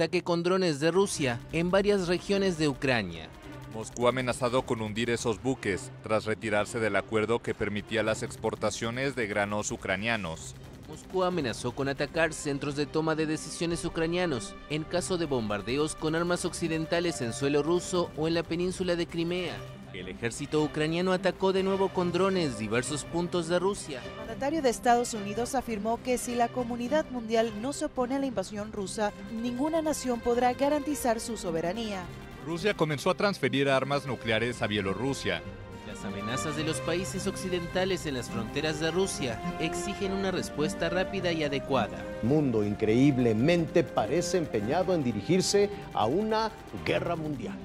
ataque con drones de Rusia en varias regiones de Ucrania. Moscú ha amenazado con hundir esos buques tras retirarse del acuerdo que permitía las exportaciones de granos ucranianos. Moscú amenazó con atacar centros de toma de decisiones ucranianos en caso de bombardeos con armas occidentales en suelo ruso o en la península de Crimea. El ejército ucraniano atacó de nuevo con drones diversos puntos de Rusia. El mandatario de Estados Unidos afirmó que si la comunidad mundial no se opone a la invasión rusa, ninguna nación podrá garantizar su soberanía. Rusia comenzó a transferir armas nucleares a Bielorrusia. Las amenazas de los países occidentales en las fronteras de Rusia exigen una respuesta rápida y adecuada. El mundo increíblemente parece empeñado en dirigirse a una guerra mundial.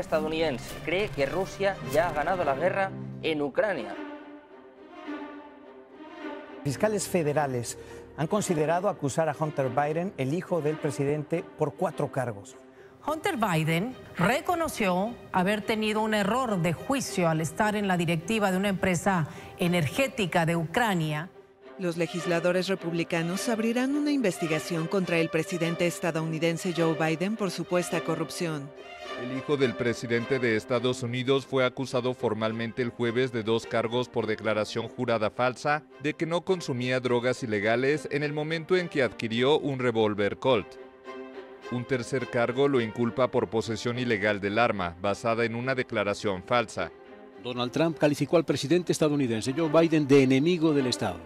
Estadounidense cree que Rusia ya ha ganado la guerra en Ucrania. Fiscales federales han considerado acusar a Hunter Biden, el hijo del presidente, por cuatro cargos. Hunter Biden reconoció haber tenido un error de juicio al estar en la directiva de una empresa energética de Ucrania. Los legisladores republicanos abrirán una investigación contra el presidente estadounidense Joe Biden por supuesta corrupción. El hijo del presidente de Estados Unidos fue acusado formalmente el jueves de dos cargos por declaración jurada falsa de que no consumía drogas ilegales en el momento en que adquirió un revólver Colt. Un tercer cargo lo inculpa por posesión ilegal del arma, basada en una declaración falsa. Donald Trump calificó al presidente estadounidense Joe Biden de enemigo del Estado.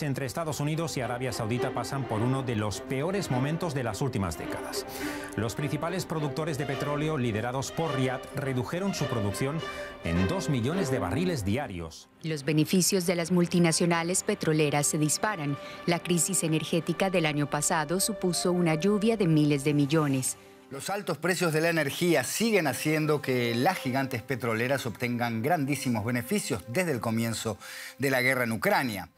Relaciones entre Estados Unidos y Arabia Saudita pasan por uno de los peores momentos de las últimas décadas. Los principales productores de petróleo liderados por Riyadh redujeron su producción en 2 millones de barriles diarios. Los beneficios de las multinacionales petroleras se disparan. La crisis energética del año pasado supuso una lluvia de miles de millones. Los altos precios de la energía siguen haciendo que las gigantes petroleras obtengan grandísimos beneficios desde el comienzo de la guerra en Ucrania.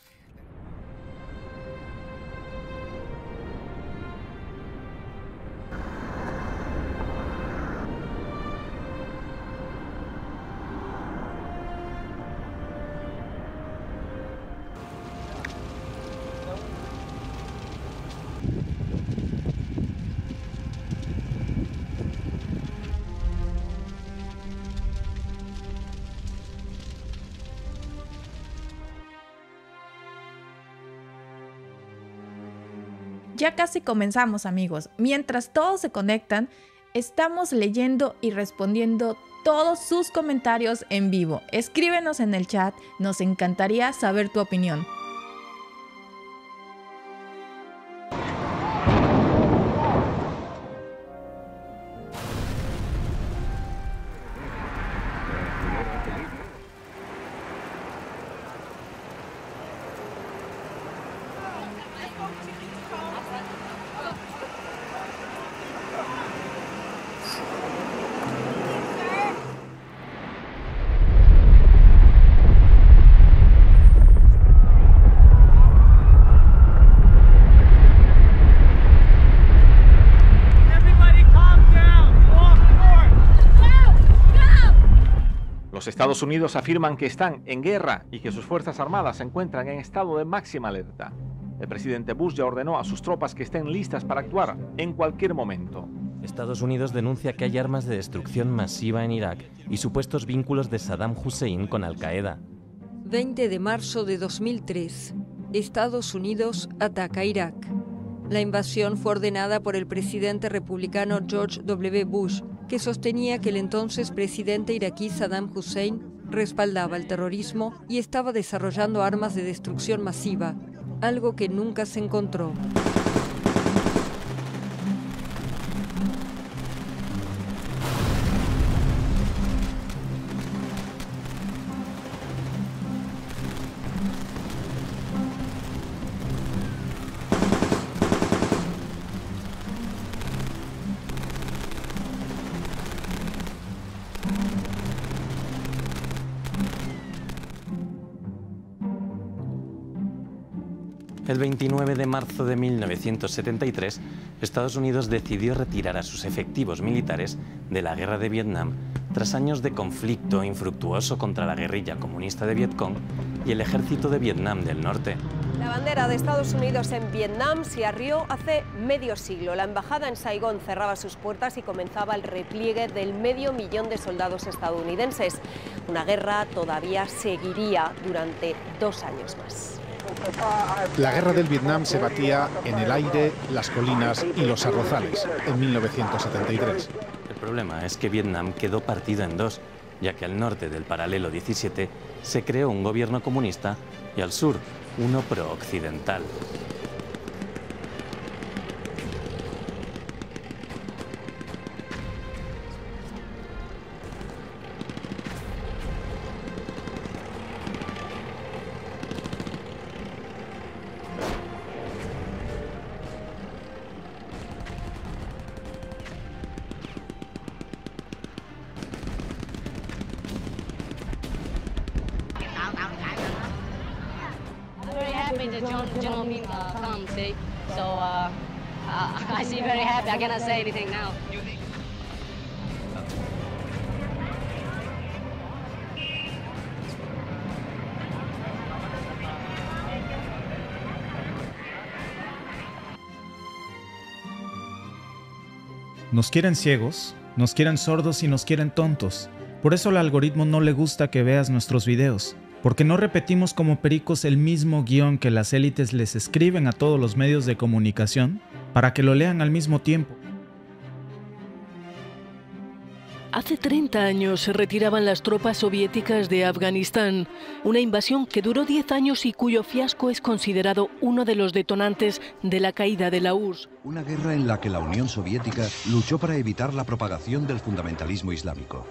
Ya casi comenzamos amigos. Mientras todos se conectan, estamos leyendo y respondiendo todos sus comentarios en vivo. Escríbenos en el chat, nos encantaría saber tu opinión. Los Estados Unidos afirman que están en guerra y que sus Fuerzas Armadas se encuentran en estado de máxima alerta. El presidente Bush ya ordenó a sus tropas que estén listas para actuar en cualquier momento. Estados Unidos denuncia que hay armas de destrucción masiva en Irak y supuestos vínculos de Saddam Hussein con Al-Qaeda. 20 de marzo de 2003. Estados Unidos ataca Irak. La invasión fue ordenada por el presidente republicano George W. Bush, que sostenía que el entonces presidente iraquí Saddam Hussein respaldaba el terrorismo y estaba desarrollando armas de destrucción masiva, algo que nunca se encontró. El 29 de marzo de 1973, Estados Unidos decidió retirar a sus efectivos militares de la guerra de Vietnam tras años de conflicto infructuoso contra la guerrilla comunista de Vietcong y el ejército de Vietnam del Norte. La bandera de Estados Unidos en Vietnam se arrió hace medio siglo. La embajada en Saigón cerraba sus puertas y comenzaba el repliegue del medio millón de soldados estadounidenses. Una guerra todavía seguiría durante dos años más. La guerra del Vietnam se batía en el aire, las colinas y los arrozales en 1973. El problema es que Vietnam quedó partido en dos, ya que al norte del paralelo 17 se creó un gobierno comunista y al sur uno pro-occidental. Nos quieren ciegos, nos quieren sordos y nos quieren tontos. Por eso al algoritmo no le gusta que veas nuestros videos, porque no repetimos como pericos el mismo guion que las élites les escriben a todos los medios de comunicación para que lo lean al mismo tiempo. Hace 30 años se retiraban las tropas soviéticas de Afganistán, una invasión que duró 10 años y cuyo fiasco es considerado uno de los detonantes de la caída de la URSS. Una guerra en la que la Unión Soviética luchó para evitar la propagación del fundamentalismo islámico.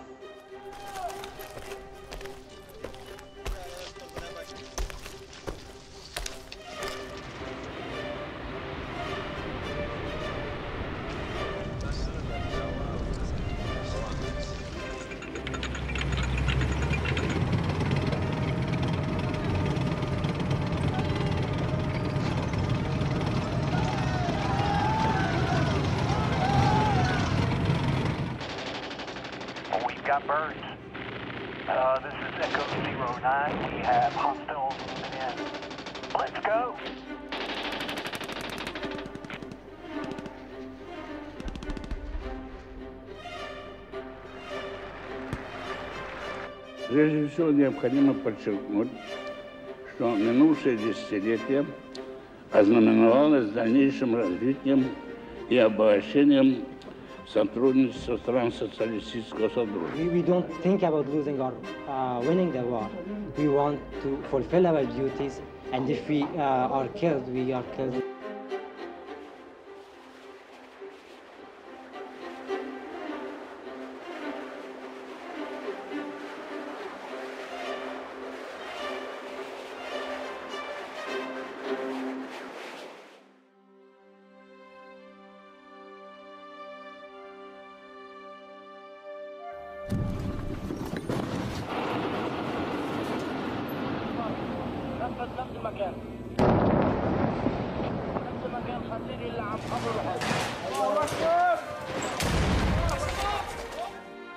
Необходимо подчеркнуть, что минувшее десятилетие ознаменовалось дальнейшим развитием и обогащением сотрудничества стран социалистического содружества. Uh, and if we uh, are killed, we are killed.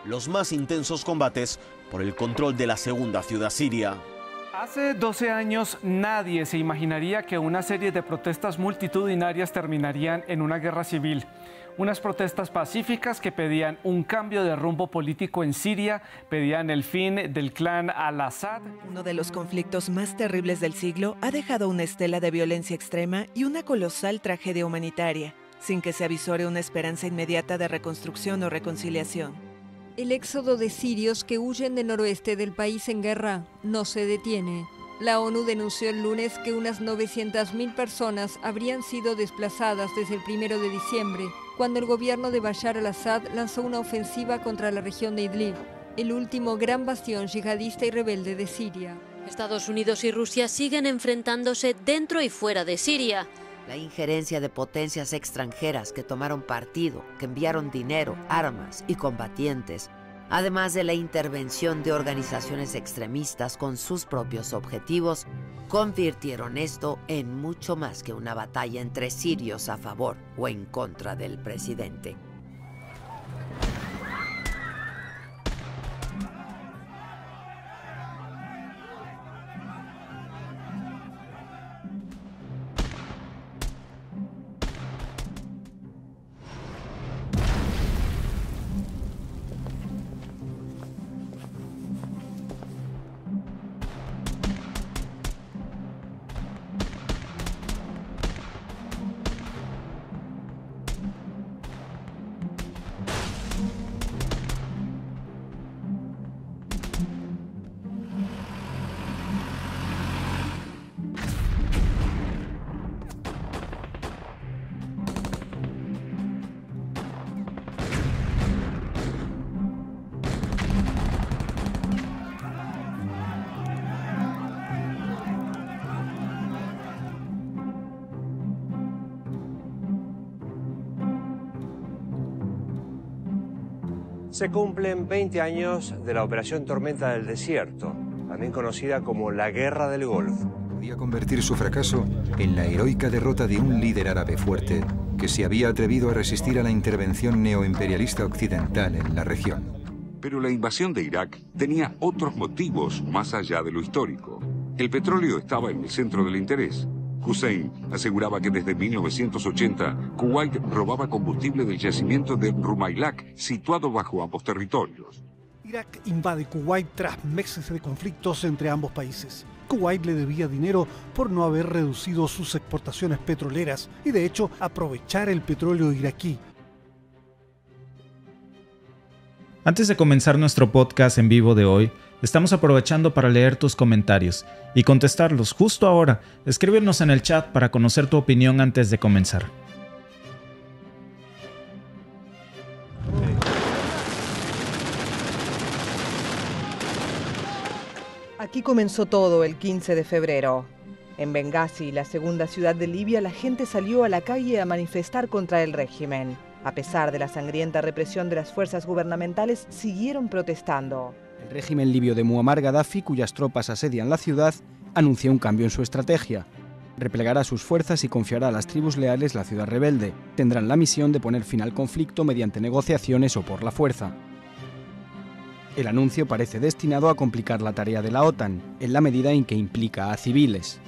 Los más intensos combates por el control de la segunda ciudad siria. Hace 12 años nadie se imaginaría que una serie de protestas multitudinarias terminarían en una guerra civil. Unas protestas pacíficas que pedían un cambio de rumbo político en Siria, pedían el fin del clan al-Assad. Uno de los conflictos más terribles del siglo ha dejado una estela de violencia extrema y una colosal tragedia humanitaria, sin que se avisore una esperanza inmediata de reconstrucción o reconciliación. El éxodo de sirios que huyen del noroeste del país en guerra no se detiene. La ONU denunció el lunes que unas 900.000 personas habrían sido desplazadas desde el 1 de diciembre, cuando el gobierno de Bashar al-Assad lanzó una ofensiva contra la región de Idlib, el último gran bastión yihadista y rebelde de Siria. Estados Unidos y Rusia siguen enfrentándose dentro y fuera de Siria. La injerencia de potencias extranjeras que tomaron partido, que enviaron dinero, armas y combatientes, además de la intervención de organizaciones extremistas con sus propios objetivos, convirtieron esto en mucho más que una batalla entre sirios a favor o en contra del presidente. Se cumplen 20 años de la Operación Tormenta del Desierto, también conocida como la Guerra del Golfo. Podía convertir su fracaso en la heroica derrota de un líder árabe fuerte que se había atrevido a resistir a la intervención neoimperialista occidental en la región. Pero la invasión de Irak tenía otros motivos más allá de lo histórico. El petróleo estaba en el centro del interés Hussein aseguraba que desde 1980 Kuwait robaba combustible del yacimiento de Rumailak, situado bajo ambos territorios. Irak invade Kuwait tras meses de conflictos entre ambos países. Kuwait le debía dinero por no haber reducido sus exportaciones petroleras y de hecho aprovechar el petróleo iraquí. Antes de comenzar nuestro podcast en vivo de hoy, Estamos aprovechando para leer tus comentarios y contestarlos justo ahora. Escríbenos en el chat para conocer tu opinión antes de comenzar. Aquí comenzó todo el 15 de febrero. En Benghazi, la segunda ciudad de Libia, la gente salió a la calle a manifestar contra el régimen. A pesar de la sangrienta represión de las fuerzas gubernamentales, siguieron protestando. El régimen libio de Muammar Gaddafi, cuyas tropas asedian la ciudad, anunció un cambio en su estrategia. Replegará sus fuerzas y confiará a las tribus leales la ciudad rebelde. Tendrán la misión de poner fin al conflicto mediante negociaciones o por la fuerza. El anuncio parece destinado a complicar la tarea de la OTAN, en la medida en que implica a civiles.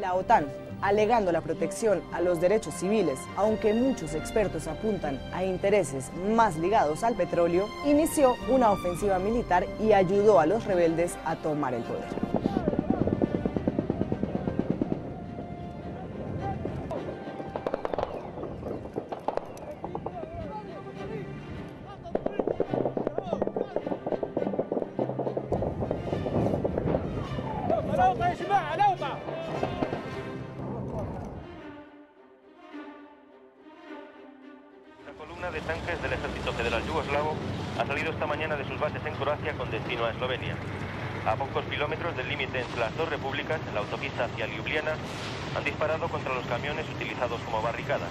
La OTAN alegando la protección a los derechos civiles, aunque muchos expertos apuntan a intereses más ligados al petróleo, inició una ofensiva militar y ayudó a los rebeldes a tomar el poder. Destino a Eslovenia. A pocos kilómetros del límite entre las dos repúblicas, en la autopista hacia Ljubljana, han disparado contra los camiones utilizados como barricadas.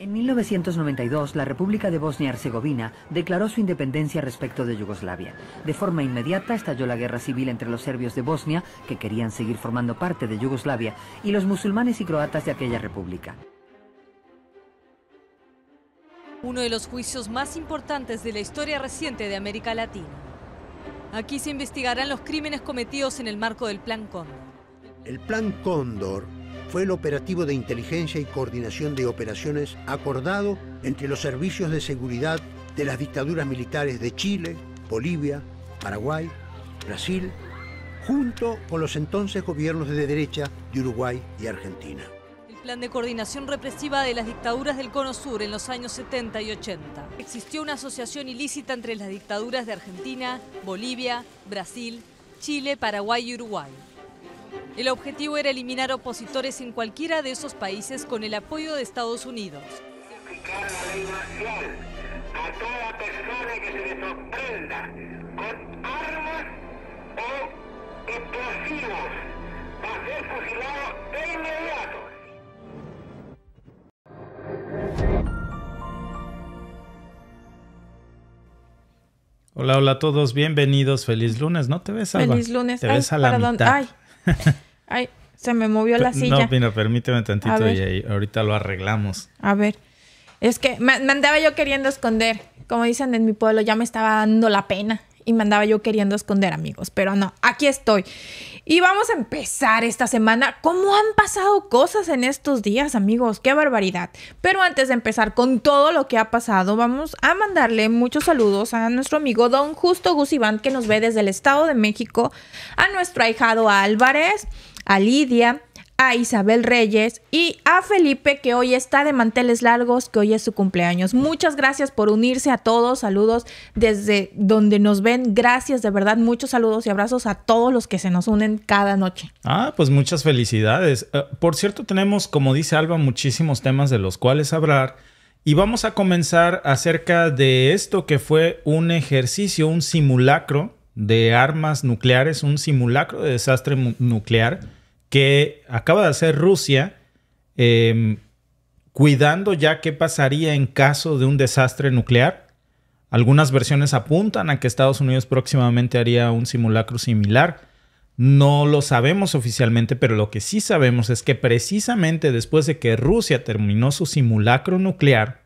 En En 1992, la República de Bosnia-Herzegovina declaró su independencia respecto de Yugoslavia. De forma inmediata estalló la guerra civil entre los serbios de Bosnia, que querían seguir formando parte de Yugoslavia, y los musulmanes y croatas de aquella república. Uno de los juicios más importantes de la historia reciente de América Latina. Aquí se investigarán los crímenes cometidos en el marco del Plan Cóndor. El Plan Cóndor fue el operativo de inteligencia y coordinación de operaciones acordado entre los servicios de seguridad de las dictaduras militares de Chile, Bolivia, Paraguay, Brasil, junto con los entonces gobiernos de derecha de Uruguay y Argentina. El plan de coordinación represiva de las dictaduras del Cono Sur en los años 70 y 80. Existió una asociación ilícita entre las dictaduras de Argentina, Bolivia, Brasil, Chile, Paraguay y Uruguay. El objetivo era eliminar opositores en cualquiera de esos países con el apoyo de Estados Unidos. a toda persona que se le sorprenda con armas o explosivos va a ser fusilado de inmediato. Hola, hola a todos, bienvenidos, feliz lunes, ¿no te ves, Alba? Feliz lunes. Te Ay, ves a la mitad. Ay, ay, se me movió la silla. No, mira, permíteme tantito y ahorita lo arreglamos. A ver, es que me, me andaba yo queriendo esconder. Como dicen en mi pueblo, ya me estaba dando la pena. Y me andaba yo queriendo esconder, amigos. Pero no, aquí estoy. Y vamos a empezar esta semana. ¿Cómo han pasado cosas en estos días, amigos? ¡Qué barbaridad! Pero antes de empezar con todo lo que ha pasado, vamos a mandarle muchos saludos a nuestro amigo Don Justo Gusiván, que nos ve desde el Estado de México, a nuestro ahijado Álvarez, a Lidia, a Isabel Reyes y a Felipe que hoy está de manteles largos, que hoy es su cumpleaños. Muchas gracias por unirse a todos, saludos desde donde nos ven, gracias de verdad, muchos saludos y abrazos a todos los que se nos unen cada noche. Ah, pues muchas felicidades. Eh, por cierto, tenemos, como dice Alba, muchísimos temas de los cuales hablar. Y vamos a comenzar acerca de esto que fue un ejercicio, un simulacro de armas nucleares, un simulacro de desastre nuclear que acaba de hacer Rusia, eh, cuidando ya qué pasaría en caso de un desastre nuclear. Algunas versiones apuntan a que Estados Unidos próximamente haría un simulacro similar. No lo sabemos oficialmente, pero lo que sí sabemos es que precisamente después de que Rusia terminó su simulacro nuclear,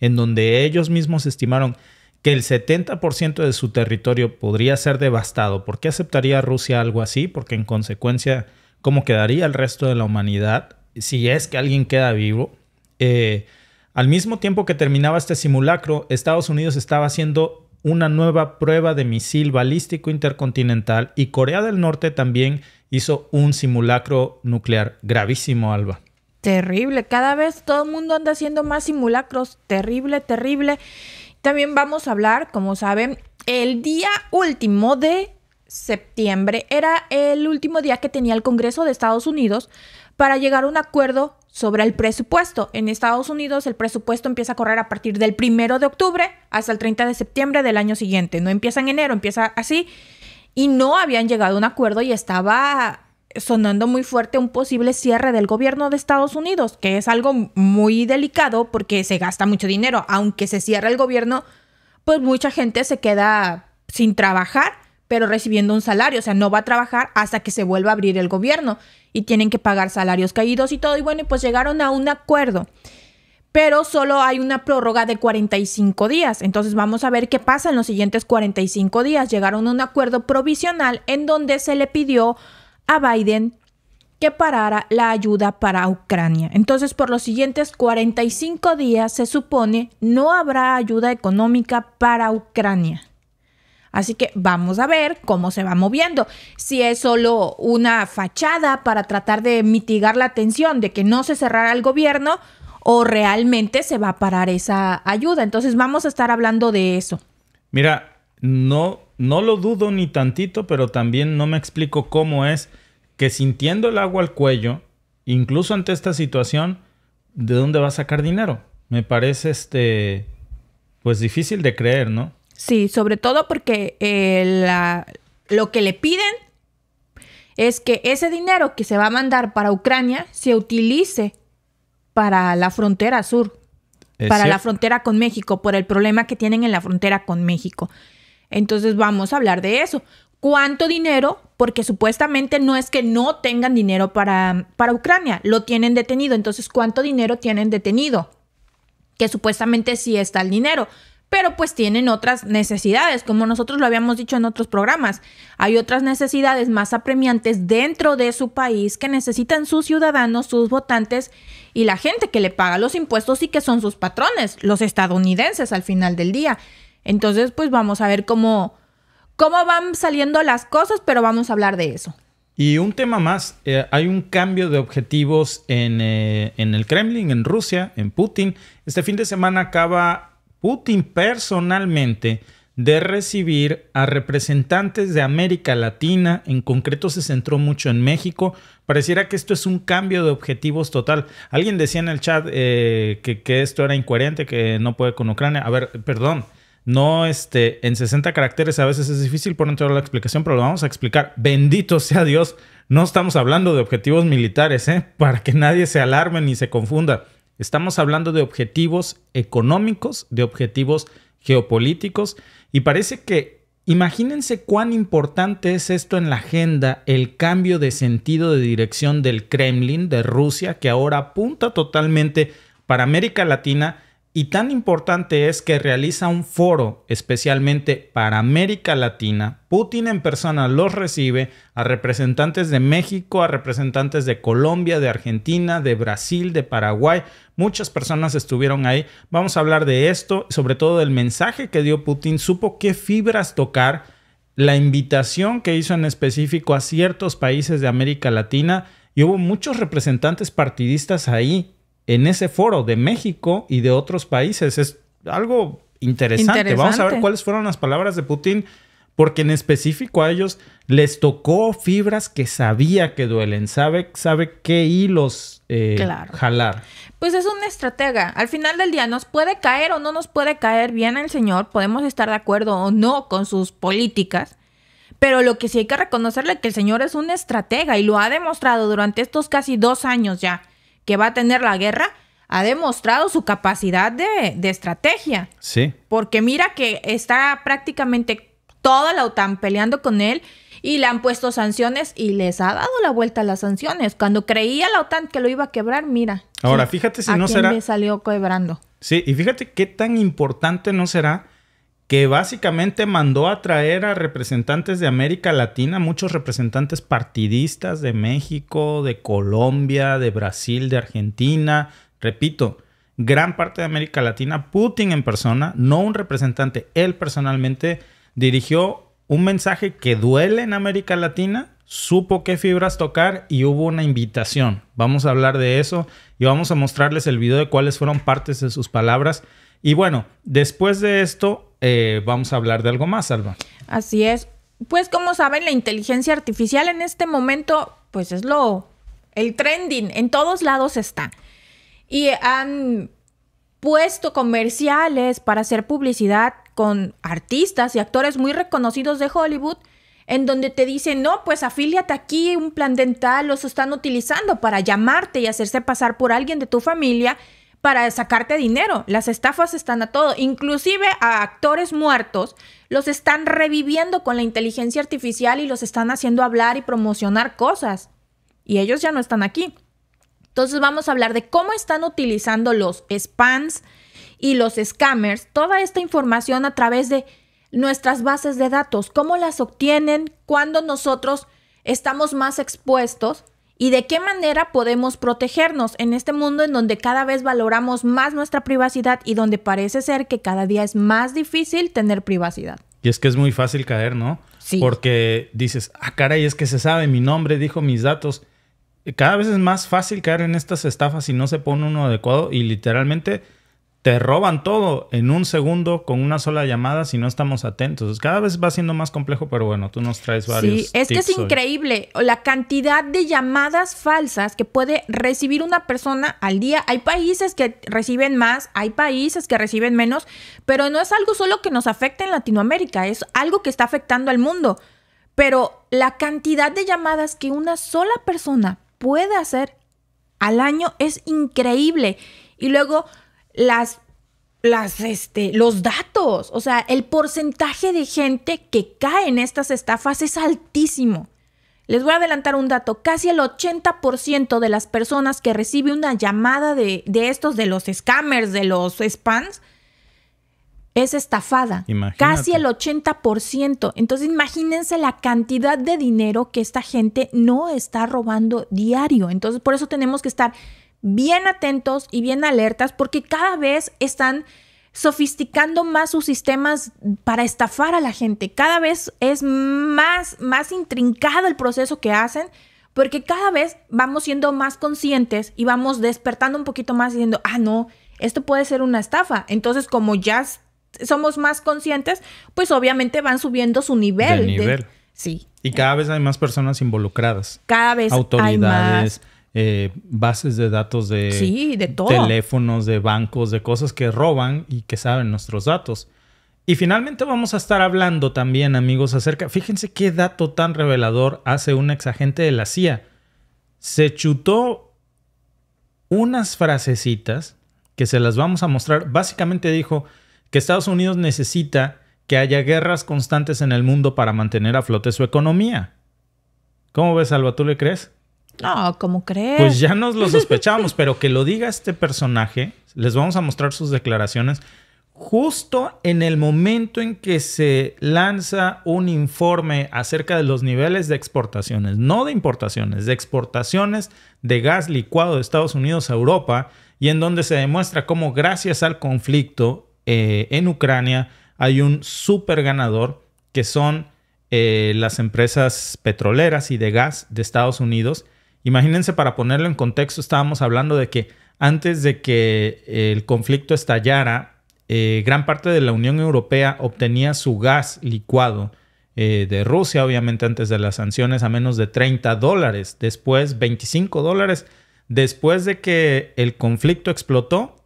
en donde ellos mismos estimaron que el 70% de su territorio podría ser devastado, ¿por qué aceptaría Rusia algo así? Porque en consecuencia, ¿cómo quedaría el resto de la humanidad si es que alguien queda vivo? Eh, al mismo tiempo que terminaba este simulacro, Estados Unidos estaba haciendo una nueva prueba de misil balístico intercontinental y Corea del Norte también hizo un simulacro nuclear gravísimo, Alba. Terrible, cada vez todo el mundo anda haciendo más simulacros, terrible, terrible. También vamos a hablar, como saben, el día último de septiembre era el último día que tenía el Congreso de Estados Unidos para llegar a un acuerdo sobre el presupuesto. En Estados Unidos el presupuesto empieza a correr a partir del primero de octubre hasta el 30 de septiembre del año siguiente. No empieza en enero, empieza así. Y no habían llegado a un acuerdo y estaba sonando muy fuerte un posible cierre del gobierno de Estados Unidos, que es algo muy delicado porque se gasta mucho dinero. Aunque se cierre el gobierno, pues mucha gente se queda sin trabajar, pero recibiendo un salario. O sea, no va a trabajar hasta que se vuelva a abrir el gobierno y tienen que pagar salarios caídos y todo. Y bueno, pues llegaron a un acuerdo. Pero solo hay una prórroga de 45 días. Entonces vamos a ver qué pasa en los siguientes 45 días. Llegaron a un acuerdo provisional en donde se le pidió a Biden que parara la ayuda para Ucrania. Entonces, por los siguientes 45 días se supone no habrá ayuda económica para Ucrania. Así que vamos a ver cómo se va moviendo. Si es solo una fachada para tratar de mitigar la tensión de que no se cerrara el gobierno o realmente se va a parar esa ayuda. Entonces vamos a estar hablando de eso. Mira, no, no lo dudo ni tantito, pero también no me explico cómo es que sintiendo el agua al cuello, incluso ante esta situación, ¿de dónde va a sacar dinero? Me parece este, pues difícil de creer, ¿no? Sí, sobre todo porque eh, la- lo que le piden es que ese dinero que se va a mandar para Ucrania se utilice para la frontera sur. Es para cierto. la frontera con México, por el problema que tienen en la frontera con México. Entonces vamos a hablar de eso. ¿Cuánto dinero? Porque supuestamente no es que no tengan dinero para, para Ucrania, lo tienen detenido. Entonces, ¿cuánto dinero tienen detenido? Que supuestamente sí está el dinero pero pues tienen otras necesidades, como nosotros lo habíamos dicho en otros programas. Hay otras necesidades más apremiantes dentro de su país que necesitan sus ciudadanos, sus votantes y la gente que le paga los impuestos y que son sus patrones, los estadounidenses al final del día. Entonces, pues vamos a ver cómo, cómo van saliendo las cosas, pero vamos a hablar de eso. Y un tema más, eh, hay un cambio de objetivos en, eh, en el Kremlin, en Rusia, en Putin. Este fin de semana acaba Putin personalmente de recibir a representantes de América Latina, en concreto se centró mucho en México. Pareciera que esto es un cambio de objetivos total. Alguien decía en el chat eh, que, esto era incoherente, que no puede con Ucrania. A ver, perdón, no este, en 60 caracteres a veces es difícil por entrar la explicación, pero lo vamos a explicar. Bendito sea Dios, no estamos hablando de objetivos militares, ¿eh? para que nadie se alarme ni se confunda. Estamos hablando de objetivos económicos, de objetivos geopolíticos y parece que imagínense cuán importante es esto en la agenda, el cambio de sentido de dirección del Kremlin, de Rusia, que ahora apunta totalmente para América Latina y tan importante es que realiza un foro especialmente para América Latina. Putin en persona los recibe a representantes de México, a representantes de Colombia, de Argentina, de Brasil, de Paraguay. Muchas personas estuvieron ahí. Vamos a hablar de esto, sobre todo del mensaje que dio Putin. Supo qué fibras tocar, la invitación que hizo en específico a ciertos países de América Latina. Y hubo muchos representantes partidistas ahí en ese foro de México y de otros países. Es algo interesante. Vamos a ver cuáles fueron las palabras de Putin, porque en específico a ellos les tocó fibras que sabía que duelen, sabe, sabe qué hilos eh, jalar. Pues es una estratega. Al final del día nos puede caer o no nos puede caer bien el señor, podemos estar de acuerdo o no con sus políticas. Pero lo que sí hay que reconocerle es que el señor es un estratega y lo ha demostrado durante estos casi dos años ya que va a tener la guerra, ha demostrado su capacidad de, estrategia. Sí. Porque mira que está prácticamente toda la OTAN peleando con él y le han puesto sanciones y les ha dado la vuelta a las sanciones. Cuando creía la OTAN que lo iba a quebrar, mira. Ahora, fíjate si no será. Le salió quebrando. Sí, y fíjate qué tan importante no será que básicamente mandó a traer a representantes de América Latina, muchos representantes partidistas de México, de Colombia, de Brasil, de Argentina. Repito, gran parte de América Latina, Putin en persona, no un representante, él personalmente dirigió un mensaje que duele en América Latina, supo qué fibras tocar y hubo una invitación. Vamos a hablar de eso y vamos a mostrarles el video de cuáles fueron partes de sus palabras. Y bueno, después de esto, eh, vamos a hablar de algo más, Alba. Así es. Pues como saben, la inteligencia artificial en este momento, pues es lo, el trending, en todos lados está. Y han puesto comerciales para hacer publicidad con artistas y actores muy reconocidos de Hollywood, en donde te dicen, no, pues afíliate aquí, un plan dental, los están utilizando para llamarte y hacerse pasar por alguien de tu familia para sacarte dinero. Las estafas están a todo. Inclusive a actores muertos los están reviviendo con la inteligencia artificial y los están haciendo hablar y promocionar cosas. Y ellos ya no están aquí. Entonces vamos a hablar de cómo están utilizando los spams y los scammers toda esta información a través de nuestras bases de datos, cómo las obtienen, cuando nosotros estamos más expuestos y de qué manera podemos protegernos en este mundo en donde cada vez valoramos más nuestra privacidad y donde parece ser que cada día es más difícil tener privacidad. Y es que es muy fácil caer, ¿no? Sí. Porque dices, ah, caray, es que se sabe mi nombre, dijo mis datos. Cada vez es más fácil caer en estas estafas si no se pone uno adecuado y literalmente te roban todo en un segundo con una sola llamada si no estamos atentos. Cada vez va siendo más complejo, pero bueno, tú nos traes varios. Sí, es que es increíble la cantidad de llamadas falsas que puede recibir una persona al día. Hay países que reciben más, hay países que reciben menos, pero no es algo solo que nos afecta en Latinoamérica, es algo que está afectando al mundo. Pero la cantidad de llamadas que una sola persona puede hacer al año es increíble. Y luego las las, este, los datos. O sea, el porcentaje de gente que cae en estas estafas es altísimo. Les voy a adelantar un dato. Casi el 80% de las personas que recibe una llamada de, de estos, de los scammers, de los spams, es estafada. Imagínate. Casi el 80%. Entonces imagínense la cantidad de dinero que esta gente no está robando diario. Entonces por eso tenemos que estar bien atentos y bien alertas porque cada vez están sofisticando más sus sistemas para estafar a la gente. Cada vez es más, más intrincado el proceso que hacen porque cada vez vamos siendo más conscientes y vamos despertando un poquito más diciendo, ah, no, esto puede ser una estafa. Entonces, como ya somos más conscientes, pues obviamente van subiendo su nivel. De nivel. sí. Y cada vez hay más personas involucradas. Cada vez Autoridades, eh, bases de datos de, Sí, de todo. teléfonos, de bancos, de cosas que roban y que saben nuestros datos. Y finalmente vamos a estar hablando también, amigos, acerca, fíjense qué dato tan revelador hace un ex agente de la CIA. Se chutó unas frasecitas que se las vamos a mostrar. Básicamente dijo que Estados Unidos necesita que haya guerras constantes en el mundo para mantener a flote su economía. ¿Cómo ves, Alba? ¿Tú le crees? No, ¿cómo crees? Pues ya nos lo sospechábamos, pero que lo diga este personaje, les vamos a mostrar sus declaraciones justo en el momento en que se lanza un informe acerca de los niveles de exportaciones, no de importaciones, de exportaciones de gas licuado de Estados Unidos a Europa, y en donde se demuestra cómo gracias al conflicto eh, en Ucrania hay un super ganador que son eh, las empresas petroleras y de gas de Estados Unidos. Imagínense, para ponerlo en contexto, estábamos hablando de que antes de que el conflicto estallara, eh, gran parte de la Unión Europea obtenía su gas licuado eh, de Rusia, obviamente antes de las sanciones, a menos de 30 dólares, después 25 dólares. Después de que el conflicto explotó,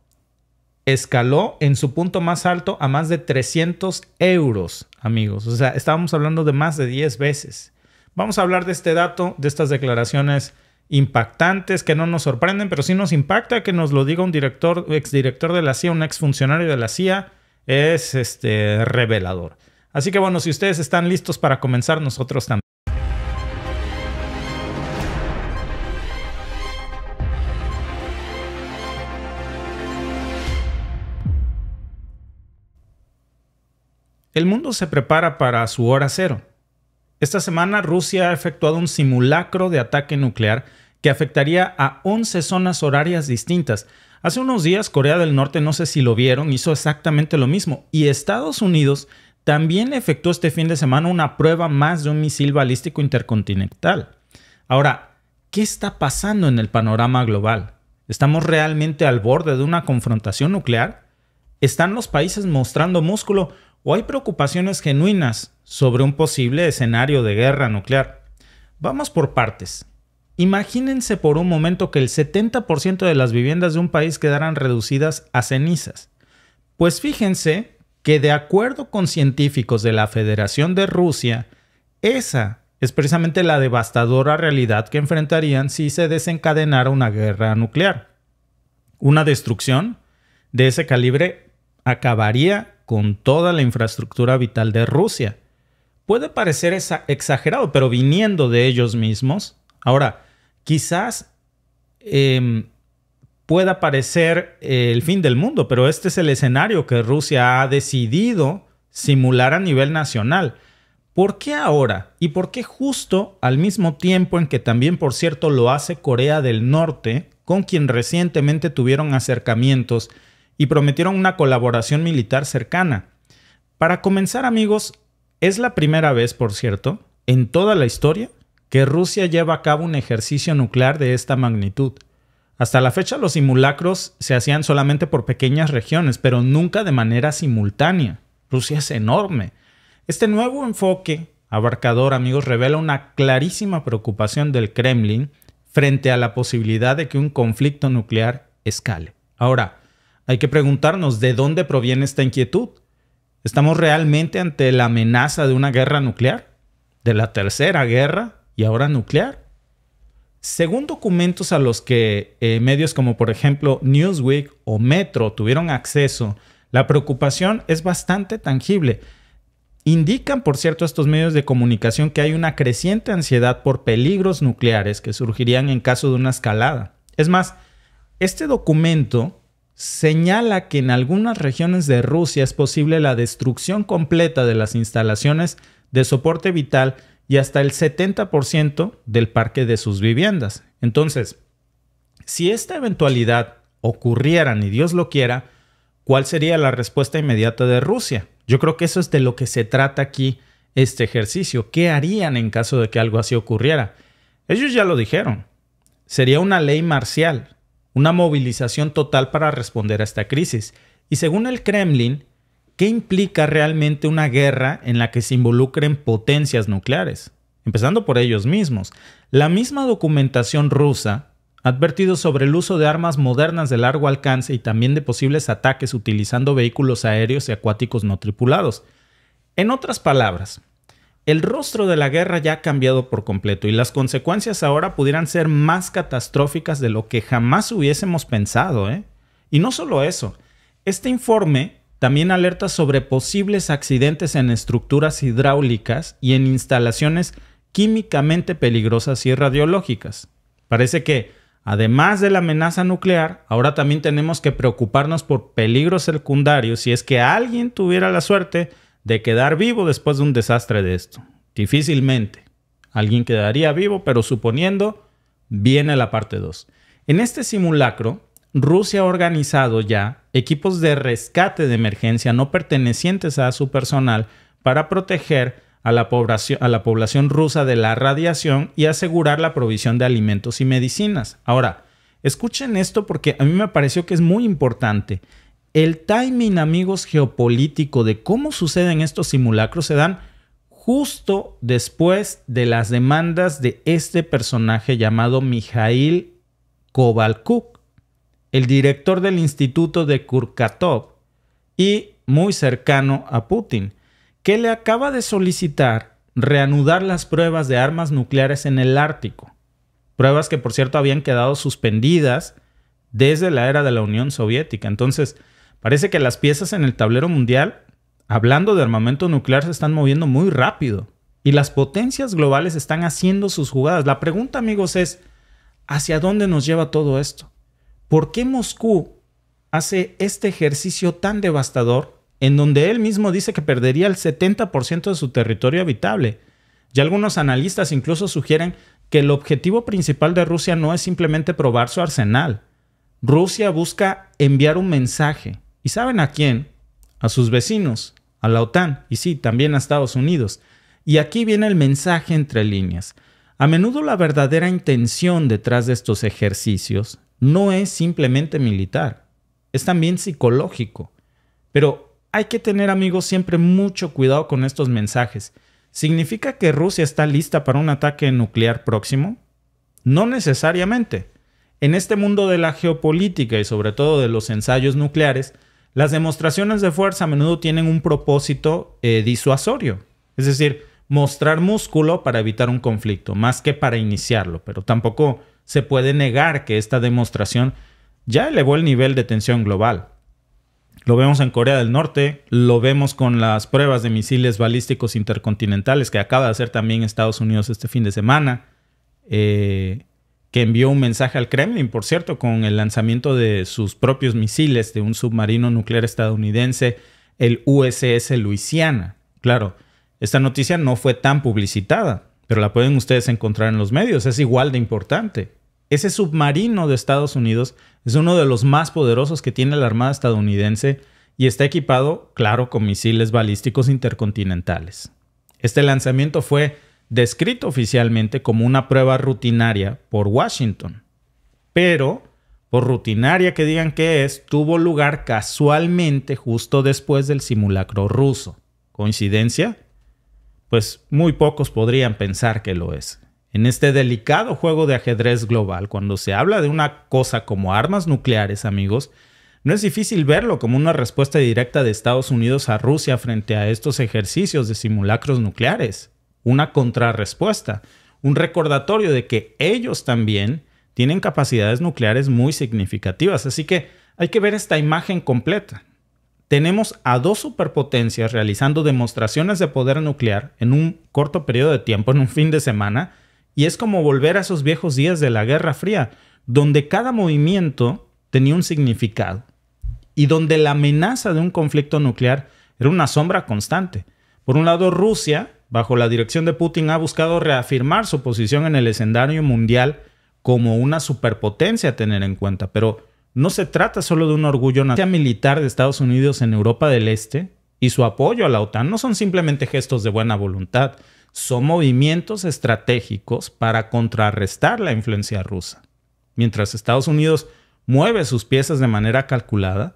escaló en su punto más alto a más de 300 euros, amigos. O sea, estábamos hablando de más de 10 veces. Vamos a hablar de este dato, de estas declaraciones impactantes que no nos sorprenden, pero sí nos impacta que nos lo diga un director, exdirector de la CIA, un exfuncionario de la CIA, es este revelador. Así que bueno, si ustedes están listos para comenzar, nosotros también. El mundo se prepara para su hora cero. Esta semana Rusia ha efectuado un simulacro de ataque nuclear que afectaría a 11 zonas horarias distintas. Hace unos días Corea del Norte, no sé si lo vieron, hizo exactamente lo mismo. Y Estados Unidos también efectuó este fin de semana una prueba más de un misil balístico intercontinental. Ahora, ¿qué está pasando en el panorama global? ¿Estamos realmente al borde de una confrontación nuclear? ¿Están los países mostrando músculo o hay preocupaciones genuinas sobre un posible escenario de guerra nuclear? Vamos por partes. Imagínense por un momento que el 70% de las viviendas de un país quedaran reducidas a cenizas. Pues fíjense que de acuerdo con científicos de la Federación de Rusia, esa es precisamente la devastadora realidad que enfrentarían si se desencadenara una guerra nuclear. Una destrucción de ese calibre acabaría con toda la infraestructura vital de Rusia. Puede parecer exagerado, pero viniendo de ellos mismos, ahora, quizás eh, pueda parecer el fin del mundo, pero este es el escenario que Rusia ha decidido simular a nivel nacional. ¿Por qué ahora? ¿Y por qué justo al mismo tiempo en que también, por cierto, lo hace Corea del Norte, con quien recientemente tuvieron acercamientos y prometieron una colaboración militar cercana? Para comenzar, amigos, es la primera vez, por cierto, en toda la historia que Rusia lleva a cabo un ejercicio nuclear de esta magnitud. Hasta la fecha los simulacros se hacían solamente por pequeñas regiones, pero nunca de manera simultánea. Rusia es enorme. Este nuevo enfoque abarcador, amigos, revela una clarísima preocupación del Kremlin frente a la posibilidad de que un conflicto nuclear escale. Ahora, hay que preguntarnos de dónde proviene esta inquietud. ¿Estamos realmente ante la amenaza de una guerra nuclear? ¿De la tercera guerra y ahora nuclear? Según documentos a los que eh, medios como por ejemplo Newsweek o Metro tuvieron acceso, La preocupación es bastante tangible. Indican, por cierto, estos medios de comunicación que hay una creciente ansiedad por peligros nucleares que surgirían en caso de una escalada. Es más, este documento señala que en algunas regiones de Rusia es posible la destrucción completa de las instalaciones de soporte vital y hasta el 70% del parque de sus viviendas. Entonces, si esta eventualidad ocurriera, ni Dios lo quiera, ¿cuál sería la respuesta inmediata de Rusia? Yo creo que eso es de lo que se trata aquí este ejercicio. ¿Qué harían en caso de que algo así ocurriera? Ellos ya lo dijeron. Sería una ley marcial, una movilización total para responder a esta crisis. Y según el Kremlin, ¿qué implica realmente una guerra en la que se involucren potencias nucleares? Empezando por ellos mismos. La misma documentación rusa ha advertido sobre el uso de armas modernas de largo alcance y también de posibles ataques utilizando vehículos aéreos y acuáticos no tripulados. En otras palabras, el rostro de la guerra ya ha cambiado por completo y las consecuencias ahora pudieran ser más catastróficas de lo que jamás hubiésemos pensado. ¿eh? Y no solo eso, este informe también alerta sobre posibles accidentes en estructuras hidráulicas y en instalaciones químicamente peligrosas y radiológicas. Parece que, además de la amenaza nuclear, ahora también tenemos que preocuparnos por peligros secundarios si es que alguien tuviera la suerte de quedar vivo después de un desastre de esto. Difícilmente. Alguien quedaría vivo, pero suponiendo, viene la parte 2. En este simulacro, Rusia ha organizado ya equipos de rescate de emergencia no pertenecientes a su personal para proteger a la, población, rusa de la radiación y asegurar la provisión de alimentos y medicinas. Ahora, escuchen esto porque a mí me pareció que es muy importante. El timing, amigos, geopolítico de cómo suceden estos simulacros se dan justo después de las demandas de este personaje llamado Mikhail Kovalkuk, el director del Instituto de Kurkatov y muy cercano a Putin, que le acaba de solicitar reanudar las pruebas de armas nucleares en el Ártico. Pruebas que, por cierto, habían quedado suspendidas desde la era de la Unión Soviética. Entonces, Parece que las piezas en el tablero mundial, hablando de armamento nuclear, se están moviendo muy rápido. Y las potencias globales están haciendo sus jugadas. La pregunta, amigos, es, ¿hacia dónde nos lleva todo esto? ¿Por qué Moscú hace este ejercicio tan devastador en donde él mismo dice que perdería el 70% de su territorio habitable? Y algunos analistas incluso sugieren que el objetivo principal de Rusia no es simplemente probar su arsenal. Rusia busca enviar un mensaje ¿Y saben a quién? A sus vecinos, a la OTAN y sí, también a Estados Unidos. Y aquí viene el mensaje entre líneas. A menudo la verdadera intención detrás de estos ejercicios no es simplemente militar, es también psicológico. Pero hay que tener amigos siempre mucho cuidado con estos mensajes. ¿Significa que Rusia está lista para un ataque nuclear próximo? No necesariamente. En este mundo de la geopolítica y sobre todo de los ensayos nucleares, las demostraciones de fuerza a menudo tienen un propósito eh, disuasorio, es decir, mostrar músculo para evitar un conflicto, más que para iniciarlo, pero tampoco se puede negar que esta demostración ya elevó el nivel de tensión global. Lo vemos en Corea del Norte, lo vemos con las pruebas de misiles balísticos intercontinentales que acaba de hacer también Estados Unidos este fin de semana. Eh, que envió un mensaje al Kremlin, por cierto, con el lanzamiento de sus propios misiles de un submarino nuclear estadounidense, el USS Louisiana. Claro, esta noticia no fue tan publicitada, pero la pueden ustedes encontrar en los medios, es igual de importante. Ese submarino de Estados Unidos es uno de los más poderosos que tiene la Armada estadounidense y está equipado, claro, con misiles balísticos intercontinentales. Este lanzamiento fue descrito oficialmente como una prueba rutinaria por Washington. Pero, por rutinaria que digan que es, tuvo lugar casualmente justo después del simulacro ruso. ¿Coincidencia? Pues muy pocos podrían pensar que lo es. En este delicado juego de ajedrez global, cuando se habla de una cosa como armas nucleares, amigos, no es difícil verlo como una respuesta directa de Estados Unidos a Rusia frente a estos ejercicios de simulacros nucleares una contrarrespuesta, un recordatorio de que ellos también tienen capacidades nucleares muy significativas. Así que hay que ver esta imagen completa. Tenemos a dos superpotencias realizando demostraciones de poder nuclear en un corto periodo de tiempo, en un fin de semana, y es como volver a esos viejos días de la Guerra Fría, donde cada movimiento tenía un significado y donde la amenaza de un conflicto nuclear era una sombra constante. Por un lado, Rusia, bajo la dirección de Putin, ha buscado reafirmar su posición en el escenario mundial como una superpotencia a tener en cuenta, pero no se trata solo de un orgullo militar de Estados Unidos en Europa del Este y su apoyo a la OTAN no son simplemente gestos de buena voluntad, son movimientos estratégicos para contrarrestar la influencia rusa. Mientras Estados Unidos mueve sus piezas de manera calculada,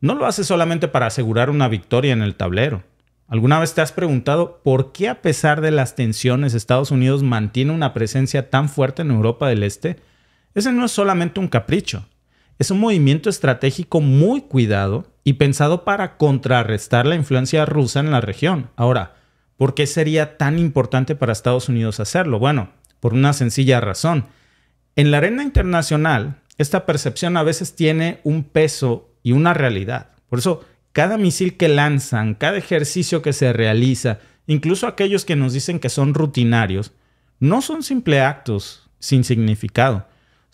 no lo hace solamente para asegurar una victoria en el tablero. ¿Alguna vez te has preguntado por qué a pesar de las tensiones Estados Unidos mantiene una presencia tan fuerte en Europa del Este? Ese no es solamente un capricho, es un movimiento estratégico muy cuidado y pensado para contrarrestar la influencia rusa en la región. Ahora, ¿por qué sería tan importante para Estados Unidos hacerlo? Bueno, por una sencilla razón. En la arena internacional, esta percepción a veces tiene un peso y una realidad. Por eso, cada misil que lanzan, cada ejercicio que se realiza, incluso aquellos que nos dicen que son rutinarios, no son simples actos sin significado.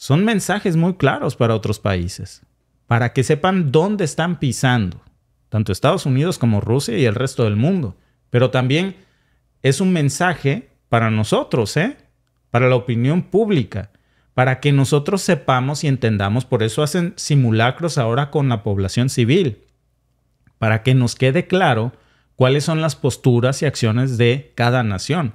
Son mensajes muy claros para otros países, para que sepan dónde están pisando, tanto Estados Unidos como Rusia y el resto del mundo. Pero también es un mensaje para nosotros, ¿eh? para la opinión pública, para que nosotros sepamos y entendamos. Por eso hacen simulacros ahora con la población civil, para que nos quede claro cuáles son las posturas y acciones de cada nación.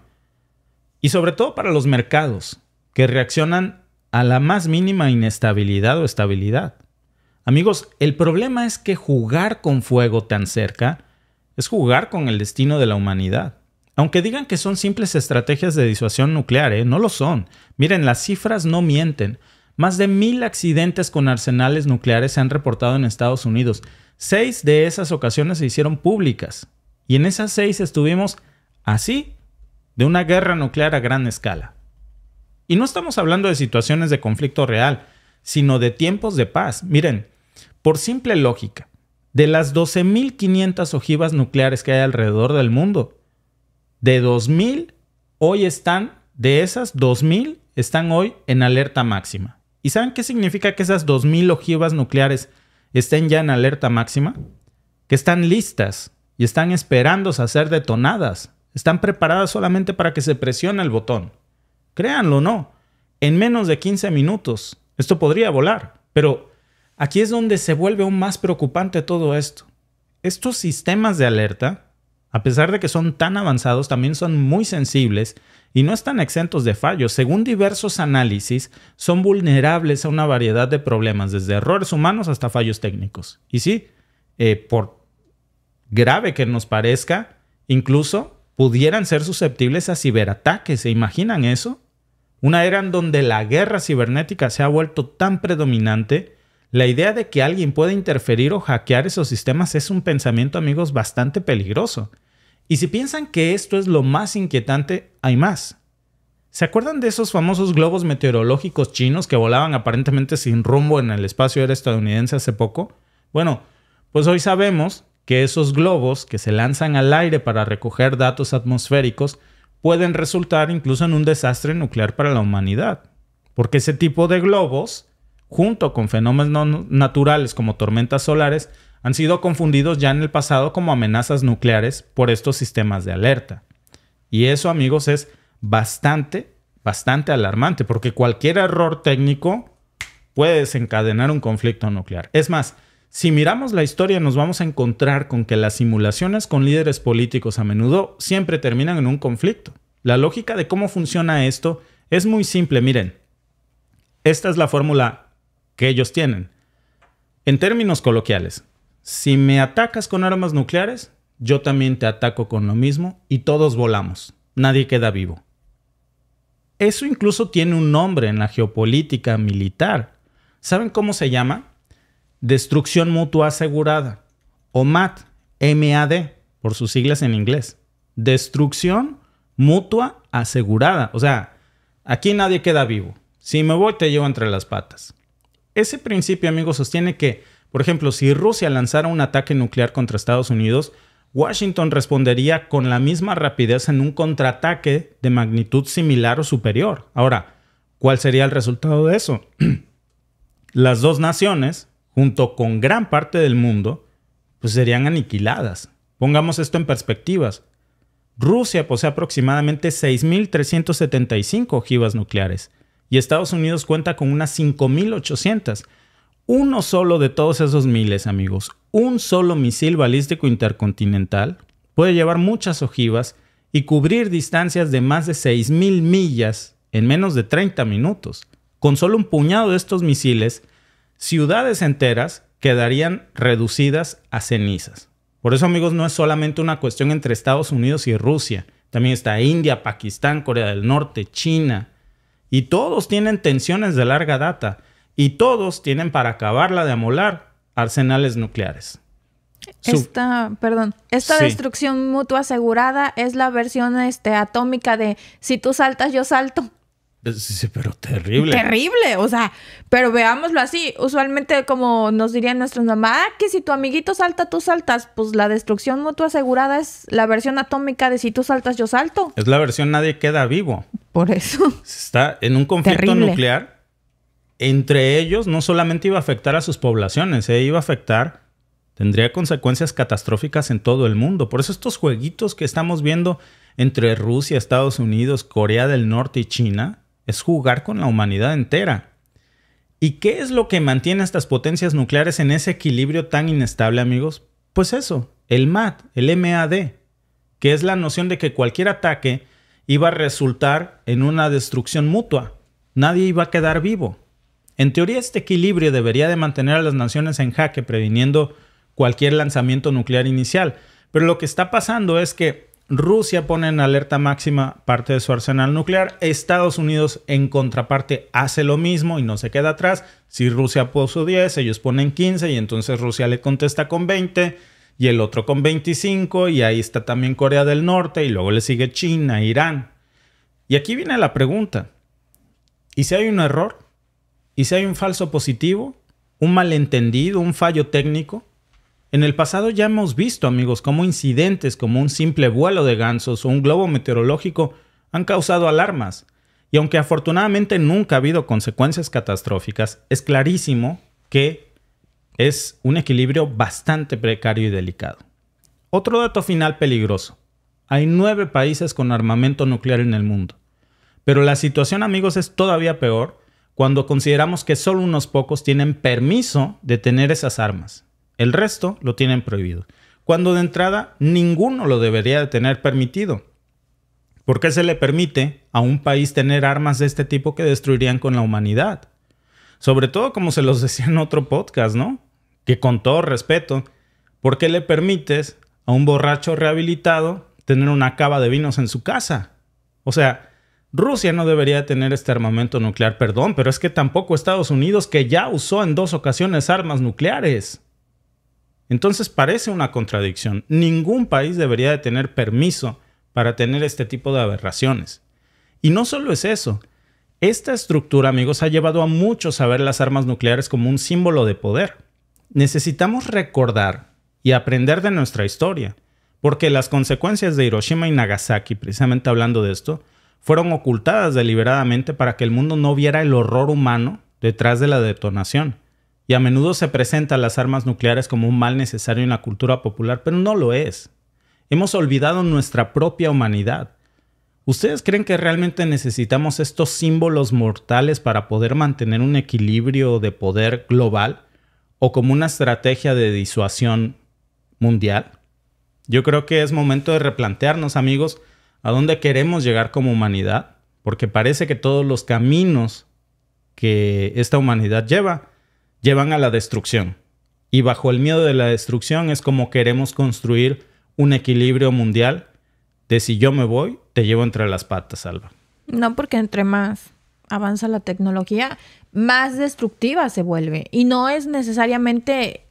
Y sobre todo para los mercados, que reaccionan a la más mínima inestabilidad o estabilidad. Amigos, el problema es que jugar con fuego tan cerca es jugar con el destino de la humanidad. Aunque digan que son simples estrategias de disuasión nuclear, ¿eh? no lo son. Miren, las cifras no mienten. Más de mil accidentes con arsenales nucleares se han reportado en Estados Unidos. Seis de esas ocasiones se hicieron públicas. Y en esas seis estuvimos así, de una guerra nuclear a gran escala. Y no estamos hablando de situaciones de conflicto real, sino de tiempos de paz. Miren, por simple lógica, de las 12.500 ojivas nucleares que hay alrededor del mundo, de 2.000 hoy están, de esas 2.000 están hoy en alerta máxima. ¿Y saben qué significa que esas 2.000 ojivas nucleares estén ya en alerta máxima? Que están listas y están esperando a ser detonadas. Están preparadas solamente para que se presione el botón. Créanlo o no, en menos de 15 minutos esto podría volar. Pero aquí es donde se vuelve aún más preocupante todo esto. Estos sistemas de alerta, a pesar de que son tan avanzados, también son muy sensibles y no están exentos de fallos. Según diversos análisis, son vulnerables a una variedad de problemas, desde errores humanos hasta fallos técnicos. Y sí, eh, por grave que nos parezca, incluso pudieran ser susceptibles a ciberataques. ¿Se imaginan eso? Una era en donde la guerra cibernética se ha vuelto tan predominante, la idea de que alguien pueda interferir o hackear esos sistemas es un pensamiento, amigos, bastante peligroso. Y si piensan que esto es lo más inquietante, hay más. ¿Se acuerdan de esos famosos globos meteorológicos chinos que volaban aparentemente sin rumbo en el espacio aéreo estadounidense hace poco? Bueno, pues hoy sabemos que esos globos que se lanzan al aire para recoger datos atmosféricos pueden resultar incluso en un desastre nuclear para la humanidad. Porque ese tipo de globos, junto con fenómenos naturales como tormentas solares, han sido confundidos ya en el pasado como amenazas nucleares por estos sistemas de alerta. Y eso, amigos, es bastante, bastante alarmante, porque cualquier error técnico puede desencadenar un conflicto nuclear. Es más, si miramos la historia nos vamos a encontrar con que las simulaciones con líderes políticos a menudo siempre terminan en un conflicto. La lógica de cómo funciona esto es muy simple, miren. Esta es la fórmula que ellos tienen. En términos coloquiales, si me atacas con armas nucleares, yo también te ataco con lo mismo y todos volamos. Nadie queda vivo. Eso incluso tiene un nombre en la geopolítica militar. ¿Saben cómo se llama? Destrucción mutua asegurada, o MAD, MAD, por sus siglas en inglés. Destrucción mutua asegurada. O sea, aquí nadie queda vivo. Si me voy, te llevo entre las patas. Ese principio, amigos, sostiene que Por ejemplo, si Rusia lanzara un ataque nuclear contra Estados Unidos, Washington respondería con la misma rapidez en un contraataque de magnitud similar o superior. Ahora, ¿cuál sería el resultado de eso? Las dos naciones, junto con gran parte del mundo, pues serían aniquiladas. Pongamos esto en perspectivas. Rusia posee aproximadamente 6.375 ojivas nucleares y Estados Unidos cuenta con unas 5.800. Uno solo de todos esos miles, amigos, un solo misil balístico intercontinental puede llevar muchas ojivas y cubrir distancias de más de 6.000 millas en menos de 30 minutos. Con solo un puñado de estos misiles, ciudades enteras quedarían reducidas a cenizas. Por eso, amigos, no es solamente una cuestión entre Estados Unidos y Rusia. También está India, Pakistán, Corea del Norte, China. Y todos tienen tensiones de larga data y todos tienen para acabarla de amolar arsenales nucleares. Esta, perdón, esta destrucción mutua asegurada es la versión este, atómica de si tú saltas, yo salto. Sí, pero terrible. Terrible, o sea, pero veámoslo así. Usualmente, como nos dirían nuestros mamás, ah, que si tu amiguito salta, tú saltas. Pues la destrucción mutua asegurada es la versión atómica de si tú saltas, yo salto. Es la versión nadie queda vivo. Por eso. Está en un conflicto nuclear entre ellos no solamente iba a afectar a sus poblaciones, eh, iba a afectar, tendría consecuencias catastróficas en todo el mundo. Por eso estos jueguitos que estamos viendo entre Rusia, Estados Unidos, Corea del Norte y China es jugar con la humanidad entera. ¿Y qué es lo que mantiene a estas potencias nucleares en ese equilibrio tan inestable, amigos? Pues eso, el MAD, el MAD, que es la noción de que cualquier ataque iba a resultar en una destrucción mutua. Nadie iba a quedar vivo. En teoría, este equilibrio debería de mantener a las naciones en jaque, previniendo cualquier lanzamiento nuclear inicial. Pero lo que está pasando es que Rusia pone en alerta máxima parte de su arsenal nuclear, Estados Unidos en contraparte hace lo mismo y no se queda atrás. Si Rusia puso 10, ellos ponen 15 y entonces Rusia le contesta con 20 y el otro con 25 y ahí está también Corea del Norte y luego le sigue China, Irán. Y aquí viene la pregunta. ¿Y si hay un error? ¿Y si hay un falso positivo? ¿Un malentendido? ¿Un fallo técnico? En el pasado ya hemos visto, amigos, cómo incidentes como un simple vuelo de gansos o un globo meteorológico han causado alarmas. Y aunque afortunadamente nunca ha habido consecuencias catastróficas, es clarísimo que es un equilibrio bastante precario y delicado. Otro dato final peligroso. Hay nueve países con armamento nuclear en el mundo. Pero la situación, amigos, es todavía peor cuando consideramos que solo unos pocos tienen permiso de tener esas armas. El resto lo tienen prohibido. Cuando de entrada ninguno lo debería de tener permitido. ¿Por qué se le permite a un país tener armas de este tipo que destruirían con la humanidad? Sobre todo como se los decía en otro podcast, ¿no? Que con todo respeto, ¿por qué le permites a un borracho rehabilitado tener una cava de vinos en su casa? O sea, Rusia no debería tener este armamento nuclear, perdón, pero es que tampoco Estados Unidos, que ya usó en dos ocasiones armas nucleares. Entonces parece una contradicción. Ningún país debería de tener permiso para tener este tipo de aberraciones. Y no solo es eso. Esta estructura, amigos, ha llevado a muchos a ver las armas nucleares como un símbolo de poder. Necesitamos recordar y aprender de nuestra historia, porque las consecuencias de Hiroshima y Nagasaki, precisamente hablando de esto, fueron ocultadas deliberadamente para que el mundo no viera el horror humano detrás de la detonación. Y a menudo se presentan las armas nucleares como un mal necesario en la cultura popular, pero no lo es. Hemos olvidado nuestra propia humanidad. ¿Ustedes creen que realmente necesitamos estos símbolos mortales para poder mantener un equilibrio de poder global o como una estrategia de disuasión mundial? Yo creo que es momento de replantearnos, amigos, a dónde queremos llegar como humanidad, porque parece que todos los caminos que esta humanidad lleva llevan a la destrucción. Y bajo el miedo de la destrucción es como queremos construir un equilibrio mundial de si yo me voy, te llevo entre las patas, Alba. No, porque entre más avanza la tecnología, más destructiva se vuelve. Y no es necesariamente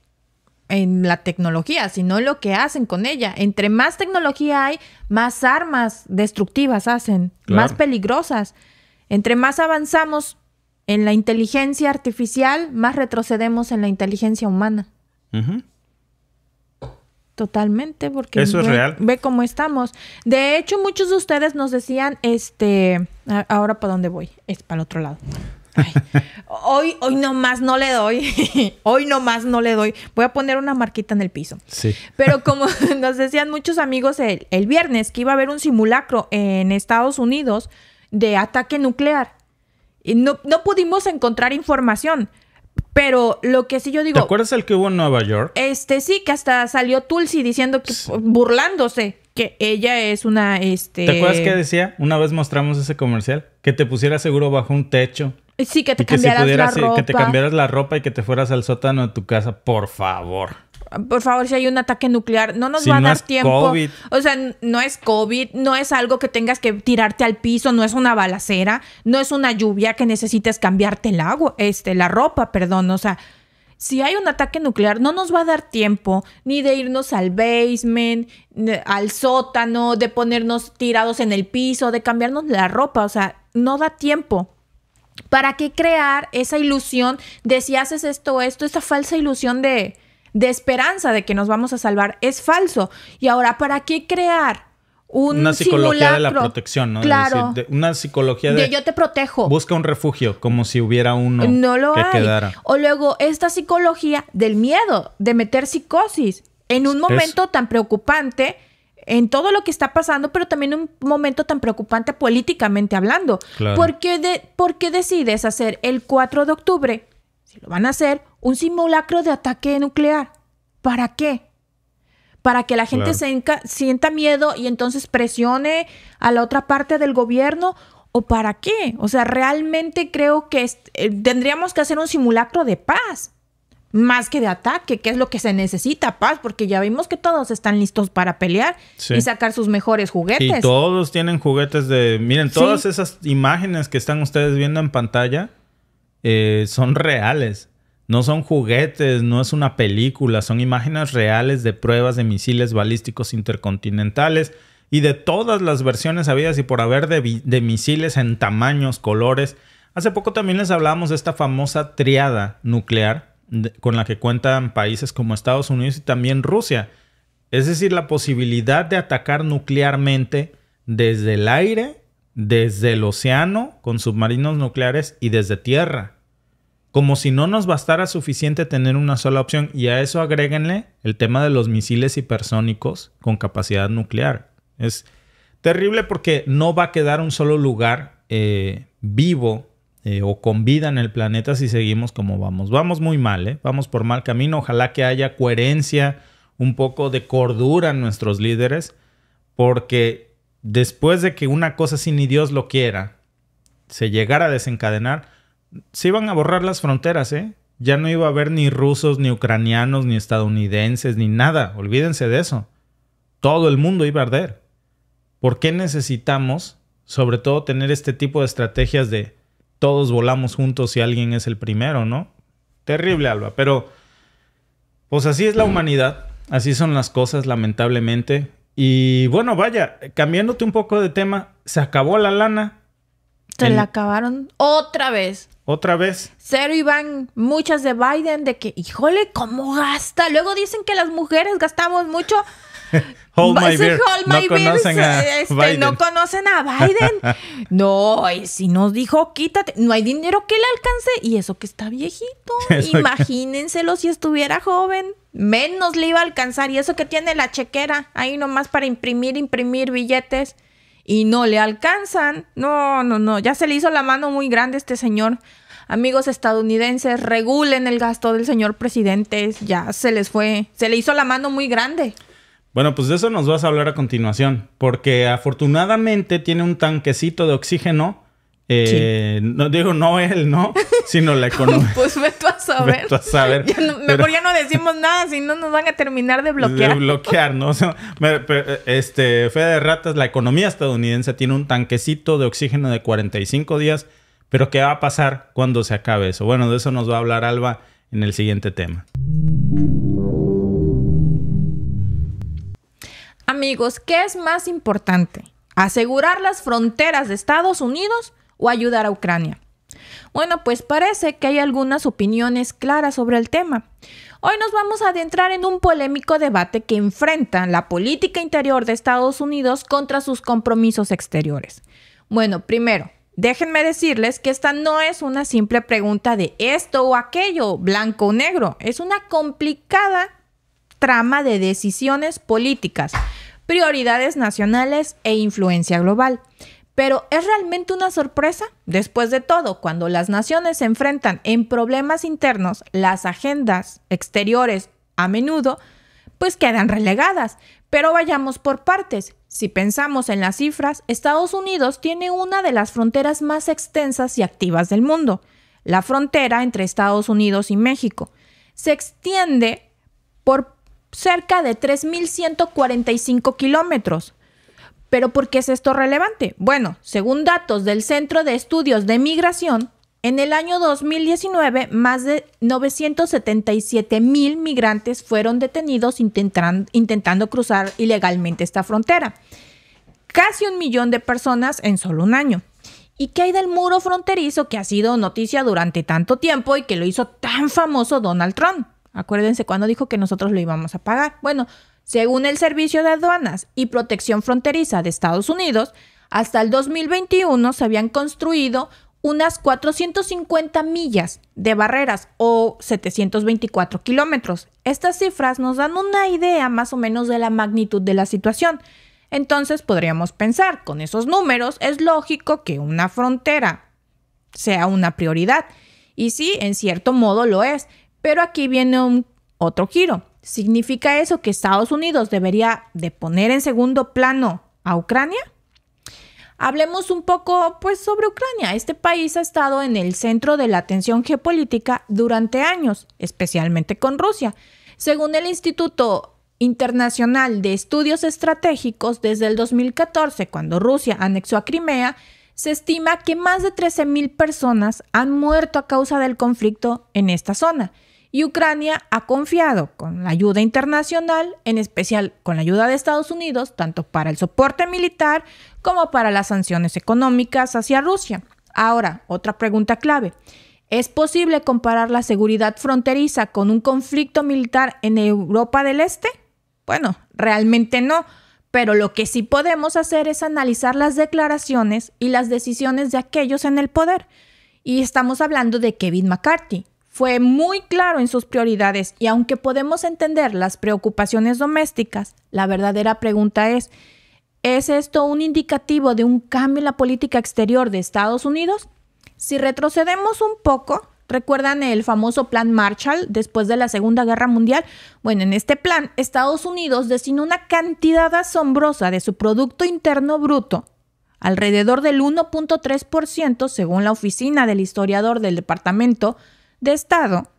en la tecnología, sino lo que hacen con ella. Entre más tecnología hay, más armas destructivas hacen, más peligrosas. Entre más avanzamos, en la inteligencia artificial, más retrocedemos en la inteligencia humana. Totalmente, porque Eso es ve, real. ve cómo estamos. De hecho, muchos de ustedes nos decían, este, ahora para dónde voy, es para el otro lado. Ay, hoy, hoy nomás no le doy, hoy nomás no le doy. Voy a poner una marquita en el piso. Sí. Pero como nos decían muchos amigos el, el viernes que iba a haber un simulacro en Estados Unidos de ataque nuclear. Y no, no pudimos encontrar información. Pero lo que sí yo ¿Te digo, acuerdas el que hubo en Nueva York? este sí, que hasta salió Tulsi diciendo que burlándose que ella es una este ¿Te acuerdas que decía? Una vez mostramos ese comercial. Que te pusieras seguro bajo un techo. Sí, que te y que, si cambiaras pudieras, la eh, ropa. que te cambiaras la ropa y que te fueras al sótano de tu casa, por favor. Por favor, si hay un ataque nuclear, no nos Si va a no dar es tiempo. COVID. O sea, no es COVID, no es algo que tengas que tirarte al piso, no es una balacera, no es una lluvia que necesites cambiarte el agua, este, la ropa, perdón. O sea, si hay un ataque nuclear, no nos va a dar tiempo ni de irnos al basement, al sótano, de ponernos tirados en el piso, de cambiarnos la ropa. O sea, no da tiempo. ¿Para qué crear esa ilusión de si haces esto, esto, esa falsa ilusión de, de esperanza de que nos vamos a salvar? Es falso. Y ahora, ¿para qué crear un una psicología de la protección, ¿no? De Claro. decir, de- una psicología de, De yo te protejo. busca un refugio, como si hubiera uno no lo que hay. quedara. O luego esta psicología del miedo, de meter psicosis en un momento tan preocupante en todo lo que está pasando, pero también un momento tan preocupante políticamente hablando. Claro. ¿Por qué, de, por qué decides hacer el 4 de octubre, lo van a hacer, un simulacro de ataque nuclear? ¿Para qué? Para que la gente Claro. se sienta miedo y entonces presione a la otra parte del gobierno. ¿O para qué? O sea, realmente creo que eh, tendríamos que hacer un simulacro de paz, más que de ataque, que es lo que se necesita, paz, porque ya vimos que todos están listos para pelear Sí. y sacar sus mejores juguetes. Y todos tienen juguetes de... Miren, Sí. todas esas imágenes que están ustedes viendo en pantalla eh, son reales. No son juguetes, no es una película, son imágenes reales de pruebas de misiles balísticos intercontinentales y de todas las versiones habidas y por haber de, misiles en tamaños, colores. Hace poco también les hablábamos de esta famosa triada nuclear con la que cuentan países como Estados Unidos y también Rusia. Es decir, la posibilidad de atacar nuclearmente desde el aire, desde el océano, con submarinos nucleares y desde tierra. Como si no nos bastara suficiente tener una sola opción. Y a eso agréguenle el tema de los misiles hipersónicos con capacidad nuclear. Es terrible porque no va a quedar un solo lugar eh, vivo eh, o con vida en el planeta si seguimos como vamos. Vamos muy mal, ¿eh? Vamos por mal camino. Ojalá que haya coherencia, un poco de cordura en nuestros líderes, porque después de que una cosa sin ni Dios lo quiera, se llegara a desencadenar, se iban a borrar las fronteras, ¿eh? Ya no iba a haber ni rusos, ni ucranianos, ni estadounidenses, ni nada. Olvídense de eso. Todo el mundo iba a arder. ¿Por qué necesitamos, sobre todo, tener este tipo de estrategias de todos volamos juntos y alguien es el primero, ¿no? Terrible, Alba. Pero, pues así es la humanidad. Así son las cosas, lamentablemente. Y bueno, vaya, cambiándote un poco de tema, se acabó la lana. Se El- la acabaron otra vez. Otra vez. Cero iban muchas de Biden de que, híjole, ¿cómo gasta? Luego dicen que las mujeres gastamos mucho. Hold my Sí, beer. hold No conocen a este, Biden. No conocen a Biden. no, y si nos dijo, quítate. No hay dinero que le alcance. Y eso que está viejito. Imagínenselo si estuviera joven. Menos le iba a alcanzar. Y eso que tiene la chequera. Ahí nomás para imprimir, imprimir billetes. Y no le alcanzan. No, no, no. Ya se le hizo la mano muy grande a este señor. Amigos estadounidenses, regulen el gasto del señor presidente. Ya se les fue. Se le hizo la mano muy grande. Bueno, pues de eso nos vas a hablar a continuación, porque afortunadamente tiene un tanquecito de oxígeno. Eh, No digo no él, ¿no, sino la economía. Pues ve tú a saber. Ve tú a saber. Ya no- mejor Pero- ya no decimos nada, si no nos van a terminar de bloquear. De bloquear, ¿no? O sea, este, fe de ratas, la economía estadounidense tiene un tanquecito de oxígeno de 45 días, pero ¿qué va a pasar cuando se acabe eso? Bueno, de eso nos va a hablar Alba en el siguiente tema. Amigos, ¿qué es más importante? ¿Asegurar las fronteras de Estados Unidos o ayudar a Ucrania? Bueno, pues parece que hay algunas opiniones claras sobre el tema. Hoy nos vamos a adentrar en un polémico debate que enfrenta la política interior de Estados Unidos contra sus compromisos exteriores. Bueno, primero, déjenme decirles que esta no es una simple pregunta de esto o aquello, blanco o negro, es una complicada trama de decisiones políticas, prioridades nacionales e influencia global. Pero ¿es realmente una sorpresa? Después de todo, cuando las naciones se enfrentan en problemas internos, las agendas exteriores a menudo pues quedan relegadas. Pero vayamos por partes. Si pensamos en las cifras, Estados Unidos tiene una de las fronteras más extensas y activas del mundo, la frontera entre Estados Unidos y México. Se extiende por cerca de 3.145 kilómetros. ¿Pero por qué es esto relevante? Bueno, según datos del Centro de Estudios de Migración, en el año 2019 más de 977 mil migrantes fueron detenidos intentando cruzar ilegalmente esta frontera. Casi un millón de personas en solo un año. ¿Y qué hay del muro fronterizo que ha sido noticia durante tanto tiempo y que lo hizo tan famoso Donald Trump? Acuérdense cuando dijo que nosotros lo íbamos a pagar. Bueno, según el Servicio de Aduanas y Protección Fronteriza de Estados Unidos, hasta el 2021 se habían construido unas 450 millas de barreras o 724 kilómetros. Estas cifras nos dan una idea más o menos de la magnitud de la situación. Entonces podríamos pensar, con esos números es lógico que una frontera sea una prioridad. Y sí, en cierto modo lo es, pero aquí viene un otro giro. ¿Significa eso que Estados Unidos debería de poner en segundo plano a Ucrania? Hablemos un poco pues sobre Ucrania. Este país ha estado en el centro de la atención geopolítica durante años, especialmente con Rusia. Según el Instituto Internacional de Estudios Estratégicos, desde el 2014, cuando Rusia anexó a Crimea, se estima que más de 13.000 personas han muerto a causa del conflicto en esta zona y Ucrania ha confiado con la ayuda internacional, en especial con la ayuda de Estados Unidos, tanto para el soporte militar como para las sanciones económicas hacia Rusia. Ahora, otra pregunta clave. ¿Es posible comparar la seguridad fronteriza con un conflicto militar en Europa del Este? Bueno, realmente no, pero lo que sí podemos hacer es analizar las declaraciones y las decisiones de aquellos en el poder. Y estamos hablando de Kevin McCarthy, fue muy claro en sus prioridades y aunque podemos entender las preocupaciones domésticas, la verdadera pregunta es, ¿es esto un indicativo de un cambio en la política exterior de Estados Unidos? Si retrocedemos un poco, ¿recuerdan el famoso plan Marshall después de la Segunda Guerra Mundial? Bueno, en este plan, Estados Unidos destinó una cantidad asombrosa de su Producto Interno Bruto alrededor del 1.3% según la oficina del historiador del Departamento de Estado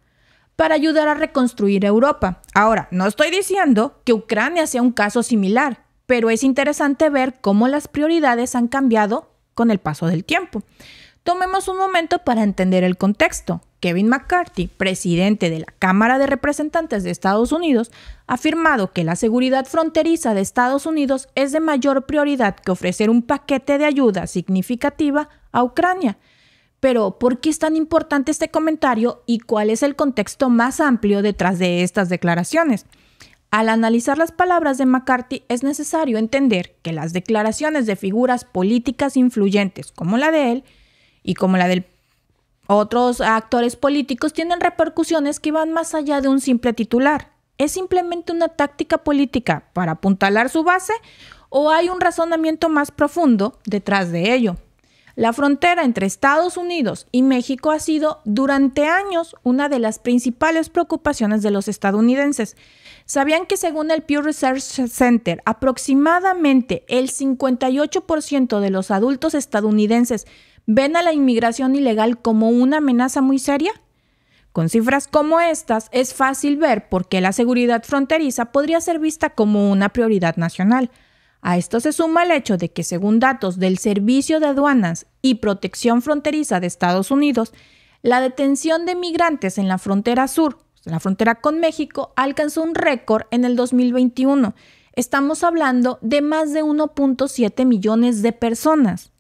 para ayudar a reconstruir Europa. Ahora, no estoy diciendo que Ucrania sea un caso similar, pero es interesante ver cómo las prioridades han cambiado con el paso del tiempo. Tomemos un momento para entender el contexto. Kevin McCarthy, presidente de la Cámara de Representantes de Estados Unidos, ha afirmado que la seguridad fronteriza de Estados Unidos es de mayor prioridad que ofrecer un paquete de ayuda significativa a Ucrania. Pero, ¿por qué es tan importante este comentario y cuál es el contexto más amplio detrás de estas declaraciones? Al analizar las palabras de McCarthy es necesario entender que las declaraciones de figuras políticas influyentes como la de él y como la de otros actores políticos tienen repercusiones que van más allá de un simple titular. ¿Es simplemente una táctica política para apuntalar su base o hay un razonamiento más profundo detrás de ello? La frontera entre Estados Unidos y México ha sido durante años una de las principales preocupaciones de los estadounidenses. ¿Sabían que según el Pew Research Center, aproximadamente el 58% de los adultos estadounidenses ven a la inmigración ilegal como una amenaza muy seria? Con cifras como estas, es fácil ver por qué la seguridad fronteriza podría ser vista como una prioridad nacional. A esto se suma el hecho de que, según datos del Servicio de Aduanas y Protección Fronteriza de Estados Unidos, la detención de migrantes en la frontera sur, la frontera con México, alcanzó un récord en el 2021. Estamos hablando de más de 1.7 millones de personas.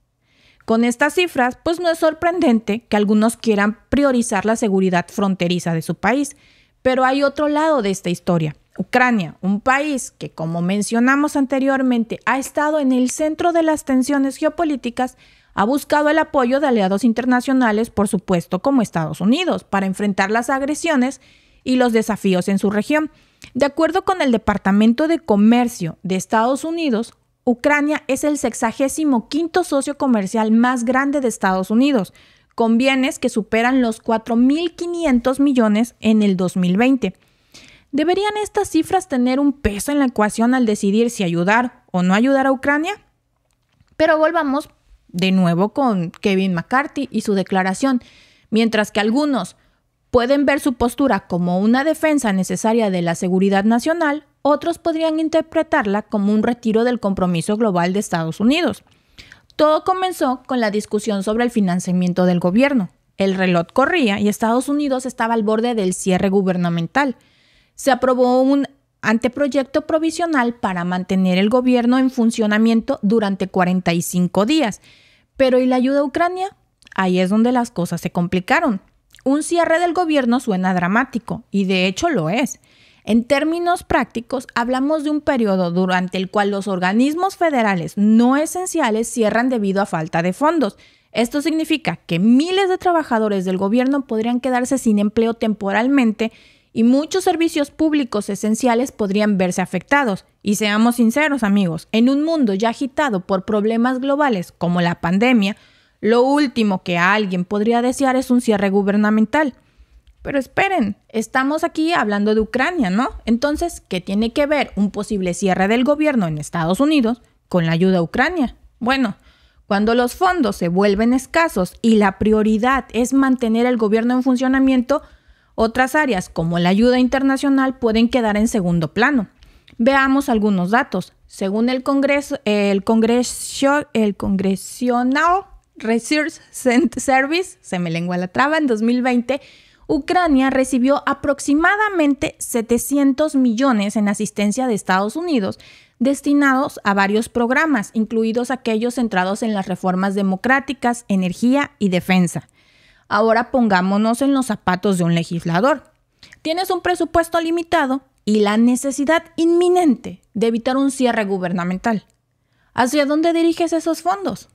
Con estas cifras, pues no es sorprendente que algunos quieran priorizar la seguridad fronteriza de su país. Pero hay otro lado de esta historia. Ucrania, un país que, como mencionamos anteriormente, ha estado en el centro de las tensiones geopolíticas, ha buscado el apoyo de aliados internacionales, por supuesto, como Estados Unidos, para enfrentar las agresiones y los desafíos en su región. De acuerdo con el Departamento de Comercio de Estados Unidos, Ucrania es el sexagésimo quinto socio comercial más grande de Estados Unidos, con bienes que superan los 4.500 millones en el 2020. ¿Deberían estas cifras tener un peso en la ecuación al decidir si ayudar o no ayudar a Ucrania? Pero volvamos de nuevo con Kevin McCarthy y su declaración. Mientras que algunos pueden ver su postura como una defensa necesaria de la seguridad nacional, otros podrían interpretarla como un retiro del compromiso global de Estados Unidos. Todo comenzó con la discusión sobre el financiamiento del gobierno. El reloj corría y Estados Unidos estaba al borde del cierre gubernamental. Se aprobó un anteproyecto provisional para mantener el gobierno en funcionamiento durante 45 días. Pero ¿y la ayuda a Ucrania? Ahí es donde las cosas se complicaron. Un cierre del gobierno suena dramático, y de hecho lo es. En términos prácticos, hablamos de un periodo durante el cual los organismos federales no esenciales cierran debido a falta de fondos. Esto significa que miles de trabajadores del gobierno podrían quedarse sin empleo temporalmente y muchos servicios públicos esenciales podrían verse afectados. Y seamos sinceros amigos, en un mundo ya agitado por problemas globales como la pandemia, lo último que alguien podría desear es un cierre gubernamental. Pero esperen, estamos aquí hablando de Ucrania, ¿no? Entonces, ¿qué tiene que ver un posible cierre del gobierno en Estados Unidos con la ayuda a Ucrania? Bueno, cuando los fondos se vuelven escasos y la prioridad es mantener el gobierno en funcionamiento, otras áreas como la ayuda internacional pueden quedar en segundo plano. Veamos algunos datos. Según el Congreso, el Congressional Research Service, se me lengua la traba, en 2020, Ucrania recibió aproximadamente 700 millones en asistencia de Estados Unidos destinados a varios programas, incluidos aquellos centrados en las reformas democráticas, energía y defensa. Ahora pongámonos en los zapatos de un legislador. Tienes un presupuesto limitado y la necesidad inminente de evitar un cierre gubernamental. ¿Hacia dónde diriges esos fondos?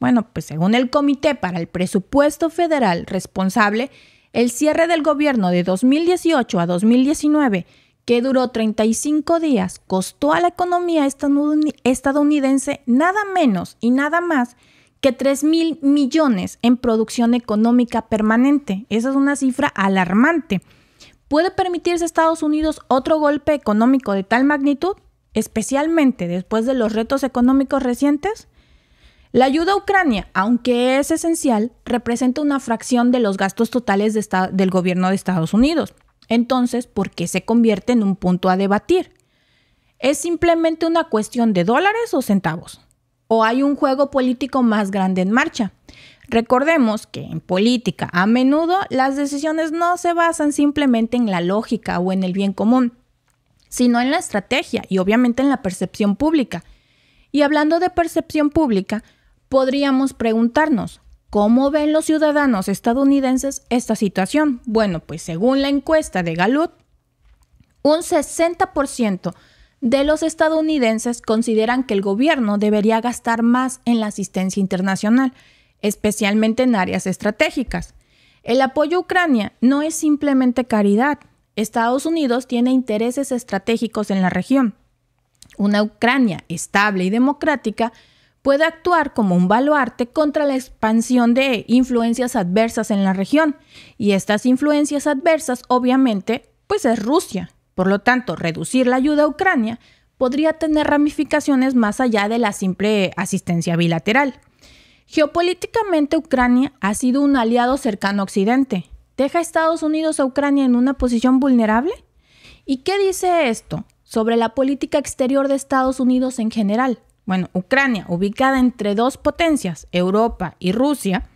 Bueno, pues según el Comité para el Presupuesto Federal responsable, el cierre del gobierno de 2018 a 2019, que duró 35 días, costó a la economía estadounidense nada menos y nada más que 3 mil millones en producción económica permanente. Esa es una cifra alarmante. ¿Puede permitirse Estados Unidos otro golpe económico de tal magnitud, especialmente después de los retos económicos recientes? La ayuda a Ucrania, aunque es esencial, representa una fracción de los gastos totales del gobierno de Estados Unidos. Entonces, ¿por qué se convierte en un punto a debatir? ¿Es simplemente una cuestión de dólares o centavos? ¿O hay un juego político más grande en marcha? Recordemos que en política a menudo las decisiones no se basan simplemente en la lógica o en el bien común, sino en la estrategia y obviamente en la percepción pública. Y hablando de percepción pública, podríamos preguntarnos, ¿cómo ven los ciudadanos estadounidenses esta situación? Bueno, pues según la encuesta de Gallup, un 60% de los estadounidenses consideran que el gobierno debería gastar más en la asistencia internacional, especialmente en áreas estratégicas. El apoyo a Ucrania no es simplemente caridad. Estados Unidos tiene intereses estratégicos en la región. Una Ucrania estable y democrática puede actuar como un baluarte contra la expansión de influencias adversas en la región. Y estas influencias adversas, obviamente, pues es Rusia. Por lo tanto, reducir la ayuda a Ucrania podría tener ramificaciones más allá de la simple asistencia bilateral. Geopolíticamente, Ucrania ha sido un aliado cercano a Occidente. ¿Deja a Estados Unidos a Ucrania en una posición vulnerable? ¿Y qué dice esto sobre la política exterior de Estados Unidos en general? bueno, Ucrania, ubicada entre dos potencias, Europa y Rusia,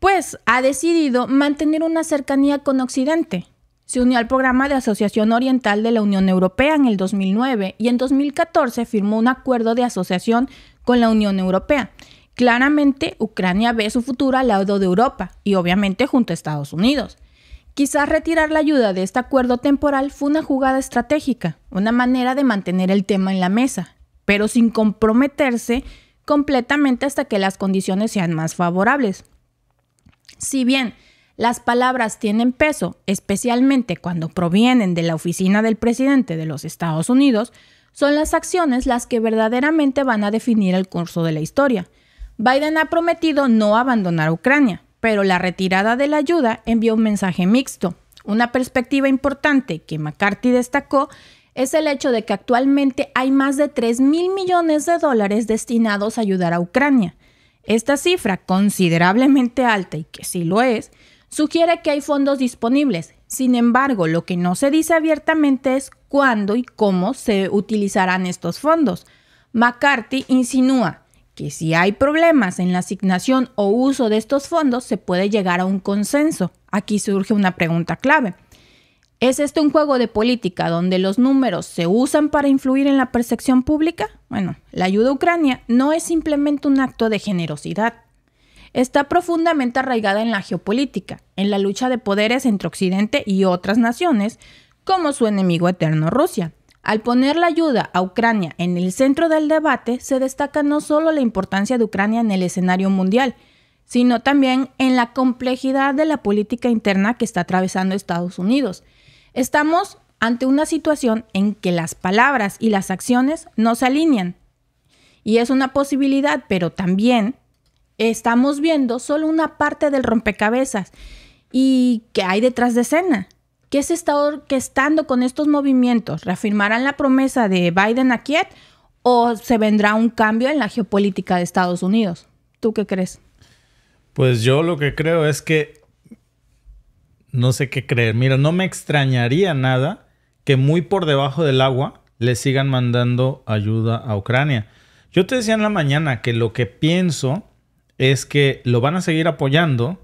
pues ha decidido mantener una cercanía con Occidente. Se unió al programa de Asociación Oriental de la Unión Europea en el 2009 y en 2014 firmó un acuerdo de asociación con la Unión Europea. Claramente, Ucrania ve su futuro al lado de Europa y obviamente junto a Estados Unidos. Quizás retirar la ayuda de este acuerdo temporal fue una jugada estratégica, una manera de mantener el tema en la mesa, pero sin comprometerse completamente hasta que las condiciones sean más favorables. Si bien las palabras tienen peso, especialmente cuando provienen de la oficina del presidente de los Estados Unidos, son las acciones las que verdaderamente van a definir el curso de la historia. Biden ha prometido no abandonar Ucrania, pero la retirada de la ayuda envió un mensaje mixto. Una perspectiva importante que McCarthy destacó es el hecho de que actualmente hay más de 3 mil millones de dólares destinados a ayudar a Ucrania. Esta cifra, considerablemente alta y que sí lo es, sugiere que hay fondos disponibles. Sin embargo, lo que no se dice abiertamente es cuándo y cómo se utilizarán estos fondos. McCarthy insinúa que si hay problemas en la asignación o uso de estos fondos, se puede llegar a un consenso. Aquí surge una pregunta clave. ¿Es este un juego de política donde los números se usan para influir en la percepción pública? Bueno, la ayuda a Ucrania no es simplemente un acto de generosidad. Está profundamente arraigada en la geopolítica, en la lucha de poderes entre Occidente y otras naciones, como su enemigo eterno Rusia. Al poner la ayuda a Ucrania en el centro del debate, se destaca no solo la importancia de Ucrania en el escenario mundial, sino también en la complejidad de la política interna que está atravesando Estados Unidos. Estamos ante una situación en que las palabras y las acciones no se alinean. Y es una posibilidad, pero también estamos viendo solo una parte del rompecabezas. ¿Y qué hay detrás de escena? ¿Qué se está orquestando con estos movimientos? ¿Reafirmarán la promesa de Biden a Kiev o se vendrá un cambio en la geopolítica de Estados Unidos? ¿Tú qué crees? Pues yo lo que creo es que no sé qué creer. Mira, no me extrañaría nada que muy por debajo del agua le sigan mandando ayuda a Ucrania. Yo te decía en la mañana que lo que pienso es que lo van a seguir apoyando,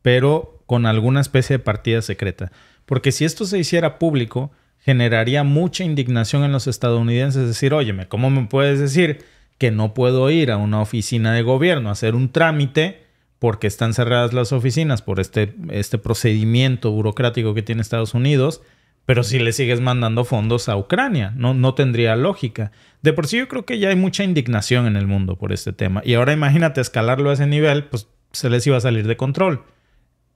pero con alguna especie de partida secreta. Porque si esto se hiciera público, generaría mucha indignación en los estadounidenses. Decir, óyeme, ¿cómo me puedes decir que no puedo ir a una oficina de gobierno a hacer un trámite porque están cerradas las oficinas por este, este procedimiento burocrático que tiene Estados Unidos? Pero si le sigues mandando fondos a Ucrania, no, no tendría lógica. De por sí yo creo que ya hay mucha indignación en el mundo por este tema. Y ahora imagínate escalarlo a ese nivel, pues se les iba a salir de control.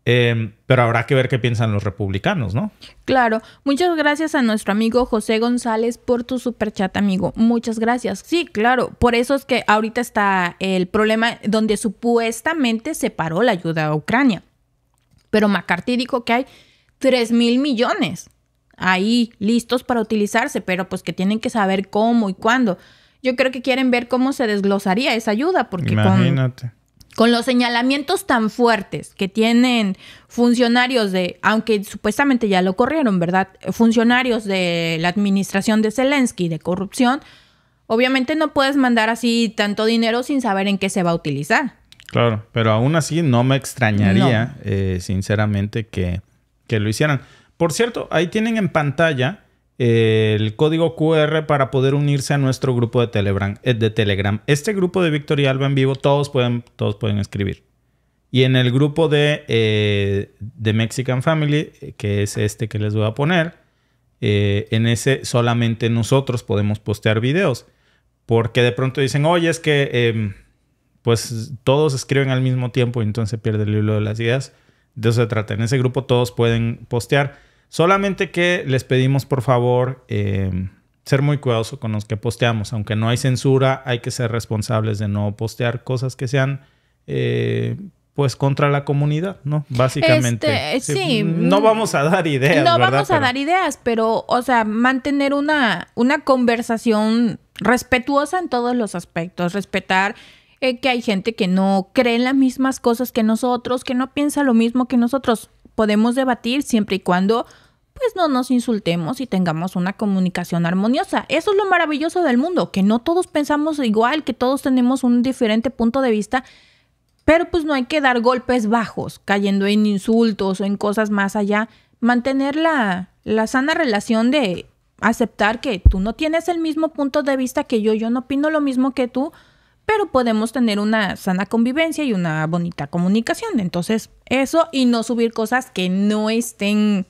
Em, pero habrá que ver qué piensan los republicanos, ¿no? Claro. Muchas gracias a nuestro amigo José González por tu superchat, amigo. Muchas gracias. Sí, claro. Por eso es que ahorita está el problema donde supuestamente se paró la ayuda a Ucrania. Pero McCarthy dijo que hay 3 mil millones ahí listos para utilizarse, pero pues que tienen que saber cómo y cuándo. Yo creo que quieren ver cómo se desglosaría esa ayuda, porque Imagínate con los señalamientos tan fuertes que tienen funcionarios de, aunque supuestamente ya lo corrieron, ¿verdad? Funcionarios de la administración de Zelensky de corrupción, obviamente no puedes mandar así tanto dinero sin saber en qué se va a utilizar. Claro, pero aún así no me extrañaría, eh, sinceramente, que, que lo hicieran. Por cierto, ahí tienen en pantalla el código QR para poder unirse a nuestro grupo de Telegram. Eh, de Telegram. Este grupo de Víctor y Alba en vivo, todos pueden, todos pueden escribir. Y en el grupo de, eh, de Mexican Family, eh, que es este que les voy a poner, en ese solamente nosotros podemos postear videos. Porque de pronto dicen, oye, es que em, pues todos escriben al mismo tiempo y entonces se pierde el hilo de las ideas. De eso se trata. En ese grupo todos pueden postear. Solamente que les pedimos por favor eh, ser muy cuidadosos con los que posteamos. Aunque no hay censura, hay que ser responsables de no postear cosas que sean eh, pues contra la comunidad, ¿no? Básicamente. Este, sí. No vamos a dar ideas. No vamos a dar ideas, pero, o sea, mantener una, una conversación respetuosa en todos los aspectos. Respetar eh, que hay gente que no cree en las mismas cosas que nosotros, que no piensa lo mismo que nosotros podemos debatir siempre y cuando pues no nos insultemos y tengamos una comunicación armoniosa. Eso es lo maravilloso del mundo, que no todos pensamos igual, que todos tenemos un diferente punto de vista, pero pues no hay que dar golpes bajos, cayendo en insultos o en cosas más allá. Mantener la, la sana relación de aceptar que tú no tienes el mismo punto de vista que yo, yo no opino lo mismo que tú, pero podemos tener una sana convivencia y una bonita comunicación. Entonces, eso y no subir cosas que no estén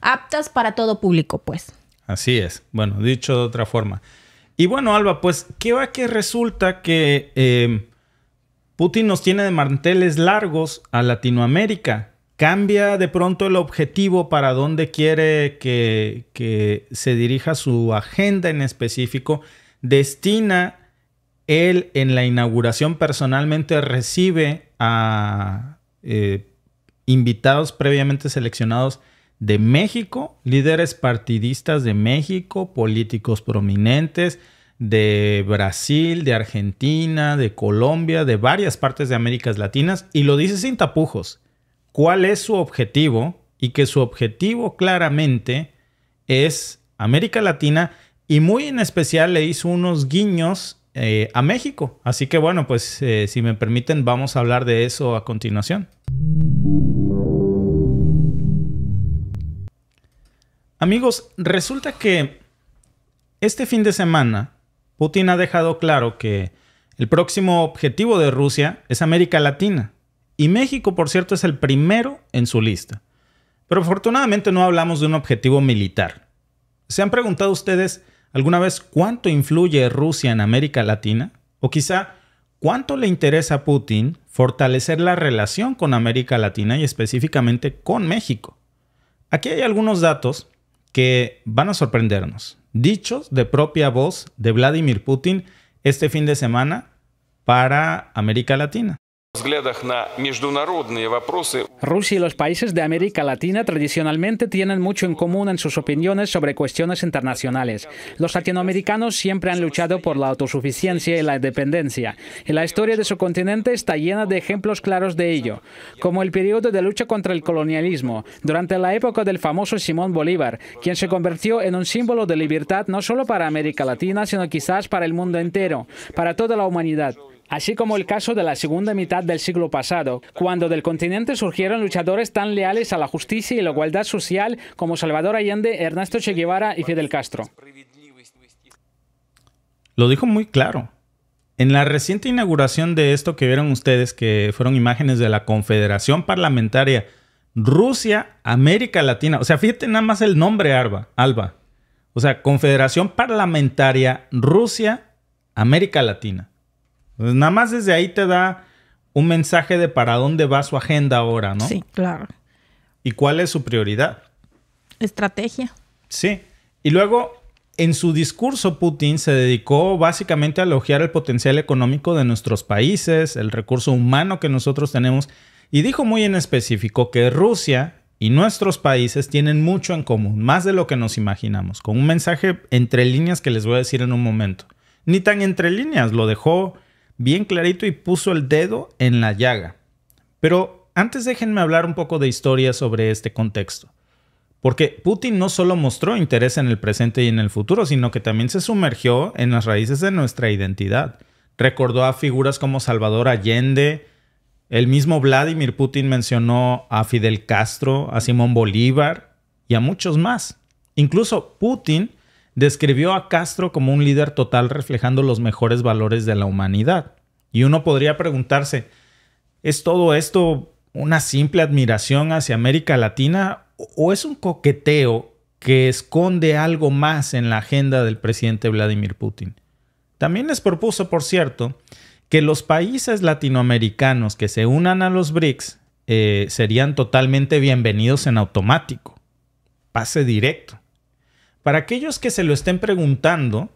aptas para todo público, pues. Así es. Bueno, dicho de otra forma. Y bueno, Alba, pues, ¿qué va que resulta que eh, Putin nos tiene de manteles largos a Latinoamérica? Cambia de pronto el objetivo para dónde quiere que, que se dirija su agenda en específico. Destina él en la inauguración personalmente recibe a eh, invitados previamente seleccionados de México, líderes partidistas de México, políticos prominentes de Brasil, de Argentina, de Colombia, de varias partes de América Latinas, y lo dice sin tapujos. ¿Cuál es su objetivo? Y que su objetivo claramente es América Latina y muy en especial le hizo unos guiños eh, a México. Así que bueno, pues eh, si me permiten vamos a hablar de eso a continuación. Amigos, resulta que este fin de semana Putin ha dejado claro que el próximo objetivo de Rusia es América Latina. Y México, por cierto, es el primero en su lista. Pero afortunadamente no hablamos de un objetivo militar. ¿Se han preguntado ustedes alguna vez cuánto influye Rusia en América Latina? O quizá cuánto le interesa a Putin fortalecer la relación con América Latina y específicamente con México. Aquí hay algunos datos que van a sorprendernos. Dichos de propia voz de Vladimir Putin este fin de semana para América Latina. Rusia y los países de América Latina tradicionalmente tienen mucho en común en sus opiniones sobre cuestiones internacionales. Los latinoamericanos siempre han luchado por la autosuficiencia y la independencia, y la historia de su continente está llena de ejemplos claros de ello, como el periodo de lucha contra el colonialismo, durante la época del famoso Simón Bolívar, quien se convirtió en un símbolo de libertad no solo para América Latina, sino quizás para el mundo entero, para toda la humanidad así como el caso de la segunda mitad del siglo pasado, cuando del continente surgieron luchadores tan leales a la justicia y la igualdad social como Salvador Allende, Ernesto Che Guevara y Fidel Castro. Lo dijo muy claro. En la reciente inauguración de esto que vieron ustedes, que fueron imágenes de la Confederación Parlamentaria Rusia, América Latina, o sea, fíjate nada más el nombre, Alba, Alba. O sea, Confederación Parlamentaria Rusia, América Latina. Pues nada más desde ahí te da un mensaje de para dónde va su agenda ahora, ¿no? Sí, claro. ¿Y cuál es su prioridad? Estrategia. Sí. Y luego, en su discurso, Putin se dedicó básicamente a elogiar el potencial económico de nuestros países, el recurso humano que nosotros tenemos, y dijo muy en específico que Rusia y nuestros países tienen mucho en común, más de lo que nos imaginamos, con un mensaje entre líneas que les voy a decir en un momento. Ni tan entre líneas, lo dejó bien clarito y puso el dedo en la llaga. Pero antes déjenme hablar un poco de historia sobre este contexto. Porque Putin no solo mostró interés en el presente y en el futuro, sino que también se sumergió en las raíces de nuestra identidad. Recordó a figuras como Salvador Allende, el mismo Vladimir Putin mencionó a Fidel Castro, a Simón Bolívar y a muchos más. Incluso Putin describió a Castro como un líder total reflejando los mejores valores de la humanidad. Y uno podría preguntarse, ¿es todo esto una simple admiración hacia América Latina o es un coqueteo que esconde algo más en la agenda del presidente Vladimir Putin? También les propuso, por cierto, que los países latinoamericanos que se unan a los BRICS eh, serían totalmente bienvenidos en automático. Pase directo. Para aquellos que se lo estén preguntando,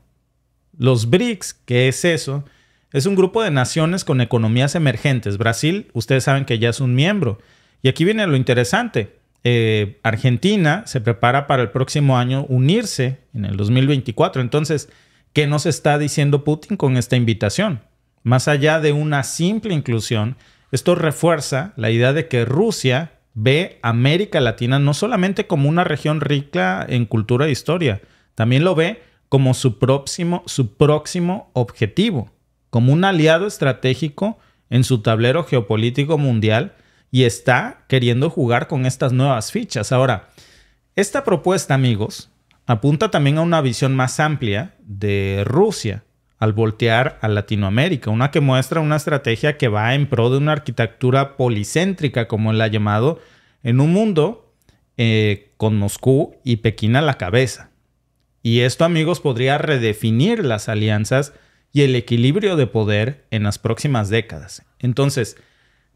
los BRICS, ¿qué es eso? Es un grupo de naciones con economías emergentes. Brasil, ustedes saben que ya es un miembro. Y aquí viene lo interesante. Eh, Argentina se prepara para el próximo año unirse en el 2024. Entonces, ¿qué nos está diciendo Putin con esta invitación? Más allá de una simple inclusión, esto refuerza la idea de que Rusia ve América Latina no solamente como una región rica en cultura e historia, también lo ve como su próximo, su próximo objetivo, como un aliado estratégico en su tablero geopolítico mundial y está queriendo jugar con estas nuevas fichas. Ahora, esta propuesta, amigos, apunta también a una visión más amplia de Rusia. Al voltear a Latinoamérica, una que muestra una estrategia que va en pro de una arquitectura policéntrica, como él ha llamado, en un mundo eh, con Moscú y Pekín a la cabeza. Y esto, amigos, podría redefinir las alianzas y el equilibrio de poder en las próximas décadas. Entonces,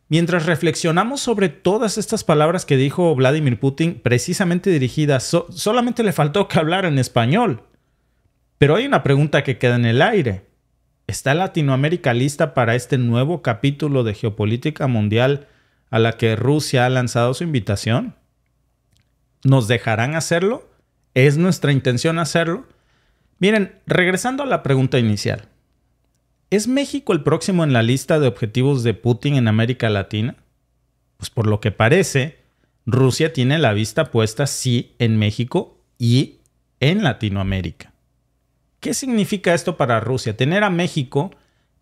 mientras reflexionamos sobre todas estas palabras que dijo Vladimir Putin, precisamente dirigidas, solamente le faltó que hablar en español. Pero hay una pregunta que queda en el aire. ¿Está Latinoamérica lista para este nuevo capítulo de geopolítica mundial a la que Rusia ha lanzado su invitación? ¿Nos dejarán hacerlo? ¿Es nuestra intención hacerlo? Miren, regresando a la pregunta inicial. ¿Es México el próximo en la lista de objetivos de Putin en América Latina? Pues por lo que parece, Rusia tiene la vista puesta sí en México y en Latinoamérica. ¿Qué significa esto para Rusia? Tener a México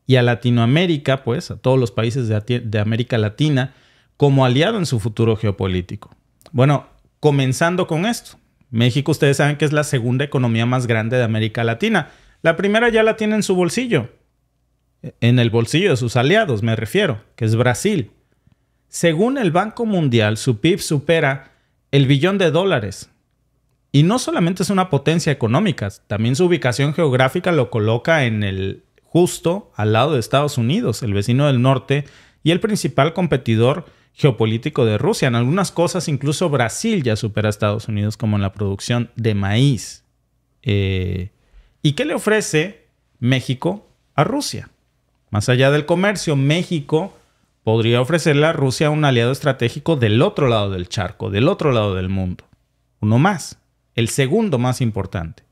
y a Latinoamérica, pues a todos los países de, América Latina, como aliado en su futuro geopolítico. Bueno, comenzando con esto. México, ustedes saben que es la segunda economía más grande de América Latina. La primera ya la tiene en su bolsillo, en el bolsillo de sus aliados, me refiero, que es Brasil. Según el Banco Mundial, su PIB supera el billón de dólares. Y no solamente es una potencia económica, también su ubicación geográfica lo coloca en el justo al lado de Estados Unidos, el vecino del norte y el principal competidor geopolítico de Rusia. En algunas cosas incluso Brasil ya supera a Estados Unidos como en la producción de maíz. Eh, ¿Y qué le ofrece México a Rusia? Más allá del comercio, México podría ofrecerle a Rusia un aliado estratégico del otro lado del charco, del otro lado del mundo. Uno más, el segundo más importante.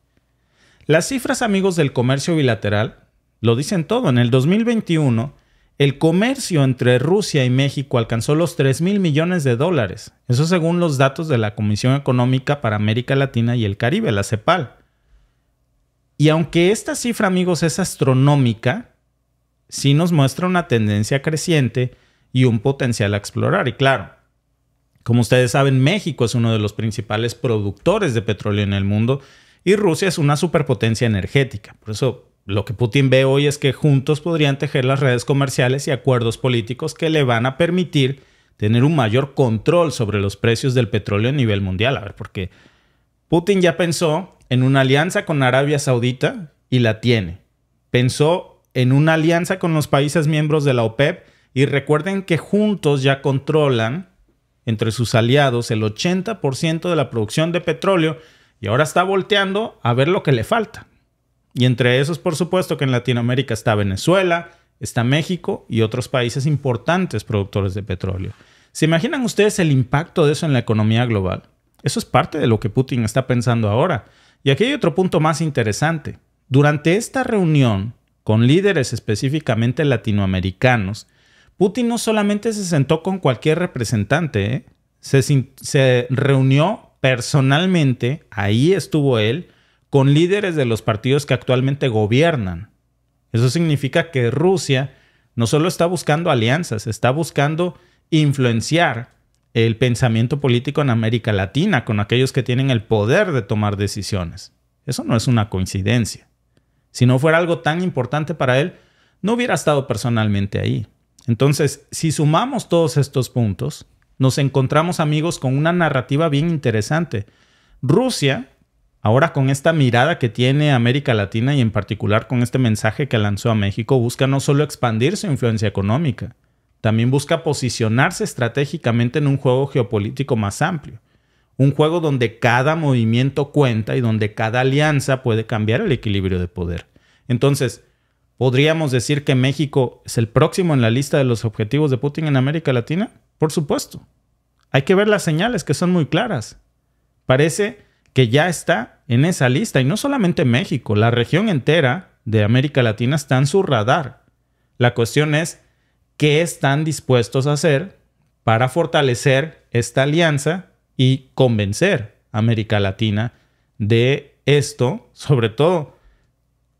Las cifras, amigos, del comercio bilateral lo dicen todo. En el 2021, el comercio entre Rusia y México alcanzó los 3 mil millones de dólares. Eso según los datos de la Comisión Económica para América Latina y el Caribe, la CEPAL. Y aunque esta cifra, amigos, es astronómica, sí nos muestra una tendencia creciente y un potencial a explorar. Y claro, como ustedes saben, México es uno de los principales productores de petróleo en el mundo y Rusia es una superpotencia energética. Por eso lo que Putin ve hoy es que juntos podrían tejer las redes comerciales y acuerdos políticos que le van a permitir tener un mayor control sobre los precios del petróleo a nivel mundial. A ver, porque Putin ya pensó en una alianza con Arabia Saudita y la tiene. Pensó en una alianza con los países miembros de la OPEP y recuerden que juntos ya controlan entre sus aliados el 80% de la producción de petróleo y ahora está volteando a ver lo que le falta. Y entre esos, por supuesto, que en Latinoamérica está Venezuela, está México y otros países importantes productores de petróleo. ¿Se imaginan ustedes el impacto de eso en la economía global? Eso es parte de lo que Putin está pensando ahora. Y aquí hay otro punto más interesante. Durante esta reunión, con líderes específicamente latinoamericanos, Putin no solamente se sentó con cualquier representante, ¿eh? se, se reunió personalmente, ahí estuvo él, con líderes de los partidos que actualmente gobiernan. Eso significa que Rusia no solo está buscando alianzas, está buscando influenciar el pensamiento político en América Latina con aquellos que tienen el poder de tomar decisiones. Eso no es una coincidencia. Si no fuera algo tan importante para él, no hubiera estado personalmente ahí. Entonces, si sumamos todos estos puntos, nos encontramos amigos con una narrativa bien interesante. Rusia, ahora con esta mirada que tiene América Latina y en particular con este mensaje que lanzó a México, busca no solo expandir su influencia económica, también busca posicionarse estratégicamente en un juego geopolítico más amplio un juego donde cada movimiento cuenta y donde cada alianza puede cambiar el equilibrio de poder. Entonces, ¿podríamos decir que México es el próximo en la lista de los objetivos de Putin en América Latina? Por supuesto. Hay que ver las señales que son muy claras. Parece que ya está en esa lista y no solamente México, la región entera de América Latina está en su radar. La cuestión es qué están dispuestos a hacer para fortalecer esta alianza y convencer a América Latina de esto, sobre todo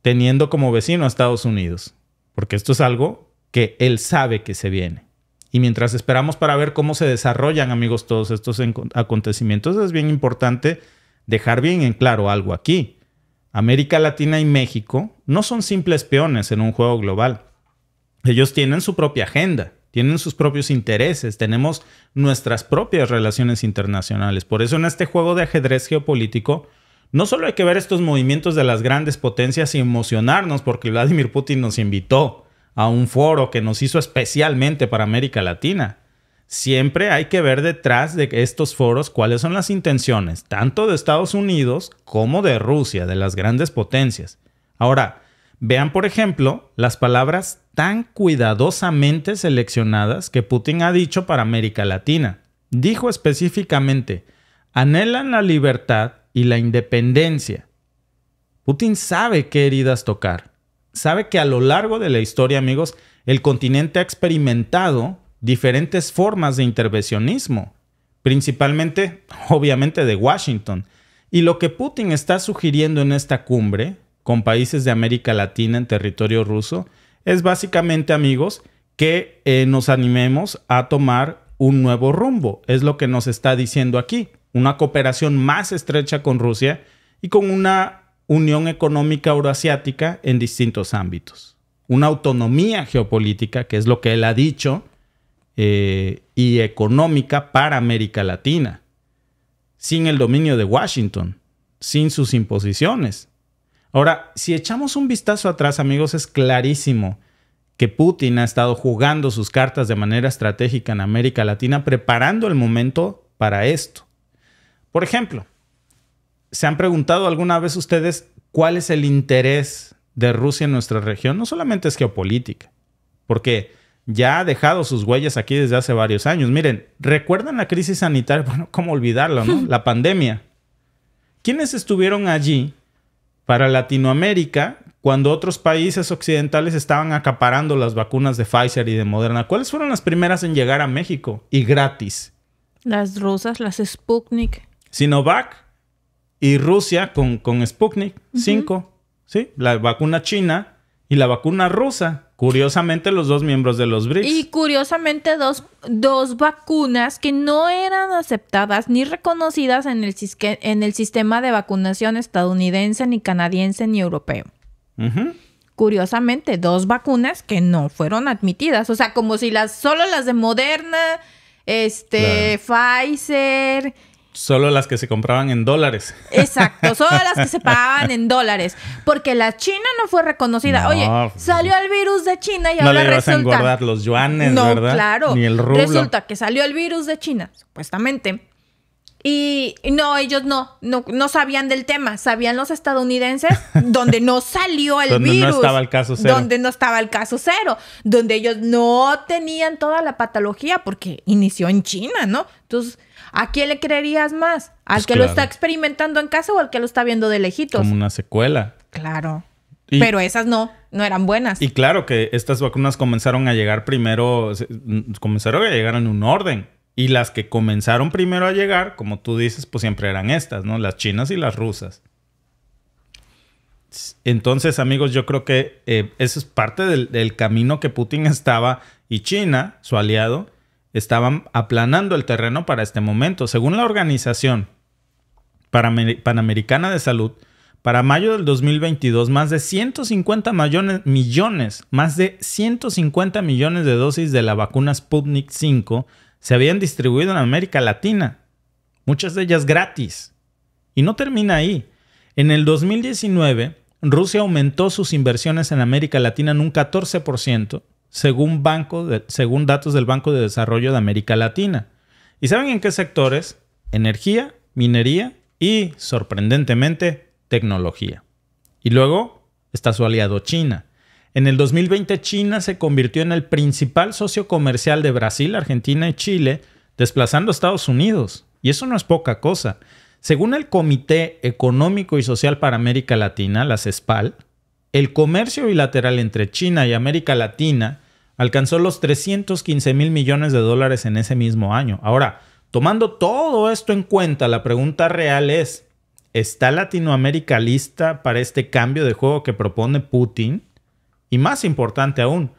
teniendo como vecino a Estados Unidos, porque esto es algo que él sabe que se viene. Y mientras esperamos para ver cómo se desarrollan, amigos, todos estos acontecimientos, es bien importante dejar bien en claro algo aquí. América Latina y México no son simples peones en un juego global. Ellos tienen su propia agenda, tienen sus propios intereses, tenemos nuestras propias relaciones internacionales. Por eso en este juego de ajedrez geopolítico, no solo hay que ver estos movimientos de las grandes potencias y emocionarnos porque Vladimir Putin nos invitó a un foro que nos hizo especialmente para América Latina. Siempre hay que ver detrás de estos foros cuáles son las intenciones, tanto de Estados Unidos como de Rusia, de las grandes potencias. Ahora, vean por ejemplo las palabras tan cuidadosamente seleccionadas que Putin ha dicho para América Latina. Dijo específicamente, anhelan la libertad y la independencia. Putin sabe qué heridas tocar. Sabe que a lo largo de la historia, amigos, el continente ha experimentado diferentes formas de intervencionismo, principalmente, obviamente, de Washington. Y lo que Putin está sugiriendo en esta cumbre, con países de América Latina en territorio ruso, es básicamente, amigos, que eh, nos animemos a tomar un nuevo rumbo. Es lo que nos está diciendo aquí una cooperación más estrecha con Rusia y con una unión económica euroasiática en distintos ámbitos. Una autonomía geopolítica, que es lo que él ha dicho, eh, y económica para América Latina, sin el dominio de Washington, sin sus imposiciones. Ahora, si echamos un vistazo atrás, amigos, es clarísimo que Putin ha estado jugando sus cartas de manera estratégica en América Latina, preparando el momento para esto. Por ejemplo, ¿se han preguntado alguna vez ustedes cuál es el interés de Rusia en nuestra región? No solamente es geopolítica, porque ya ha dejado sus huellas aquí desde hace varios años. Miren, ¿recuerdan la crisis sanitaria? Bueno, ¿cómo olvidarlo, no? La pandemia. ¿Quiénes estuvieron allí para Latinoamérica cuando otros países occidentales estaban acaparando las vacunas de Pfizer y de Moderna? ¿Cuáles fueron las primeras en llegar a México? Y gratis. Las rusas, las Sputnik. Sinovac y Rusia con, con Sputnik 5, ¿sí? La vacuna china y la vacuna rusa. Curiosamente, los dos miembros de los BRICS. Y curiosamente, dos, dos vacunas que no eran aceptadas ni reconocidas en el, en el sistema de vacunación estadounidense, ni canadiense, ni europeo. Curiosamente, dos vacunas que no fueron admitidas. O sea, como si las, solo las de Moderna, este, Pfizer Solo las que se compraban en dólares. Exacto, solo las que se pagaban en dólares. Porque la China no fue reconocida. Oye, pues, salió el virus de China y ahora no le resulta... a engordar los yuanes, no, claro. Ni el rublo. Resulta que salió el virus de China, supuestamente. Y no, ellos no, no, no sabían del tema. Sabían los estadounidenses donde no salió el donde virus. Donde no estaba el caso cero. Donde no estaba el caso cero. Donde ellos no tenían toda la patología porque inició en China, ¿no? Entonces ¿A quién le creerías más? ¿Al Pues que lo está experimentando en casa o al que lo está viendo de lejitos? Como una secuela. Claro. Pero esas no, no eran buenas. Y claro que estas vacunas comenzaron a llegar primero, comenzaron a llegar en un orden. Y las que comenzaron primero a llegar, como tú dices, pues siempre eran estas, ¿no? Las chinas y las rusas. Entonces, amigos, yo creo que eh, eso es parte del, del camino que Putin estaba y China, su aliado, estaban aplanando el terreno para este momento. Según la Organización Panamericana de Salud, para mayo del 2022, más de 150 millones, más de 150 millones de dosis de la vacuna Sputnik 5 se habían distribuido en América Latina, muchas de ellas gratis. Y no termina ahí. En el 2019, Rusia aumentó sus inversiones en América Latina en un 14%, según, datos del Banco de Desarrollo de América Latina. ¿Y saben en qué sectores? Energía, minería y, sorprendentemente, tecnología. Y luego está su aliado China. En el 2020 China se convirtió en el principal socio comercial de Brasil, Argentina y Chile, desplazando a Estados Unidos. Y eso no es poca cosa. Según el Comité Económico y Social para América Latina, la CESPAL, el comercio bilateral entre China y América Latina alcanzó los 315 mil millones de dólares en ese mismo año. Ahora, tomando todo esto en cuenta, la pregunta real es, ¿está Latinoamérica lista para este cambio de juego que propone Putin? Y más importante aún,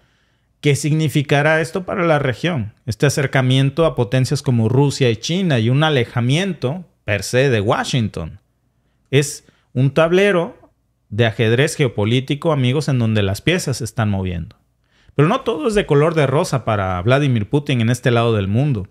¿qué significará esto para la región? Este acercamiento a potencias como Rusia y China y un alejamiento per se de Washington. Es un tablero de ajedrez geopolítico, amigos, en donde las piezas se están moviendo. Pero no todo es de color de rosa para Vladimir Putin en este lado del mundo.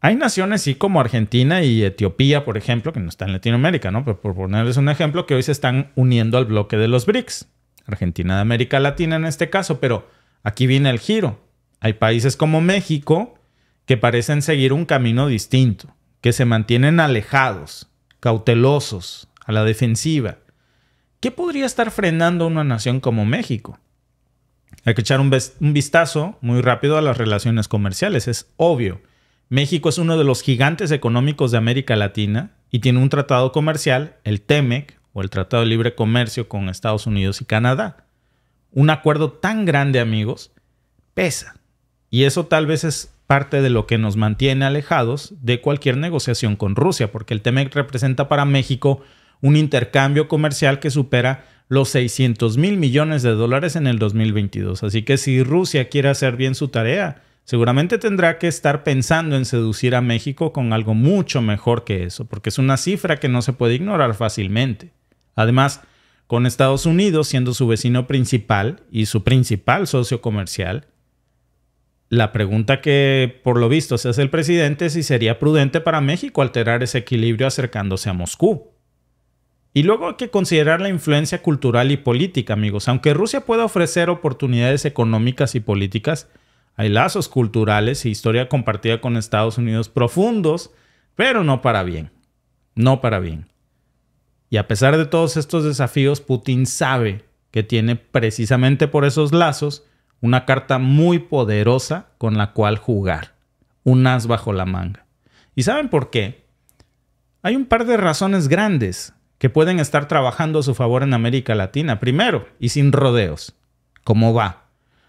Hay naciones, sí, como Argentina y Etiopía, por ejemplo, que no están en Latinoamérica, ¿no? Pero por ponerles un ejemplo, que hoy se están uniendo al bloque de los BRICS. Argentina de América Latina en este caso, pero aquí viene el giro. Hay países como México que parecen seguir un camino distinto, que se mantienen alejados, cautelosos, a la defensiva. ¿Qué podría estar frenando una nación como México? Hay que echar un, vistazo muy rápido a las relaciones comerciales. Es obvio. México es uno de los gigantes económicos de América Latina y tiene un tratado comercial, el TEMEC, o el Tratado de Libre Comercio con Estados Unidos y Canadá. Un acuerdo tan grande, amigos, pesa. Y eso tal vez es parte de lo que nos mantiene alejados de cualquier negociación con Rusia, porque el TEMEC representa para México un intercambio comercial que supera los 600 mil millones de dólares en el 2022. Así que si Rusia quiere hacer bien su tarea, seguramente tendrá que estar pensando en seducir a México con algo mucho mejor que eso, porque es una cifra que no se puede ignorar fácilmente. Además, con Estados Unidos siendo su vecino principal y su principal socio comercial, la pregunta que por lo visto se hace el presidente es si sería prudente para México alterar ese equilibrio acercándose a Moscú. Y luego hay que considerar la influencia cultural y política, amigos. Aunque Rusia pueda ofrecer oportunidades económicas y políticas, hay lazos culturales e historia compartida con Estados Unidos profundos, pero no para bien. No para bien. Y a pesar de todos estos desafíos, Putin sabe que tiene precisamente por esos lazos una carta muy poderosa con la cual jugar. Un as bajo la manga. ¿Y saben por qué? Hay un par de razones grandes que pueden estar trabajando a su favor en América Latina. Primero, y sin rodeos, ¿cómo va?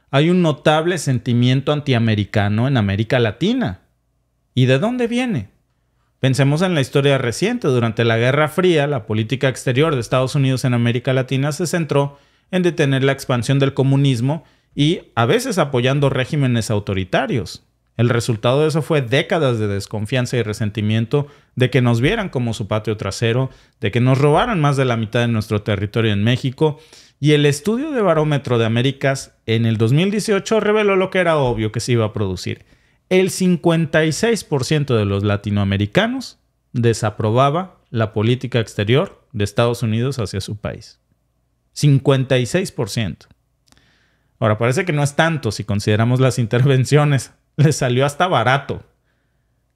Hay un notable sentimiento antiamericano en América Latina. ¿Y de dónde viene? Pensemos en la historia reciente. Durante la Guerra Fría, la política exterior de Estados Unidos en América Latina se centró en detener la expansión del comunismo y a veces apoyando regímenes autoritarios. El resultado de eso fue décadas de desconfianza y resentimiento de que nos vieran como su patio trasero, de que nos robaran más de la mitad de nuestro territorio en México. Y el estudio de Barómetro de Américas en el 2018 reveló lo que era obvio que se iba a producir el 56% de los latinoamericanos desaprobaba la política exterior de Estados Unidos hacia su país. 56%. Ahora, parece que no es tanto si consideramos las intervenciones. Les salió hasta barato,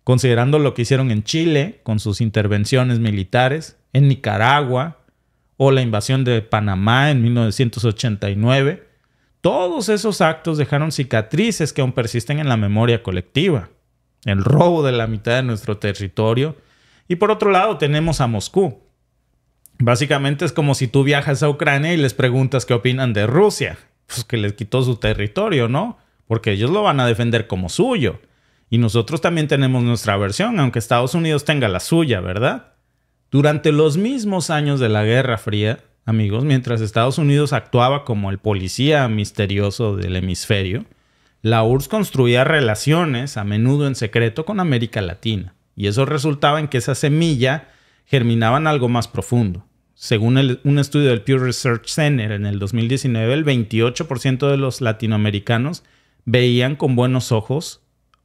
considerando lo que hicieron en Chile con sus intervenciones militares, en Nicaragua, o la invasión de Panamá en 1989 todos esos actos dejaron cicatrices que aún persisten en la memoria colectiva. El robo de la mitad de nuestro territorio. Y por otro lado tenemos a Moscú. Básicamente es como si tú viajas a Ucrania y les preguntas qué opinan de Rusia. Pues que les quitó su territorio, ¿no? Porque ellos lo van a defender como suyo. Y nosotros también tenemos nuestra versión, aunque Estados Unidos tenga la suya, ¿verdad? Durante los mismos años de la Guerra Fría, amigos, mientras Estados Unidos actuaba como el policía misterioso del hemisferio, la URSS construía relaciones, a menudo en secreto, con América Latina. Y eso resultaba en que esa semilla germinaba en algo más profundo. Según un estudio del Pew Research Center en el 2019, el 28% de los latinoamericanos veían con buenos ojos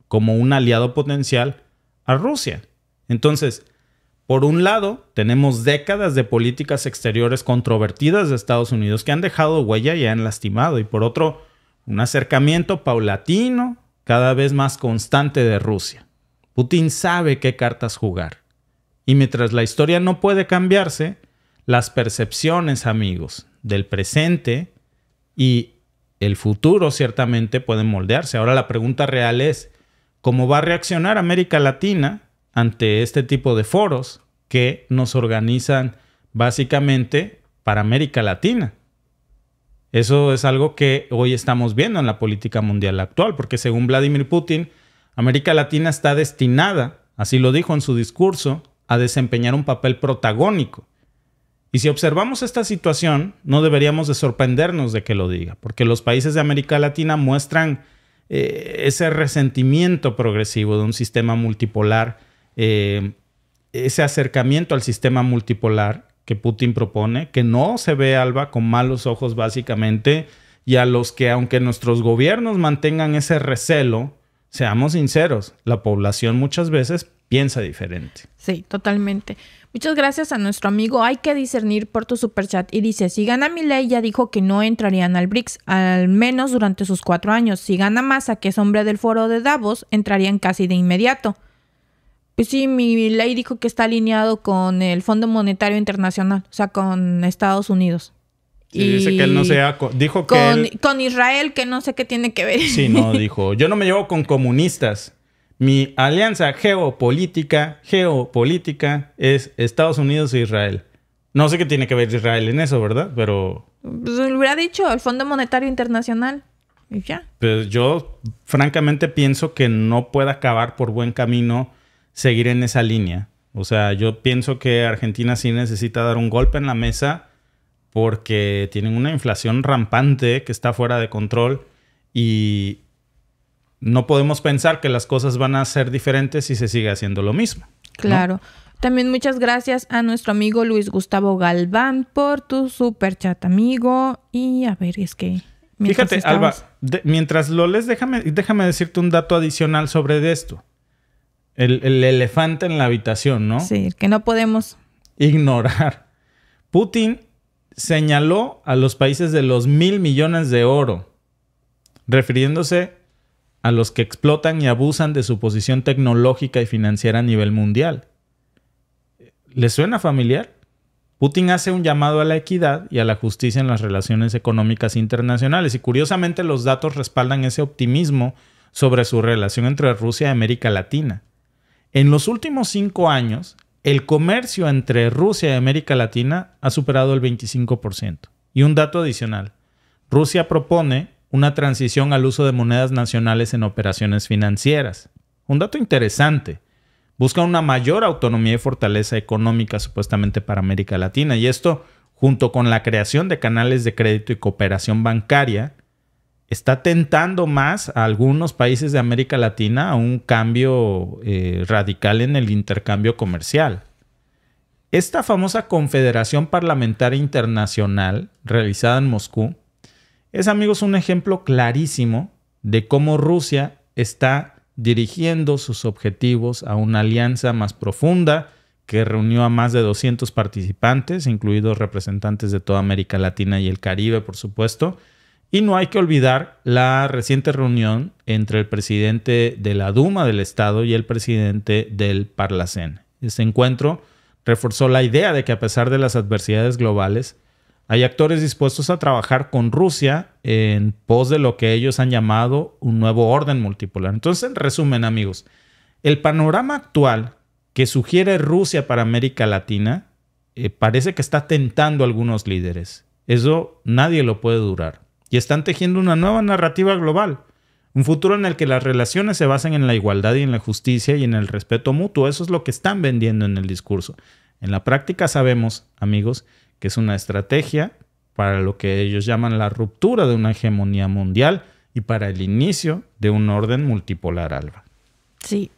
como un aliado potencial a Rusia. Entonces, por un lado, tenemos décadas de políticas exteriores controvertidas de Estados Unidos que han dejado huella y han lastimado. Y por otro, un acercamiento paulatino, cada vez más constante de Rusia. Putin sabe qué cartas jugar. Y mientras la historia no puede cambiarse, las percepciones, amigos, del presente y el futuro ciertamente pueden moldearse. Ahora la pregunta real es, ¿cómo va a reaccionar América Latina ante este tipo de foros que nos organizan básicamente para América Latina. Eso es algo que hoy estamos viendo en la política mundial actual, porque según Vladimir Putin, América Latina está destinada, así lo dijo en su discurso, a desempeñar un papel protagónico. Y si observamos esta situación, no deberíamos de sorprendernos de que lo diga, porque los países de América Latina muestran eh, ese resentimiento progresivo de un sistema multipolar, eh, ese acercamiento al sistema multipolar que Putin propone, que no se ve, Alba, con malos ojos básicamente, y a los que, aunque nuestros gobiernos mantengan ese recelo, seamos sinceros, la población muchas veces piensa diferente. Sí, totalmente. Muchas gracias a nuestro amigo Hay que discernir por tu superchat. Y dice, si gana ley ya dijo que no entrarían al BRICS, al menos durante sus cuatro años. Si gana Massa, que es hombre del foro de Davos, entrarían casi de inmediato. Pues sí, mi ley dijo que está alineado con el Fondo Monetario Internacional, o sea, con Estados Unidos. y dice que él no sea... Dijo que... Con, con Israel, que no sé qué tiene que ver. Sí, no, dijo, yo no me llevo con comunistas. Mi alianza geopolítica, geopolítica es Estados Unidos e Israel. No sé qué tiene que ver Israel en eso, ¿verdad? Pero... Pues lo hubiera dicho, el Fondo Monetario Internacional. Y ya. Pues yo francamente pienso que no puede acabar por buen camino seguir en esa línea. O sea, yo pienso que Argentina sí necesita dar un golpe en la mesa porque tienen una inflación rampante que está fuera de control y no podemos pensar que las cosas van a ser diferentes si se sigue haciendo lo mismo. Claro. También muchas gracias a nuestro amigo Luis Gustavo Galván por tu super chat, amigo. Y a ver, es que... Fíjate, Alba, mientras lo lees, déjame, déjame decirte un dato adicional sobre esto. El, el elefante en la habitación, ¿no? Sí, que no podemos ignorar. Putin señaló a los países de los mil millones de oro, refiriéndose a los que explotan y abusan de su posición tecnológica y financiera a nivel mundial. ¿Les suena familiar? Putin hace un llamado a la equidad y a la justicia en las relaciones económicas internacionales y curiosamente los datos respaldan ese optimismo sobre su relación entre Rusia y América Latina. En los últimos cinco años, el comercio entre Rusia y América Latina ha superado el 25%. Y un dato adicional, Rusia propone una transición al uso de monedas nacionales en operaciones financieras. Un dato interesante. Busca una mayor autonomía y fortaleza económica supuestamente para América Latina y esto, junto con la creación de canales de crédito y cooperación bancaria, está tentando más a algunos países de América Latina a un cambio eh, radical en el intercambio comercial. Esta famosa Confederación Parlamentaria Internacional, realizada en Moscú, es, amigos, un ejemplo clarísimo de cómo Rusia está dirigiendo sus objetivos a una alianza más profunda que reunió a más de 200 participantes, incluidos representantes de toda América Latina y el Caribe, por supuesto. Y no hay que olvidar la reciente reunión entre el presidente de la Duma del Estado y el presidente del Parlacén. Este encuentro reforzó la idea de que a pesar de las adversidades globales, hay actores dispuestos a trabajar con Rusia en pos de lo que ellos han llamado un nuevo orden multipolar. Entonces, en resumen, amigos, el panorama actual que sugiere Rusia para América Latina eh, parece que está tentando a algunos líderes. Eso nadie lo puede durar. Y están tejiendo una nueva narrativa global. Un futuro en el que las relaciones se basen en la igualdad y en la justicia y en el respeto mutuo. Eso es lo que están vendiendo en el discurso. En la práctica sabemos, amigos, que es una estrategia para lo que ellos llaman la ruptura de una hegemonía mundial y para el inicio de un orden multipolar, Alba. Sí.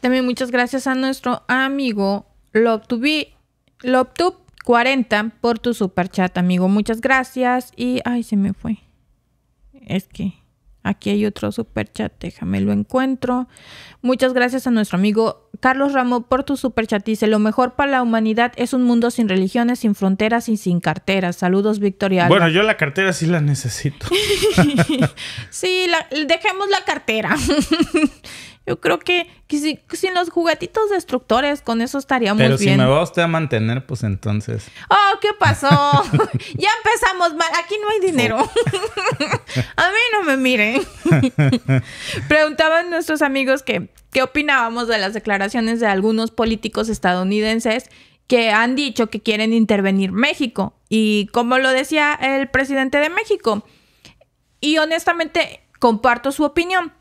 También muchas gracias a nuestro amigo LobTube40 por tu super chat, amigo. Muchas gracias. Y, ay, se me fue. Es que Aquí hay otro super chat, déjame lo encuentro. Muchas gracias a nuestro amigo Carlos Ramo por tu super chat. Dice, lo mejor para la humanidad es un mundo sin religiones, sin fronteras y sin carteras. Saludos, Victoria. Bueno, yo la cartera sí la necesito. sí, dejemos la cartera. Yo creo que, si, sin los juguetitos destructores, con eso estaríamos bien. Pero si me va usted a mantener, pues entonces. Oh, ¿qué pasó? ya empezamos mal. Aquí no hay dinero. a mí no me miren. Preguntaban nuestros amigos que qué opinábamos de las declaraciones de algunos políticos estadounidenses que han dicho que quieren intervenir México. Y como lo decía el presidente de México. Y honestamente comparto su opinión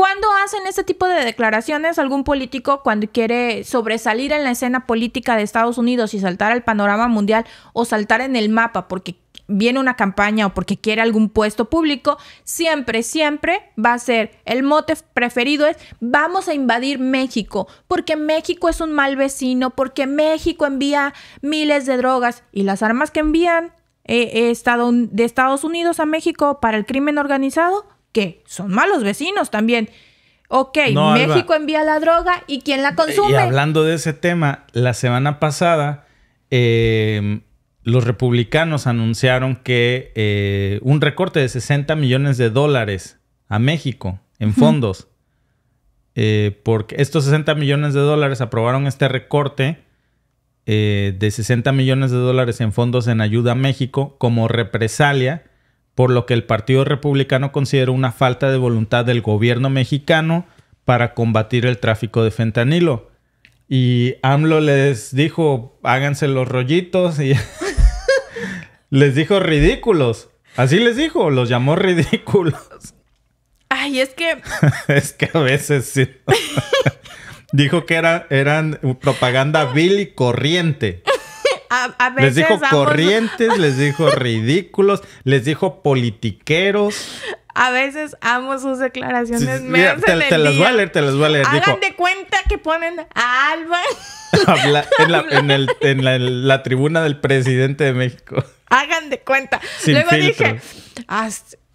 ¿Cuándo hacen ese tipo de declaraciones algún político cuando quiere sobresalir en la escena política de Estados Unidos y saltar al panorama mundial o saltar en el mapa porque viene una campaña o porque quiere algún puesto público, siempre, siempre va a ser el mote preferido es vamos a invadir México, porque México es un mal vecino, porque México envía miles de drogas y las armas que envían eh, eh, de Estados Unidos a México para el crimen organizado, que son malos vecinos también. Ok, México envía la droga y ¿quién la consume? Y hablando de ese tema, la semana pasada eh, los republicanos anunciaron que eh, un recorte de 60 millones de dólares a México en fondos. Eh, porque estos 60 millones de dólares aprobaron este recorte eh, de 60 millones de dólares en fondos en ayuda a México como represalia por lo que el Partido Republicano consideró una falta de voluntad del gobierno mexicano para combatir el tráfico de fentanilo. Y AMLO les dijo, háganse los rollitos y les dijo ridículos. Así les dijo, los llamó ridículos. Ay, es que... es que a veces sí. dijo que era, eran propaganda vil y corriente. A, veces les dijo corrientes, les dijo ridículos, les dijo politiqueros. A veces amo sus declaraciones. te, las voy a leer, te las voy a leer. Hagan de cuenta que ponen a Alba. en, la, tribuna del presidente de México. Hagan de cuenta. Luego dije,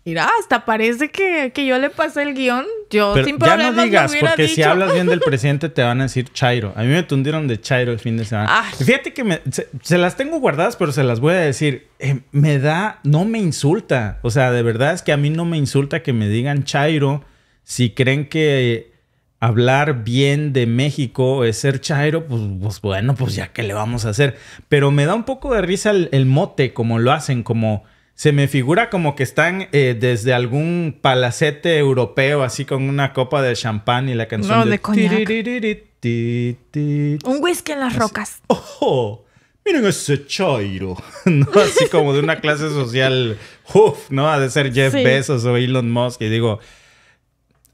mira, hasta parece que, yo le pasé el guion. Yo sin problemas Ya no digas, porque si hablas bien del presidente te van a decir Chairo. A mí me tundieron de Chairo el fin de semana. Fíjate que se, las tengo guardadas, pero se las voy a decir. Eh, me da, no me insulta. O sea, de verdad es que a mí no me insulta que me digan Chairo si creen que hablar bien de México es ser chairo, pues, pues, bueno, pues ya que le vamos a hacer. Pero me da un poco de risa el, mote, como lo hacen, como se me figura como que están eh, desde algún palacete europeo, así con una copa de champán y la canción no, de, Un whisky en las rocas. ¡Oh! Miren ese chairo. ¿No? Así como de una clase social, uff, ¿no? Ha de ser Jeff Bezos o Elon Musk. Y digo,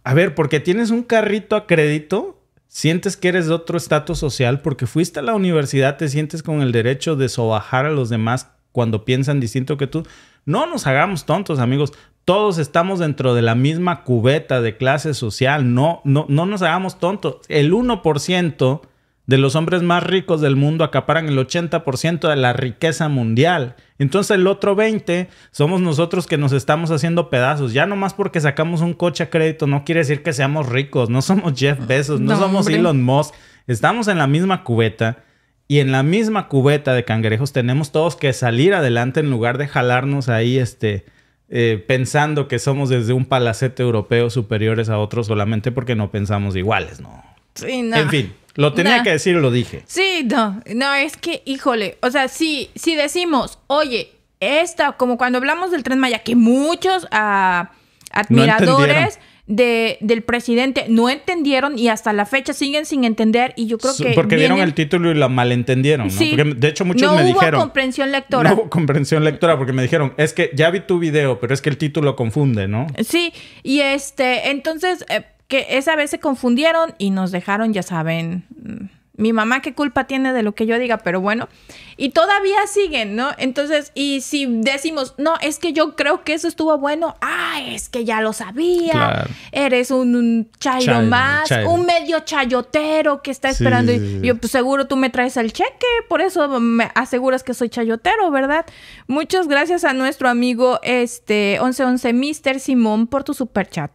a ver, porque tienes un carrito a crédito, sientes que eres de otro estatus social, porque fuiste a la universidad, te sientes con el derecho de sobajar a los demás cuando piensan distinto que tú. No nos hagamos tontos, amigos. Todos estamos dentro de la misma cubeta de clase social. No, no, no nos hagamos tontos. El 1% de los hombres más ricos del mundo acaparan el 80% de la riqueza mundial. Entonces el otro 20 somos nosotros que nos estamos haciendo pedazos. Ya nomás porque sacamos un coche a crédito no quiere decir que seamos ricos. No somos Jeff Bezos, no, somos Elon Musk. Estamos en la misma cubeta. Y en la misma cubeta de cangrejos tenemos todos que salir adelante en lugar de jalarnos ahí este, eh, pensando que somos desde un palacete europeo superiores a otros solamente porque no pensamos iguales, ¿no? Sí, no. En fin, lo tenía que decir, lo dije. Sí, no, no, es que, híjole, o sea, si, si decimos, oye, esta, como cuando hablamos del Tren Maya, que muchos ah, admiradores de, del presidente no entendieron y hasta la fecha siguen sin entender y yo creo que... Porque vieron el título y la malentendieron, ¿no? Sí, porque de hecho muchos no me hubo dijeron... comprensión lectora. No hubo comprensión lectora porque me dijeron, es que ya vi tu video, pero es que el título confunde, ¿no? Sí, y este, entonces... Eh, que esa vez se confundieron y nos dejaron, ya saben, mm, mi mamá qué culpa tiene de lo que yo diga, pero bueno, y todavía siguen, ¿no? Entonces, y si decimos, no, es que yo creo que eso estuvo bueno, ah, es que ya lo sabía, eres un, chairo, más, un medio chayotero que está esperando, y yo, pues seguro tú me traes el cheque, por eso me aseguras que soy chayotero, ¿verdad? Muchas gracias a nuestro amigo este 1111 Mr. Simón por tu super chat.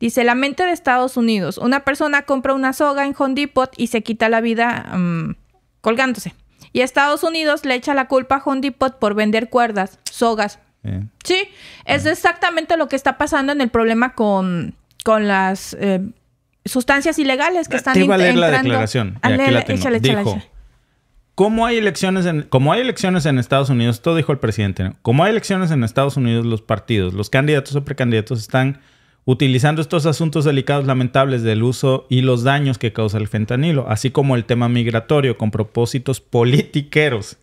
Dice, la mente de Estados Unidos. Una persona compra una soga en Home Depot y se quita la vida mm, colgándose. Y Estados Unidos le echa la culpa a Home Depot por vender cuerdas, sogas. Sí, es exactamente lo que está pasando en el problema con, con las eh, sustancias ilegales que están Te iba a leer la declaración. aquí la tengo. dijo, ¿cómo hay, elecciones en, como hay elecciones en Estados Unidos, esto dijo el presidente, como hay elecciones en Estados Unidos, los partidos, los candidatos o precandidatos están utilizando estos asuntos delicados lamentables del uso y los daños que causa el fentanilo, así como el tema migratorio con propósitos politiqueros.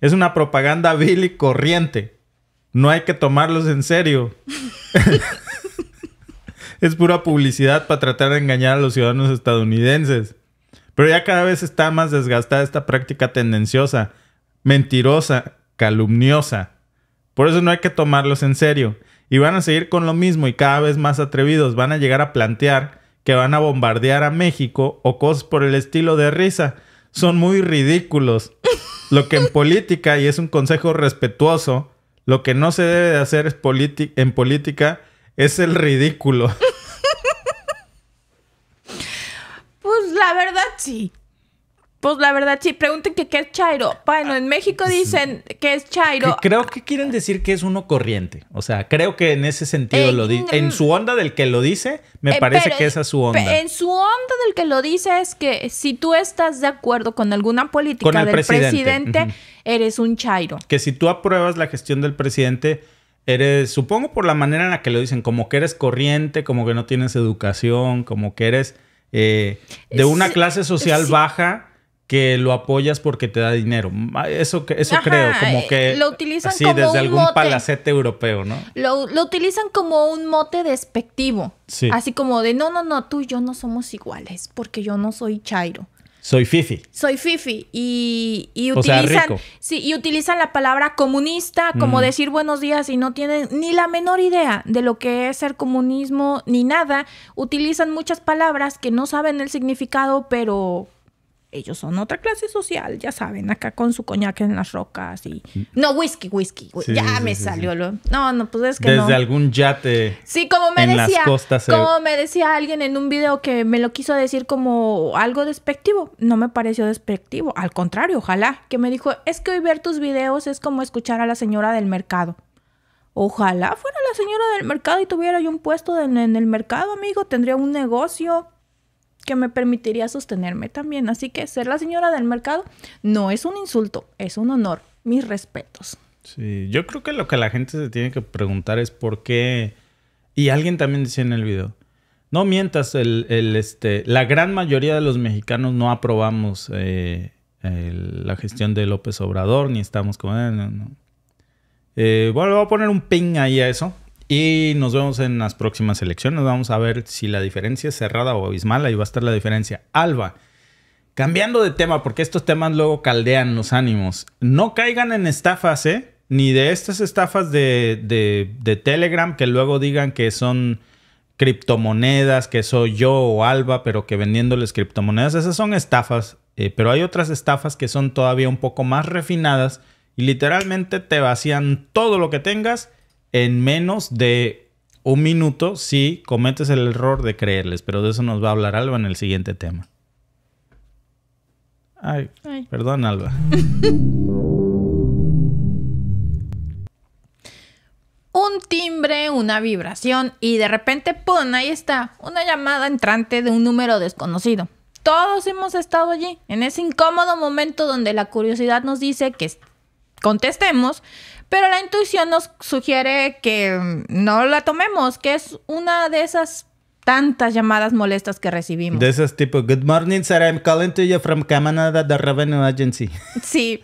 Es una propaganda vil y corriente. No hay que tomarlos en serio. es pura publicidad para tratar de engañar a los ciudadanos estadounidenses. Pero ya cada vez está más desgastada esta práctica tendenciosa, mentirosa, calumniosa. Por eso no hay que tomarlos en serio. Y van a seguir con lo mismo y cada vez más atrevidos. Van a llegar a plantear que van a bombardear a México o cosas por el estilo de risa. Son muy ridículos. Lo que en política, y es un consejo respetuoso, lo que no se debe de hacer es en política es el ridículo. Pues la verdad sí. Pues la verdad, sí, pregunten que qué es Chairo. Bueno, en México dicen que es Chairo. creo que quieren decir que es uno corriente. O sea, creo que en ese sentido lo dice. En su onda del que lo dice, me Eh, parece que esa es su onda. En su onda del que lo dice es que si tú estás de acuerdo con alguna política Con del presidente. eres un Chairo. Que si tú apruebas la gestión del presidente, eres, supongo por la manera en la que lo dicen, como que eres corriente, como que no tienes educación, como que eres eh, de una clase social sí. baja que lo apoyas porque te da dinero. Eso, que- eso Ajá, creo, como que... eh, lo utilizan así, como desde un algún mote. palacete europeo, ¿no? Lo, lo utilizan como un mote despectivo. Sí. Así como de, no, no, no, tú y yo no somos iguales porque yo no soy Chairo. Soy Fifi. Soy Fifi y, y O sea, utilizan rico. sí, y utilizan la palabra comunista como Mm. decir buenos días y no tienen ni la menor idea de lo que es ser comunismo ni nada. Utilizan muchas palabras que no saben el significado, pero ellos son otra clase social, ya saben, acá con su coñac en las rocas y no whisky, whisky. Sí, ya sí, me sí, salió lo. No, no, pues es que Desde no. algún yate. Sí, como me en las decía, costas, eh. como me decía alguien en un video que me lo quiso decir como algo despectivo. No me pareció despectivo, al contrario, ojalá. Que me dijo, es que hoy ver tus videos es como escuchar a la señora del mercado. Ojalá fuera la señora del mercado y tuviera yo un puesto en, en el mercado, amigo. Tendría un negocio que me permitiría sostenerme también. Así que ser la señora del mercado no es un insulto, es un honor. Mis respetos. Sí, yo creo que lo que la gente se tiene que preguntar es por qué. Y alguien también decía en el video. No mientas, el, el, este, la gran mayoría de los mexicanos no aprobamos eh, la gestión de López Obrador, ni estamos con él. no, no. Eh, bueno, le voy a poner un ping ahí a eso. Y nos vemos en las próximas elecciones. Vamos a ver si la diferencia es cerrada o abismal. Ahí va a estar la diferencia. Alba, Cambiando de tema, porque estos temas luego caldean los ánimos. No caigan en estafas, ¿eh? Ni de estas estafas de, de- Telegram que luego digan que son criptomonedas, que soy yo o Alba, pero que vendiéndoles criptomonedas. Esas son estafas. eh, pero hay otras estafas que son todavía un poco más refinadas y literalmente te vacían todo lo que tengas en menos de un minuto si cometes el error de creerles. Pero de eso nos va a hablar Alba en el siguiente tema. Ay, Ay. perdón, Alba. un timbre, una vibración y de repente, ¡pum! Ahí está, una llamada entrante de un número desconocido. Todos hemos estado allí, en ese incómodo momento donde la curiosidad nos dice que contestemos, pero la intuición nos sugiere que mm, no la tomemos, que es una de esas tantas llamadas molestas que recibimos. De esos tipo, Good morning, sir. I'm calling to you from Canada, the Revenue Agency. Sí,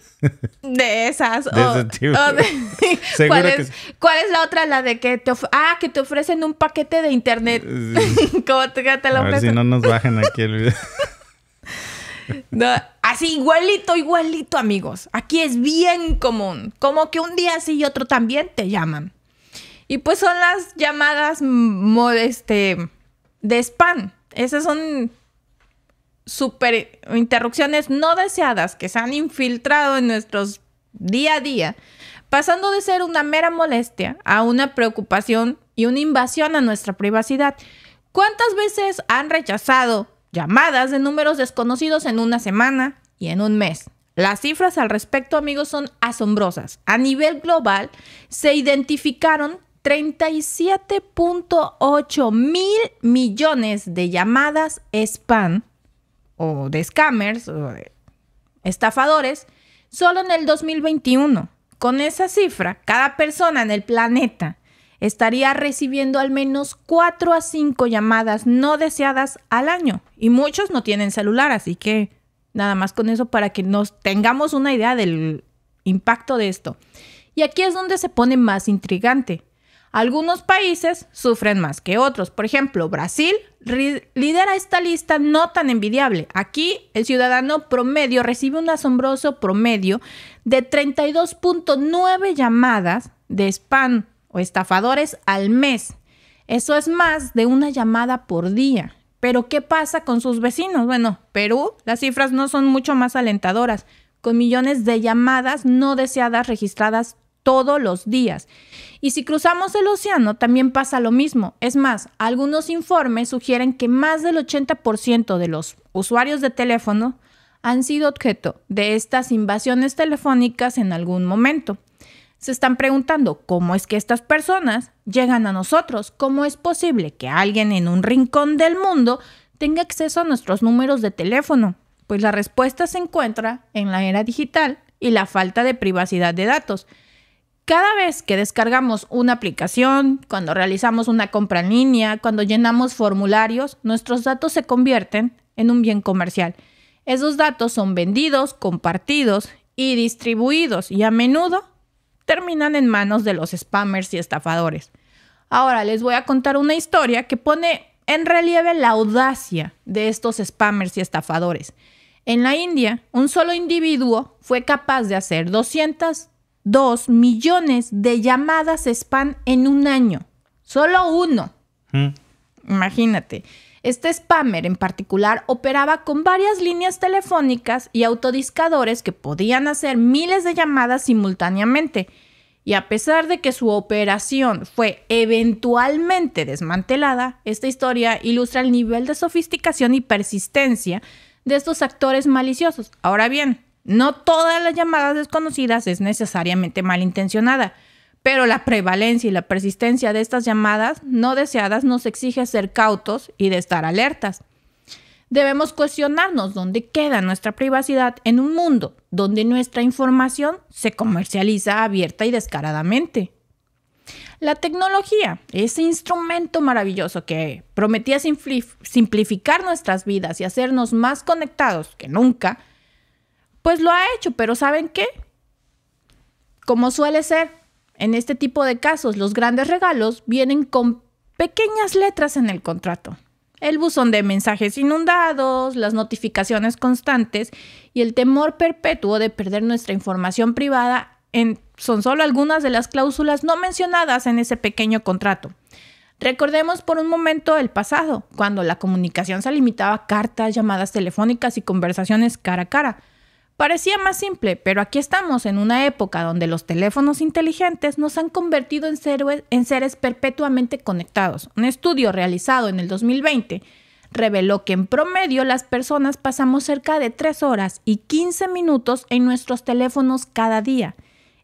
de esas. De o- ese tipo. o de- Seguro ¿Cuál, que es, sí. cuál es la otra? La de que te, of- ah, que te ofrecen un paquete de internet. ¿Cómo te, que te lo A ver si ofrecen? no nos bajan aquí el video. Así, igualito, igualito, amigos. Aquí es bien común. Como que un día sí y otro también te llaman. Y pues son las llamadas este, de spam. Esas son super interrupciones no deseadas que se han infiltrado en nuestros día a día, pasando de ser una mera molestia a una preocupación y una invasión a nuestra privacidad. ¿Cuántas veces han rechazado llamadas de números desconocidos en una semana y en un mes? Las cifras al respecto, amigos, son asombrosas. A nivel global, se identificaron 37.8 mil millones de llamadas spam o de scammers o de estafadores solo en el 2021. Con esa cifra, cada persona en el planeta estaría recibiendo al menos 4 a 5 llamadas no deseadas al año. Y muchos no tienen celular, así que nada más con eso para que nos tengamos una idea del impacto de esto. Y aquí es donde se pone más intrigante. Algunos países sufren más que otros. Por ejemplo, Brasil lidera esta lista no tan envidiable. Aquí el ciudadano promedio recibe un asombroso promedio de 32.9 llamadas de spam o estafadores al mes. Eso es más de una llamada por día. Pero ¿qué pasa con sus vecinos? Bueno, Perú, las cifras no son mucho más alentadoras, con millones de llamadas no deseadas registradas todos los días. Y si cruzamos el océano, también pasa lo mismo. Es más, algunos informes sugieren que más del 80% de los usuarios de teléfono han sido objeto de estas invasiones telefónicas en algún momento. Se están preguntando cómo es que estas personas llegan a nosotros, cómo es posible que alguien en un rincón del mundo tenga acceso a nuestros números de teléfono. Pues la respuesta se encuentra en la era digital y la falta de privacidad de datos. Cada vez que descargamos una aplicación, cuando realizamos una compra en línea, cuando llenamos formularios, nuestros datos se convierten en un bien comercial. Esos datos son vendidos, compartidos y distribuidos y a menudo terminan en manos de los spammers y estafadores. Ahora les voy a contar una historia que pone en relieve la audacia de estos spammers y estafadores. En la India, un solo individuo fue capaz de hacer 202 millones de llamadas spam en un año. Solo uno. Mm. Imagínate. Este spammer en particular operaba con varias líneas telefónicas y autodiscadores que podían hacer miles de llamadas simultáneamente. Y a pesar de que su operación fue eventualmente desmantelada, esta historia ilustra el nivel de sofisticación y persistencia de estos actores maliciosos. Ahora bien, no todas las llamadas desconocidas es necesariamente malintencionada. Pero la prevalencia y la persistencia de estas llamadas no deseadas nos exige ser cautos y de estar alertas. Debemos cuestionarnos dónde queda nuestra privacidad en un mundo donde nuestra información se comercializa abierta y descaradamente. La tecnología, ese instrumento maravilloso que prometía simplificar nuestras vidas y hacernos más conectados que nunca, pues lo ha hecho, pero ¿saben qué? Como suele ser, en este tipo de casos, los grandes regalos vienen con pequeñas letras en el contrato. El buzón de mensajes inundados, las notificaciones constantes y el temor perpetuo de perder nuestra información privada son solo algunas de las cláusulas no mencionadas en ese pequeño contrato. Recordemos por un momento el pasado, cuando la comunicación se limitaba a cartas, llamadas telefónicas y conversaciones cara a cara. Parecía más simple, pero aquí estamos en una época donde los teléfonos inteligentes nos han convertido en, seres perpetuamente conectados. Un estudio realizado en el 2020 reveló que en promedio las personas pasamos cerca de 3 horas y 15 minutos en nuestros teléfonos cada día.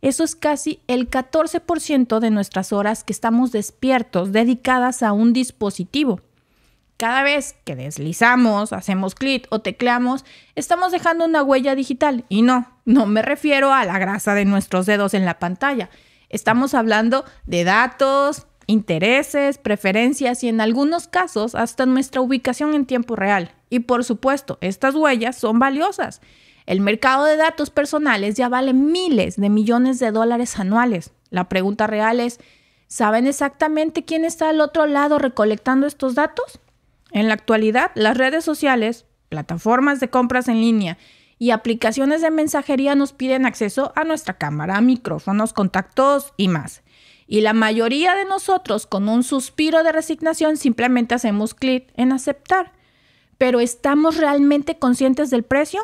Eso es casi el 14% de nuestras horas que estamos despiertos dedicadas a un dispositivo. Cada vez que deslizamos, hacemos clic o tecleamos, estamos dejando una huella digital. Y no, no me refiero a la grasa de nuestros dedos en la pantalla. Estamos hablando de datos, intereses, preferencias y en algunos casos hasta nuestra ubicación en tiempo real. Y por supuesto, estas huellas son valiosas. El mercado de datos personales ya vale miles de millones de dólares anuales. La pregunta real es, ¿saben exactamente quién está al otro lado recolectando estos datos? En la actualidad, las redes sociales, plataformas de compras en línea y aplicaciones de mensajería nos piden acceso a nuestra cámara, micrófonos, contactos y más. Y la mayoría de nosotros, con un suspiro de resignación, simplemente hacemos clic en aceptar. Pero ¿estamos realmente conscientes del precio?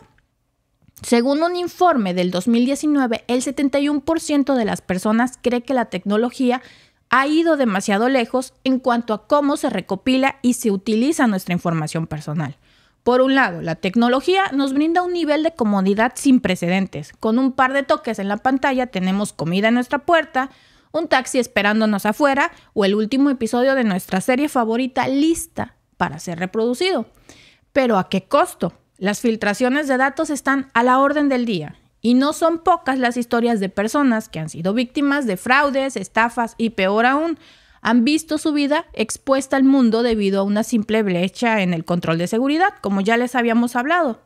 Según un informe del 2019, el 71% de las personas cree que la tecnología ha ido demasiado lejos en cuanto a cómo se recopila y se utiliza nuestra información personal. Por un lado, la tecnología nos brinda un nivel de comodidad sin precedentes. Con un par de toques en la pantalla tenemos comida en nuestra puerta, un taxi esperándonos afuera o el último episodio de nuestra serie favorita lista para ser reproducido. Pero ¿a qué costo? Las filtraciones de datos están a la orden del día y no son pocas las historias de personas que han sido víctimas de fraudes, estafas y peor aún, han visto su vida expuesta al mundo debido a una simple brecha en el control de seguridad, como ya les habíamos hablado.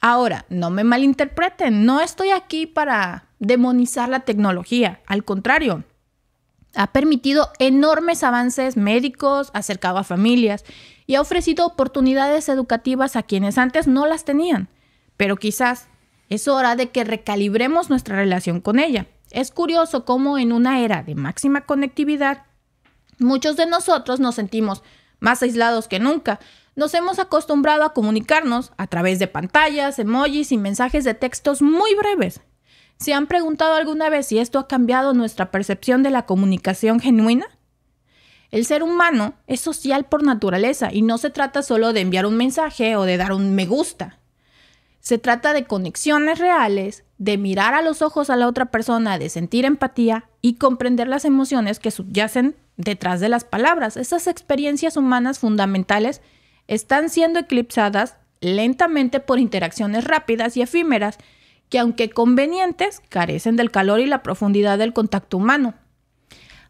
Ahora, no me malinterpreten, no estoy aquí para demonizar la tecnología, al contrario. ha permitido enormes avances médicos, acercado a familias y ha ofrecido oportunidades educativas a quienes antes no las tenían. Pero quizás es hora de que recalibremos nuestra relación con ella. Es curioso cómo en una era de máxima conectividad, muchos de nosotros nos sentimos más aislados que nunca. Nos hemos acostumbrado a comunicarnos a través de pantallas, emojis y mensajes de textos muy breves. ¿Se han preguntado alguna vez si esto ha cambiado nuestra percepción de la comunicación genuina? El ser humano es social por naturaleza y no se trata solo de enviar un mensaje o de dar un me gusta. Se trata de conexiones reales, de mirar a los ojos a la otra persona, de sentir empatía y comprender las emociones que subyacen detrás de las palabras. Esas experiencias humanas fundamentales están siendo eclipsadas lentamente por interacciones rápidas y efímeras que aunque convenientes, carecen del calor y la profundidad del contacto humano.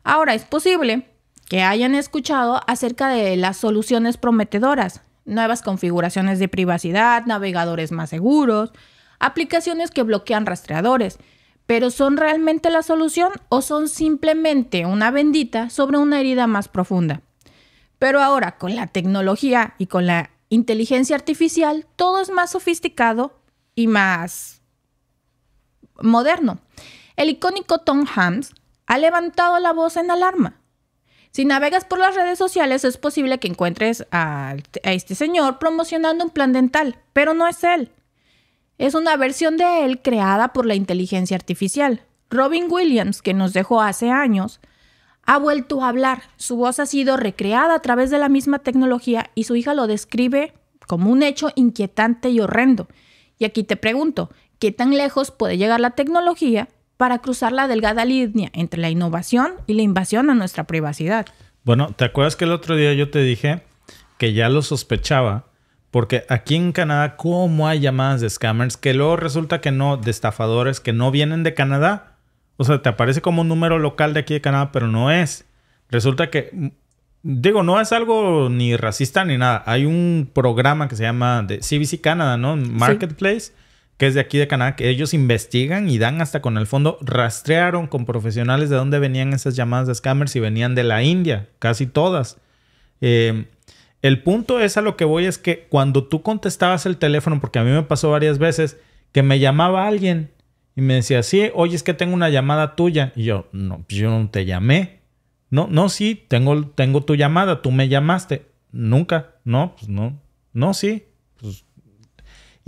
Ahora, es posible que hayan escuchado acerca de las soluciones prometedoras, nuevas configuraciones de privacidad, navegadores más seguros, aplicaciones que bloquean rastreadores, pero ¿son realmente la solución o son simplemente una bendita sobre una herida más profunda? Pero ahora, con la tecnología y con la inteligencia artificial, todo es más sofisticado y más moderno. El icónico Tom Hanks ha levantado la voz en alarma. Si navegas por las redes sociales es posible que encuentres a, este señor promocionando un plan dental, pero no es él. Es una versión de él creada por la inteligencia artificial. Robin Williams, que nos dejó hace años, ha vuelto a hablar. Su voz ha sido recreada a través de la misma tecnología y su hija lo describe como un hecho inquietante y horrendo. Y aquí te pregunto, qué tan lejos puede llegar la tecnología para cruzar la delgada línea entre la innovación y la invasión a nuestra privacidad. Bueno, ¿te acuerdas que el otro día yo te dije que ya lo sospechaba? Porque aquí en Canadá, ¿cómo hay llamadas de scammers que luego resulta que no, de estafadores que no vienen de Canadá? O sea, te aparece como un número local de aquí de Canadá, pero no es. Resulta que, digo, no es algo ni racista ni nada. Hay un programa que se llama de CBC Canada, ¿no? Marketplace que es de aquí de Canadá, que ellos investigan y dan hasta con el fondo, rastrearon con profesionales de dónde venían esas llamadas de scammers y venían de la India, casi todas. Eh, el punto es a lo que voy es que cuando tú contestabas el teléfono, porque a mí me pasó varias veces, que me llamaba alguien y me decía, sí, oye, es que tengo una llamada tuya. Y yo, no, pues yo no te llamé. No, no, sí, tengo, tengo tu llamada, tú me llamaste. Nunca, no, pues no, no, sí,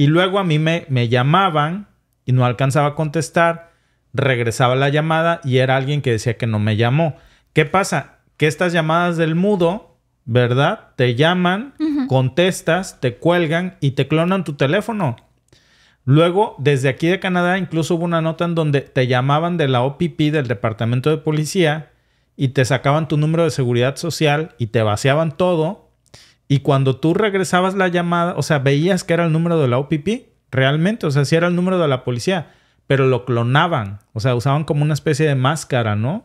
y luego a mí me, me llamaban y no alcanzaba a contestar, regresaba la llamada y era alguien que decía que no me llamó. ¿Qué pasa? Que estas llamadas del mudo, ¿verdad? Te llaman, contestas, te cuelgan y te clonan tu teléfono. Luego, desde aquí de Canadá, incluso hubo una nota en donde te llamaban de la OPP, del Departamento de Policía, y te sacaban tu número de seguridad social y te vaciaban todo y cuando tú regresabas la llamada, o sea, veías que era el número de la OPP, realmente, o sea, sí era el número de la policía, pero lo clonaban, o sea, usaban como una especie de máscara, ¿no?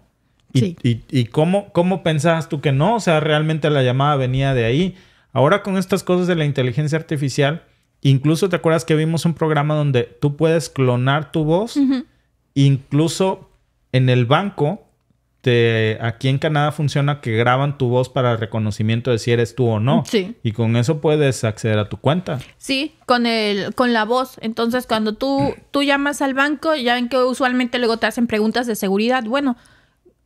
Y, sí. y, y cómo, cómo pensabas tú que no? O sea, realmente la llamada venía de ahí. Ahora con estas cosas de la inteligencia artificial, incluso te acuerdas que vimos un programa donde tú puedes clonar tu voz, incluso en el banco este, aquí en Canadá funciona que graban tu voz para reconocimiento de si eres tú o no. Sí. Y con eso puedes acceder a tu cuenta. Sí, con el, con la voz. Entonces, cuando tú, tú llamas al banco, ya ven que usualmente luego te hacen preguntas de seguridad. Bueno,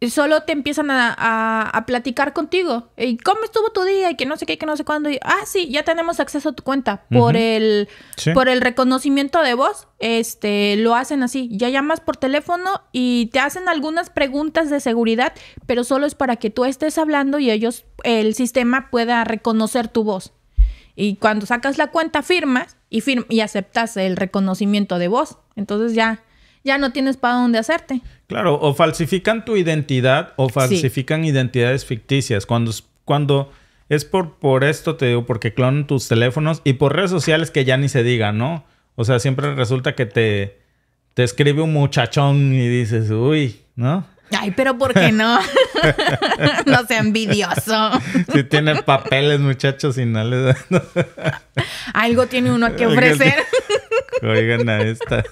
solo te empiezan a, platicar contigo. ¿Y cómo estuvo tu día? Y que no sé qué, que no sé cuándo. Y, ah, sí, ya tenemos acceso a tu cuenta. Por el por el reconocimiento de voz, este, lo hacen así. Ya llamas por teléfono y te hacen algunas preguntas de seguridad, pero solo es para que tú estés hablando y ellos, el sistema pueda reconocer tu voz. Y cuando sacas la cuenta, firmas y, y aceptas el reconocimiento de voz. Entonces ya, ya no tienes para dónde hacerte. Claro, o falsifican tu identidad o falsifican identidades ficticias. Cuando, cuando es por, por esto, te digo, porque clonan tus teléfonos y por redes sociales que ya ni se diga, ¿no? O sea, siempre resulta que te, te escribe un muchachón y dices, uy, ¿no? Ay, pero ¿por qué no? no sea envidioso. Si tiene papeles, muchachos, y no les Algo tiene uno que ofrecer. Oigan a esta.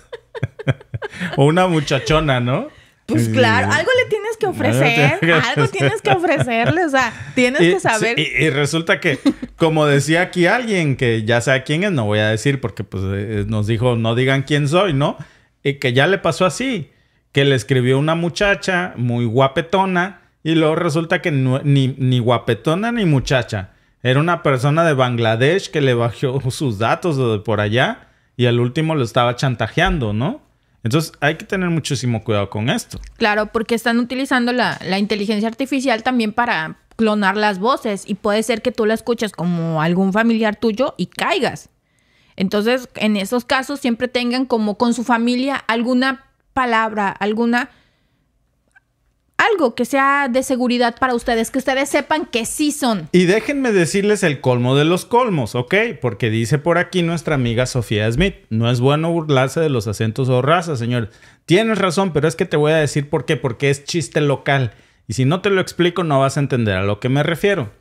O una muchachona, ¿no? Pues claro, algo le tienes que ofrecer, algo tienes que ofrecerle, o sea, tienes Y- que saber. sí, y, y resulta que, como decía aquí alguien, que ya sé quién es, no voy a decir porque pues eh, nos dijo, no digan quién soy, ¿no? Y que ya le pasó así, que le escribió una muchacha muy guapetona y luego resulta que no- ni, ni guapetona ni muchacha. Era una persona de Bangladesh que le bajó sus datos de por allá y al último lo estaba chantajeando, ¿no? Entonces hay que tener muchísimo cuidado con esto. Claro, porque están utilizando la, la inteligencia artificial también para clonar las voces y puede ser que tú la escuches como algún familiar tuyo y caigas. Entonces, en esos casos siempre tengan como con su familia alguna palabra, alguna algo que sea de seguridad para ustedes, que ustedes sepan que sí son. Y déjenme decirles el colmo de los colmos, ¿ok? Porque dice por aquí nuestra amiga Sofía Smith, no es bueno burlarse de los acentos o razas, señor. Tienes razón, pero es que te voy a decir por qué, porque es chiste local. Y si no te lo explico, no vas a entender a lo que me refiero.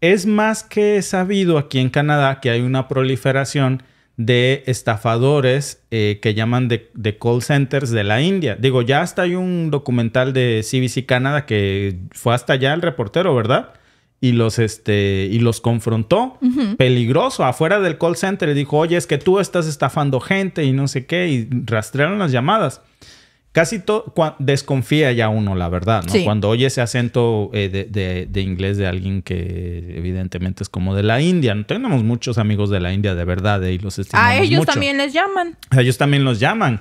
Es más que sabido aquí en Canadá que hay una proliferación de estafadores eh, que llaman de, de call centers de la India. Digo, ya hasta hay un documental de CBC Canadá que fue hasta allá el reportero, ¿verdad? Y los, este, y los confrontó. Peligroso, afuera del call center. Y dijo, oye, es que tú estás estafando gente y no sé qué. Y rastrearon las llamadas. Casi todo desconfía ya uno, la verdad, ¿no? Sí. Cuando oye ese acento eh, de, de- de inglés de alguien que evidentemente es como de la India. Tenemos muchos amigos de la India de verdad eh, y los estimamos A ellos mucho. también les llaman. A ellos también los llaman.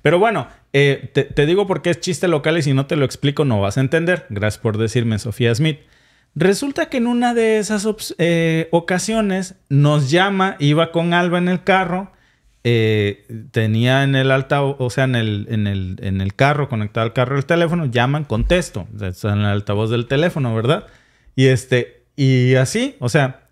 Pero bueno, eh, te, te digo porque es chiste local y si no te lo explico no vas a entender. Gracias por decirme, Sofía Smith. Resulta que en una de esas eh, ocasiones nos llama, iba con Alba en el carro, eh, tenía en el altavoz, o sea, en el, en, el, en el carro, conectado al carro el teléfono, llaman, contesto, está en el altavoz del teléfono, ¿verdad? Y este, y así, o sea,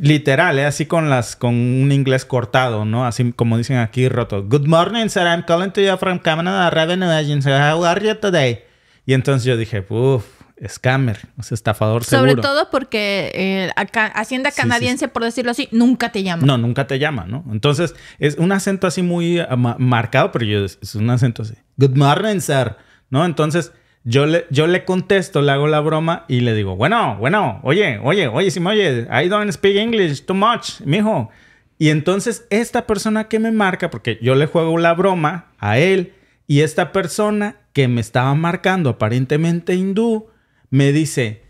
literal, ¿eh? así con las, con un inglés cortado, ¿no? Así como dicen aquí roto. Good morning, sir. I'm calling to you from Canada Revenue Agency. How are you today? Y entonces yo dije, uff, scammer, o sea, estafador Sobre seguro. todo porque eh, acá- Hacienda Sí, sí, canadiense, por decirlo así, nunca te llama. No, nunca te llama, ¿no? Entonces, es un acento así muy ah, ma- marcado, pero yo, es un acento así. Good morning, sir. ¿No? Entonces, yo le, yo le contesto, le hago la broma y le digo, bueno, bueno, oye, oye, oye, si me oye, I don't speak English too much, mijo. Y entonces, esta persona que me marca, porque yo le juego la broma a él, y esta persona que me estaba marcando, aparentemente hindú, me dice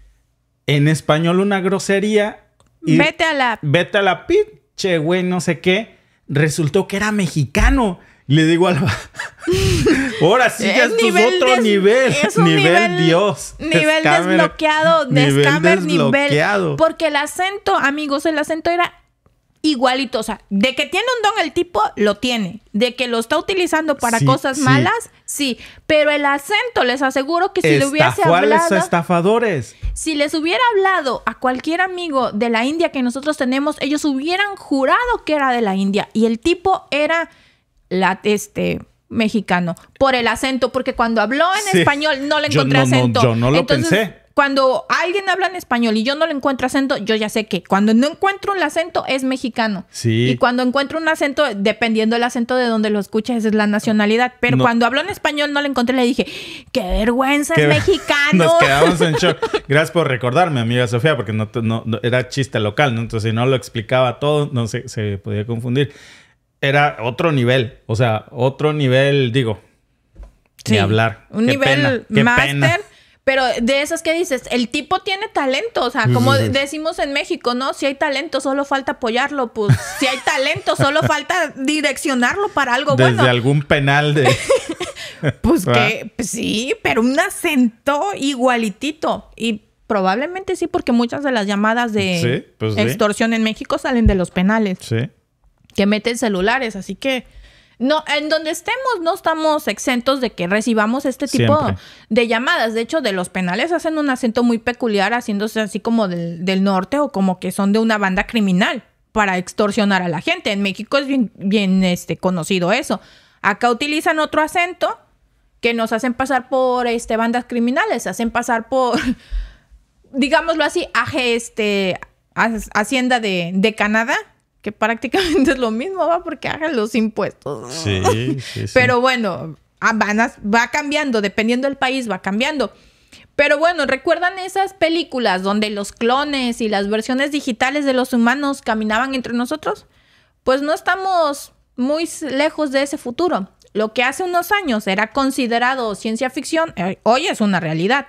en español una grosería. y- Vete a la... vete a la pinche, güey, no sé qué. Resultó que era mexicano. Le digo al... Ahora sí, ya Es esto es nivel otro des- nivel. es un nivel, nivel- Dios. Nivel Scammer. desbloqueado, de Nivel scammer, desbloqueado. nivel. Porque el acento, amigos, el acento era igualito. O sea, de que tiene un don el tipo, lo tiene. De que lo está utilizando para Sí, cosas sí. malas, sí. Pero el acento, les aseguro que si le hubiese a hablado. estafadores. Si les hubiera hablado a cualquier amigo de la India que nosotros tenemos, ellos hubieran jurado que era de la India. Y el tipo era la, este, mexicano. Por el acento, porque cuando habló en Sí. español no le encontré no- no, acento. yo no lo Entonces, pensé. Cuando alguien habla en español y yo no le encuentro acento, yo ya sé que cuando no encuentro un acento es mexicano. Sí. Y cuando encuentro un acento, dependiendo del acento de donde lo escuches, esa es la nacionalidad. Pero No. cuando habló en español no le encontré, le dije, qué vergüenza, es mexicano. Nos quedamos en shock. Gracias por recordarme, amiga Sofía, porque no, no- no- era chiste local, ¿no? Entonces, si no lo explicaba todo, no se, se podía confundir. Era otro nivel, o sea, otro nivel, digo, ni Sí, hablar. Un Qué nivel máster. Pero de esas que dices, el tipo tiene talento, o sea, como decimos en México, ¿no? Si hay talento, solo falta apoyarlo, pues si hay talento, solo falta direccionarlo para algo Desde bueno. algún penal de... Pues que pues sí, pero un acento igualitito. Y probablemente sí, porque muchas de las llamadas de Sí, pues sí. extorsión en México salen de los penales Sí. que meten celulares, así que no, en donde estemos no estamos exentos de que recibamos este tipo Siempre. de llamadas. De hecho, de los penales hacen un acento muy peculiar, haciéndose así como del, del norte o como que son de una banda criminal para extorsionar a la gente. En México es bien, bien este, conocido eso. Acá utilizan otro acento que nos hacen pasar por este, bandas criminales, hacen pasar por, digámoslo así, aje, este, ha- Hacienda de, de Canadá, que prácticamente es lo mismo, va, porque hagan los impuestos. Sí, sí, sí. Pero bueno, ah, va cambiando, dependiendo del país, va cambiando. Pero bueno, ¿recuerdan esas películas donde los clones y las versiones digitales de los humanos caminaban entre nosotros? Pues no estamos muy lejos de ese futuro. Lo que hace unos años era considerado ciencia ficción, eh, hoy es una realidad.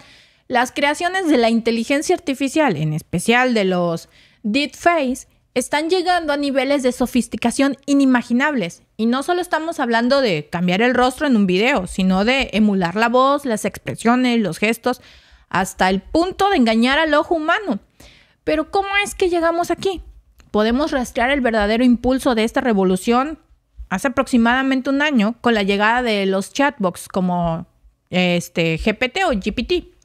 Las creaciones de la inteligencia artificial, en especial de los deepfakes, están llegando a niveles de sofisticación inimaginables. Y no solo estamos hablando de cambiar el rostro en un video, sino de emular la voz, las expresiones, los gestos, hasta el punto de engañar al ojo humano. Pero ¿cómo es que llegamos aquí? Podemos rastrear el verdadero impulso de esta revolución hace aproximadamente un año con la llegada de los chatbots como este GPT o GPT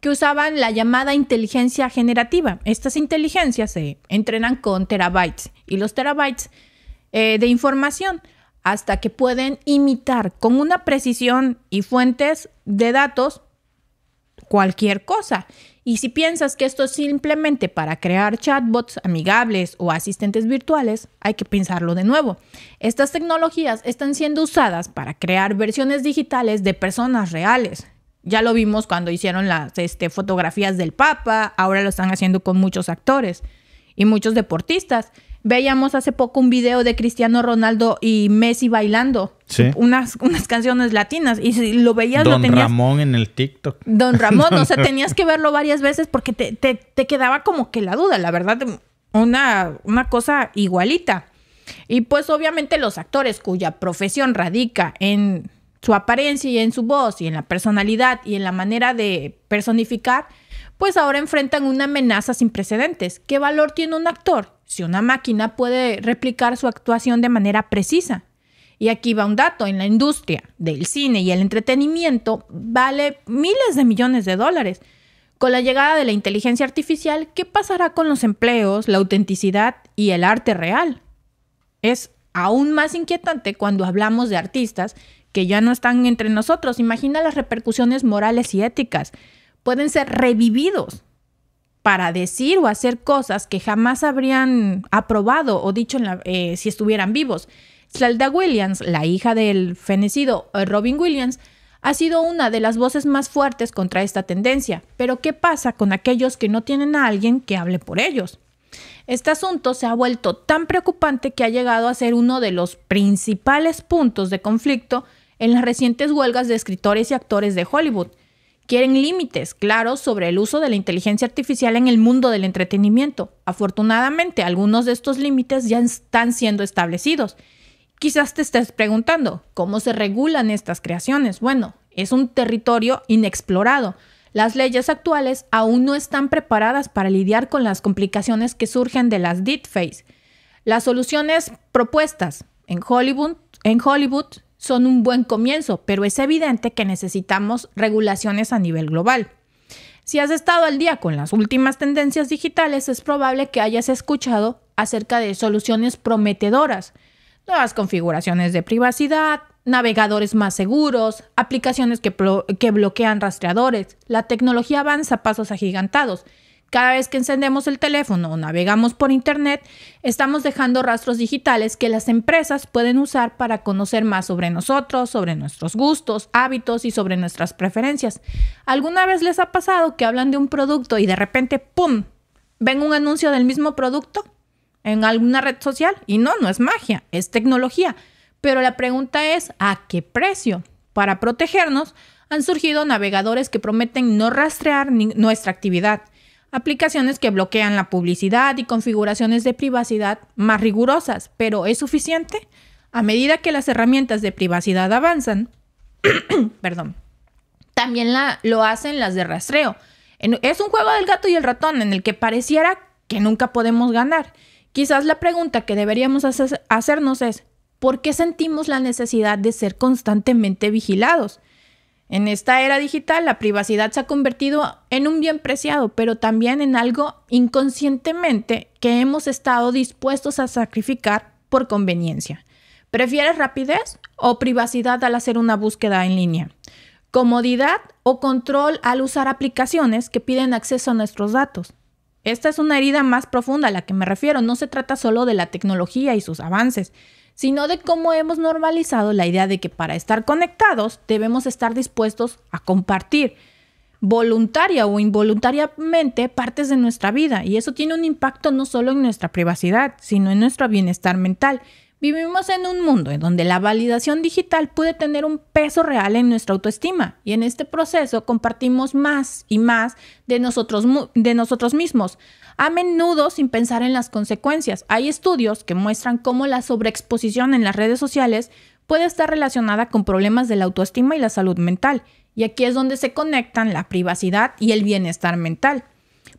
que usaban la llamada inteligencia generativa. Estas inteligencias se entrenan con terabytes y los terabytes eh, de información hasta que pueden imitar con una precisión y fuentes de datos cualquier cosa. Y si piensas que esto es simplemente para crear chatbots amigables o asistentes virtuales, hay que pensarlo de nuevo. Estas tecnologías están siendo usadas para crear versiones digitales de personas reales, ya lo vimos cuando hicieron las este, fotografías del Papa, ahora lo están haciendo con muchos actores y muchos deportistas. Veíamos hace poco un video de Cristiano Ronaldo y Messi bailando unas, unas canciones latinas y si lo veías Don lo tenías... Ramón en el TikTok. Don Ramón, o sea, tenías que verlo varias veces porque te, te, te quedaba como que la duda, la verdad, una, una cosa igualita. Y pues obviamente los actores cuya profesión radica en su apariencia y en su voz y en la personalidad y en la manera de personificar, pues ahora enfrentan una amenaza sin precedentes. ¿Qué valor tiene un actor si una máquina puede replicar su actuación de manera precisa? Y aquí va un dato, en la industria del cine y el entretenimiento vale miles de millones de dólares. Con la llegada de la inteligencia artificial, ¿qué pasará con los empleos, la autenticidad y el arte real? Es aún más inquietante cuando hablamos de artistas que ya no están entre nosotros. Imagina las repercusiones morales y éticas. Pueden ser revividos para decir o hacer cosas que jamás habrían aprobado o dicho eh, si estuvieran vivos. Zelda Williams, la hija del fenecido eh, Robin Williams, ha sido una de las voces más fuertes contra esta tendencia. Pero ¿qué pasa con aquellos que no tienen a alguien que hable por ellos? Este asunto se ha vuelto tan preocupante que ha llegado a ser uno de los principales puntos de conflicto en las recientes huelgas de escritores y actores de Hollywood. Quieren límites claros sobre el uso de la inteligencia artificial en el mundo del entretenimiento. Afortunadamente, algunos de estos límites ya están siendo establecidos. Quizás te estés preguntando, ¿cómo se regulan estas creaciones? Bueno, es un territorio inexplorado. Las leyes actuales aún no están preparadas para lidiar con las complicaciones que surgen de las deepfakes. Las soluciones propuestas en Hollywood, en Hollywood son un buen comienzo, pero es evidente que necesitamos regulaciones a nivel global. Si has estado al día con las últimas tendencias digitales, es probable que hayas escuchado acerca de soluciones prometedoras, nuevas configuraciones de privacidad, navegadores más seguros, aplicaciones que, que bloquean rastreadores. La tecnología avanza a pasos agigantados cada vez que encendemos el teléfono o navegamos por Internet, estamos dejando rastros digitales que las empresas pueden usar para conocer más sobre nosotros, sobre nuestros gustos, hábitos y sobre nuestras preferencias. ¿Alguna vez les ha pasado que hablan de un producto y de repente, ¡pum!, ven un anuncio del mismo producto en alguna red social? Y no, no es magia, es tecnología. Pero la pregunta es, ¿a qué precio? Para protegernos, han surgido navegadores que prometen no rastrear nuestra actividad aplicaciones que bloquean la publicidad y configuraciones de privacidad más rigurosas, pero ¿es suficiente? A medida que las herramientas de privacidad avanzan, perdón, también la, lo hacen las de rastreo. es un juego del gato y el ratón en el que pareciera que nunca podemos ganar. Quizás la pregunta que deberíamos hacernos es, ¿por qué sentimos la necesidad de ser constantemente vigilados? En esta era digital, la privacidad se ha convertido en un bien preciado, pero también en algo inconscientemente que hemos estado dispuestos a sacrificar por conveniencia. ¿Prefieres rapidez o privacidad al hacer una búsqueda en línea? ¿Comodidad o control al usar aplicaciones que piden acceso a nuestros datos? Esta es una herida más profunda a la que me refiero. No se trata solo de la tecnología y sus avances, sino de cómo hemos normalizado la idea de que para estar conectados debemos estar dispuestos a compartir voluntaria o involuntariamente partes de nuestra vida y eso tiene un impacto no solo en nuestra privacidad, sino en nuestro bienestar mental. Vivimos en un mundo en donde la validación digital puede tener un peso real en nuestra autoestima y en este proceso compartimos más y más de nosotros, de nosotros mismos, a menudo sin pensar en las consecuencias. Hay estudios que muestran cómo la sobreexposición en las redes sociales puede estar relacionada con problemas de la autoestima y la salud mental. Y aquí es donde se conectan la privacidad y el bienestar mental.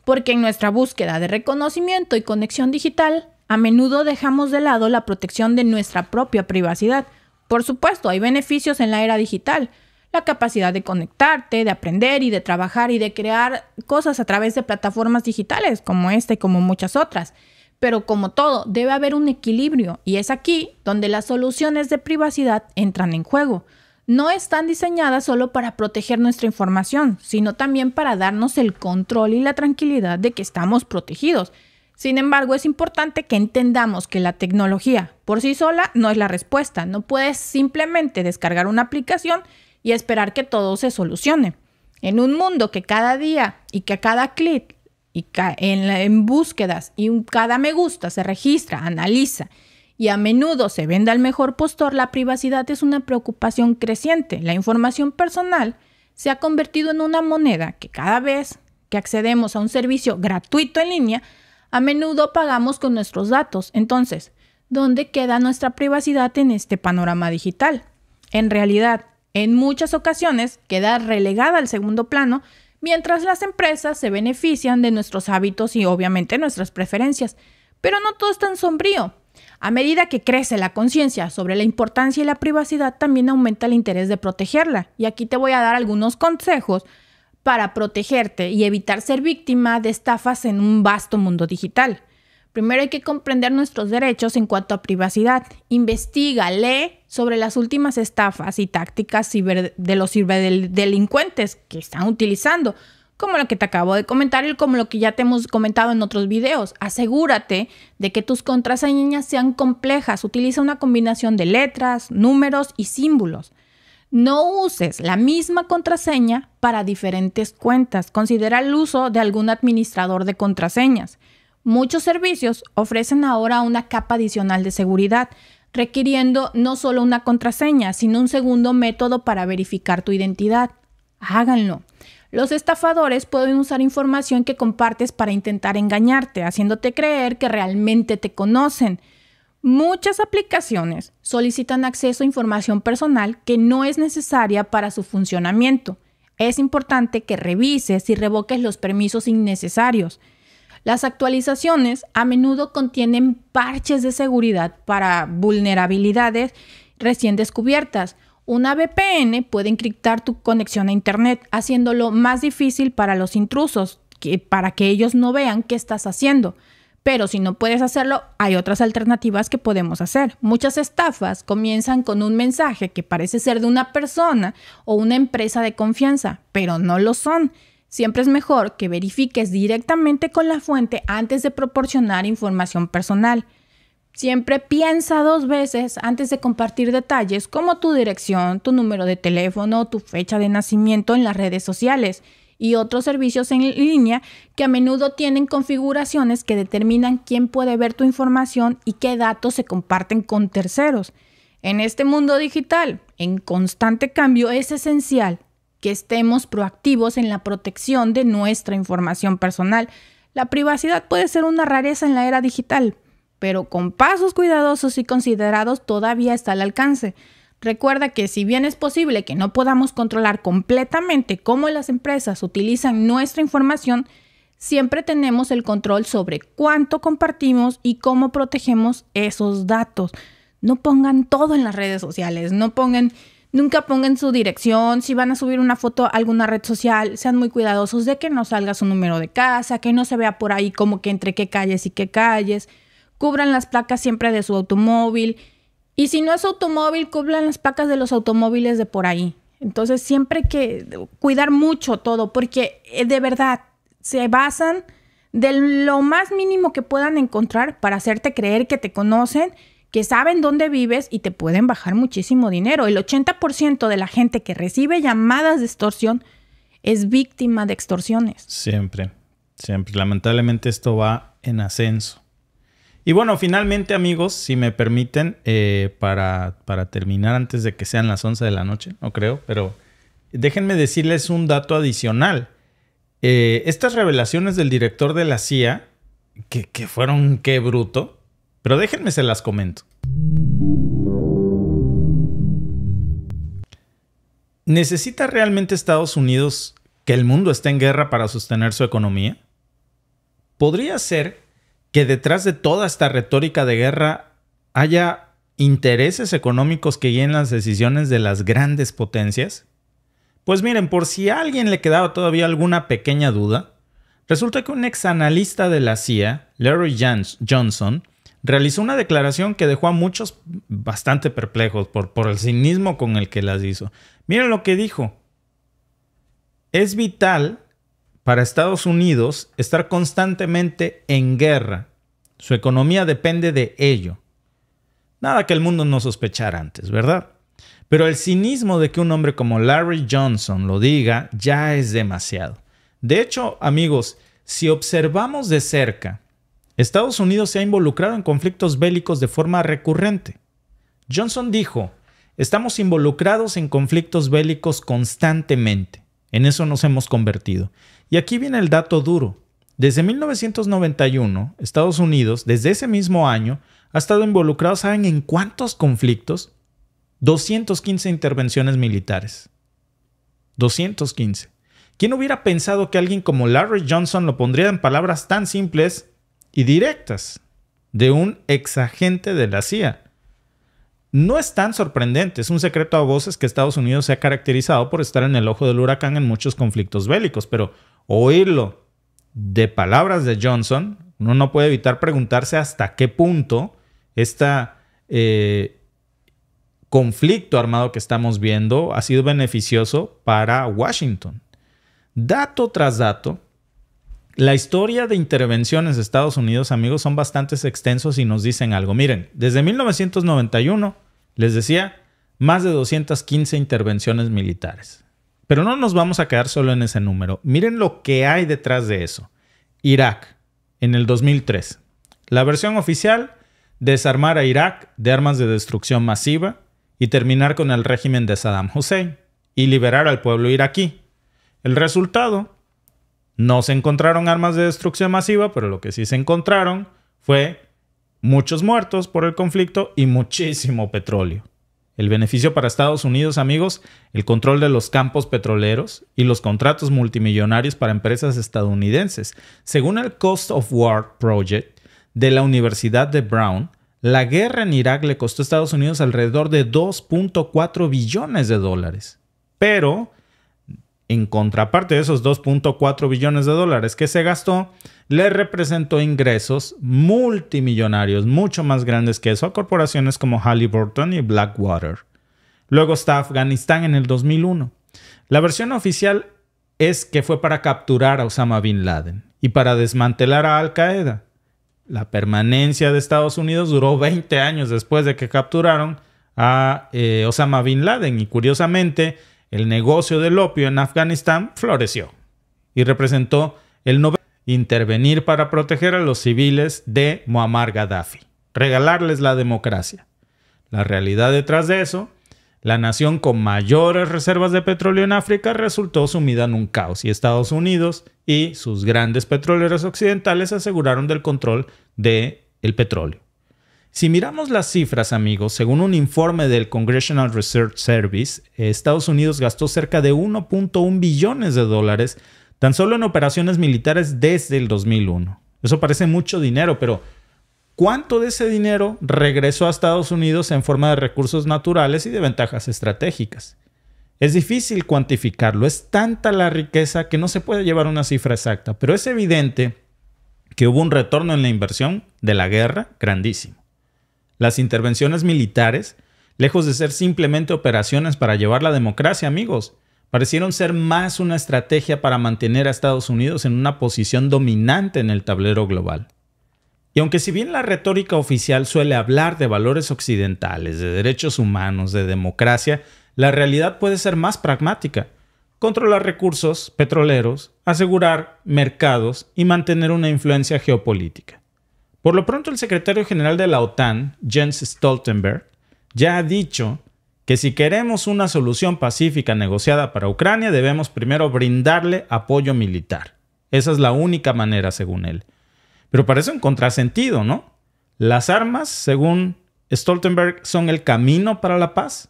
Porque en nuestra búsqueda de reconocimiento y conexión digital, a menudo dejamos de lado la protección de nuestra propia privacidad. Por supuesto, hay beneficios en la era digital. La capacidad de conectarte, de aprender y de trabajar y de crear cosas a través de plataformas digitales como esta y como muchas otras. Pero como todo, debe haber un equilibrio y es aquí donde las soluciones de privacidad entran en juego. No están diseñadas solo para proteger nuestra información, sino también para darnos el control y la tranquilidad de que estamos protegidos. Sin embargo, es importante que entendamos que la tecnología por sí sola no es la respuesta. No puedes simplemente descargar una aplicación y esperar que todo se solucione. En un mundo que cada día y que cada clic y en, búsquedas y cada me gusta se registra, analiza y a menudo se vende al mejor postor, la privacidad es una preocupación creciente. La información personal se ha convertido en una moneda que cada vez que accedemos a un servicio gratuito en línea, a menudo pagamos con nuestros datos. Entonces, ¿dónde queda nuestra privacidad en este panorama digital? En realidad, en muchas ocasiones queda relegada al segundo plano mientras las empresas se benefician de nuestros hábitos y obviamente nuestras preferencias. Pero no todo es tan sombrío. A medida que crece la conciencia sobre la importancia y la privacidad, también aumenta el interés de protegerla. Y aquí te voy a dar algunos consejos para protegerte y evitar ser víctima de estafas en un vasto mundo digital. Primero hay que comprender nuestros derechos en cuanto a privacidad. Investiga, lee sobre las últimas estafas y tácticas de los ciberdelincuentes que están utilizando, como lo que te acabo de comentar y como lo que ya te hemos comentado en otros videos. Asegúrate de que tus contraseñas sean complejas. Utiliza una combinación de letras, números y símbolos. No uses la misma contraseña para diferentes cuentas. Considera el uso de algún administrador de contraseñas. Muchos servicios ofrecen ahora una capa adicional de seguridad, requiriendo no solo una contraseña, sino un segundo método para verificar tu identidad. Háganlo. Los estafadores pueden usar información que compartes para intentar engañarte, haciéndote creer que realmente te conocen. Muchas aplicaciones solicitan acceso a información personal que no es necesaria para su funcionamiento. Es importante que revises y revoques los permisos innecesarios. Las actualizaciones a menudo contienen parches de seguridad para vulnerabilidades recién descubiertas. Una VPN puede encriptar tu conexión a Internet, haciéndolo más difícil para los intrusos, para que ellos no vean qué estás haciendo. Pero si no puedes hacerlo, hay otras alternativas que podemos hacer. Muchas estafas comienzan con un mensaje que parece ser de una persona o una empresa de confianza, pero no lo son. Siempre es mejor que verifiques directamente con la fuente antes de proporcionar información personal. Siempre piensa dos veces antes de compartir detalles como tu dirección, tu número de teléfono, tu fecha de nacimiento en las redes sociales y otros servicios en línea que a menudo tienen configuraciones que determinan quién puede ver tu información y qué datos se comparten con terceros. En este mundo digital, en constante cambio, es esencial que estemos proactivos en la protección de nuestra información personal. La privacidad puede ser una rareza en la era digital, pero con pasos cuidadosos y considerados todavía está al alcance. Recuerda que si bien es posible que no podamos controlar completamente cómo las empresas utilizan nuestra información, siempre tenemos el control sobre cuánto compartimos y cómo protegemos esos datos. No pongan todo en las redes sociales, no pongan Nunca pongan su dirección, si van a subir una foto a alguna red social, sean muy cuidadosos de que no salga su número de casa, que no se vea por ahí como que entre qué calles y qué calles. Cubran las placas siempre de su automóvil. Y si no es automóvil, cubran las placas de los automóviles de por ahí. Entonces siempre hay que cuidar mucho todo, porque eh, de verdad se basan de lo más mínimo que puedan encontrar para hacerte creer que te conocen que saben dónde vives y te pueden bajar muchísimo dinero. El 80% de la gente que recibe llamadas de extorsión es víctima de extorsiones. Siempre, siempre. Lamentablemente esto va en ascenso. Y bueno, finalmente amigos, si me permiten, eh, para, para terminar antes de que sean las 11 de la noche, no creo, pero déjenme decirles un dato adicional. Eh, estas revelaciones del director de la CIA, que, que fueron qué bruto, pero déjenme se las comento. ¿Necesita realmente Estados Unidos que el mundo esté en guerra para sostener su economía? ¿Podría ser que detrás de toda esta retórica de guerra haya intereses económicos que guíen las decisiones de las grandes potencias? Pues miren, por si a alguien le quedaba todavía alguna pequeña duda, resulta que un ex analista de la CIA, Larry Johnson, realizó una declaración que dejó a muchos bastante perplejos por, por el cinismo con el que las hizo. Miren lo que dijo. Es vital para Estados Unidos estar constantemente en guerra. Su economía depende de ello. Nada que el mundo no sospechara antes, ¿verdad? Pero el cinismo de que un hombre como Larry Johnson lo diga ya es demasiado. De hecho, amigos, si observamos de cerca, Estados Unidos se ha involucrado en conflictos bélicos de forma recurrente. Johnson dijo, estamos involucrados en conflictos bélicos constantemente. En eso nos hemos convertido. Y aquí viene el dato duro. Desde 1991, Estados Unidos, desde ese mismo año, ha estado involucrado, ¿saben en cuántos conflictos? 215 intervenciones militares. 215. ¿Quién hubiera pensado que alguien como Larry Johnson lo pondría en palabras tan simples y directas de un exagente de la CIA? No es tan sorprendente, es un secreto a voces que Estados Unidos se ha caracterizado por estar en el ojo del huracán en muchos conflictos bélicos, pero oírlo de palabras de Johnson, uno no puede evitar preguntarse hasta qué punto este conflicto armado que estamos viendo ha sido beneficioso para Washington. Dato tras dato, la historia de intervenciones de Estados Unidos, amigos, son bastante extensos y nos dicen algo. Miren, desde 1991, les decía, más de 215 intervenciones militares. Pero no nos vamos a quedar solo en ese número. Miren lo que hay detrás de eso. Irak, en el 2003. La versión oficial, desarmar a Irak de armas de destrucción masiva y terminar con el régimen de Saddam Hussein y liberar al pueblo iraquí. El resultado, no se encontraron armas de destrucción masiva, pero lo que sí se encontraron fue muchos muertos por el conflicto y muchísimo petróleo. El beneficio para Estados Unidos, amigos, el control de los campos petroleros y los contratos multimillonarios para empresas estadounidenses. Según el Cost of War Project de la Universidad de Brown, la guerra en Irak le costó a Estados Unidos alrededor de 2.4 billones de dólares. Pero, en contraparte de esos 2.4 billones de dólares que se gastó, le representó ingresos multimillonarios, mucho más grandes que eso, a corporaciones como Halliburton y Blackwater. Luego está Afganistán en el 2001. La versión oficial es que fue para capturar a Osama Bin Laden y para desmantelar a Al Qaeda. La permanencia de Estados Unidos duró 20 años después de que capturaron a eh, Osama Bin Laden y curiosamente el negocio del opio en Afganistán floreció y representó el intervenir para proteger a los civiles de Muammar Gaddafi, regalarles la democracia. La realidad detrás de eso, la nación con mayores reservas de petróleo en África resultó sumida en un caos y Estados Unidos y sus grandes petroleros occidentales aseguraron del control del el petróleo. Si miramos las cifras, amigos, según un informe del Congressional Research Service, Estados Unidos gastó cerca de 1.1 billones de dólares tan solo en operaciones militares desde el 2001. Eso parece mucho dinero, pero ¿cuánto de ese dinero regresó a Estados Unidos en forma de recursos naturales y de ventajas estratégicas? Es difícil cuantificarlo, es tanta la riqueza que no se puede llevar una cifra exacta, pero es evidente que hubo un retorno en la inversión de la guerra grandísimo. Las intervenciones militares, lejos de ser simplemente operaciones para llevar la democracia, amigos, parecieron ser más una estrategia para mantener a Estados Unidos en una posición dominante en el tablero global. Y aunque si bien la retórica oficial suele hablar de valores occidentales, de derechos humanos, de democracia, la realidad puede ser más pragmática. Controlar recursos petroleros, asegurar mercados y mantener una influencia geopolítica. Por lo pronto, el secretario general de la OTAN, Jens Stoltenberg, ya ha dicho que si queremos una solución pacífica negociada para Ucrania, debemos primero brindarle apoyo militar. Esa es la única manera, según él. Pero parece un contrasentido, ¿no? Las armas, según Stoltenberg, son el camino para la paz.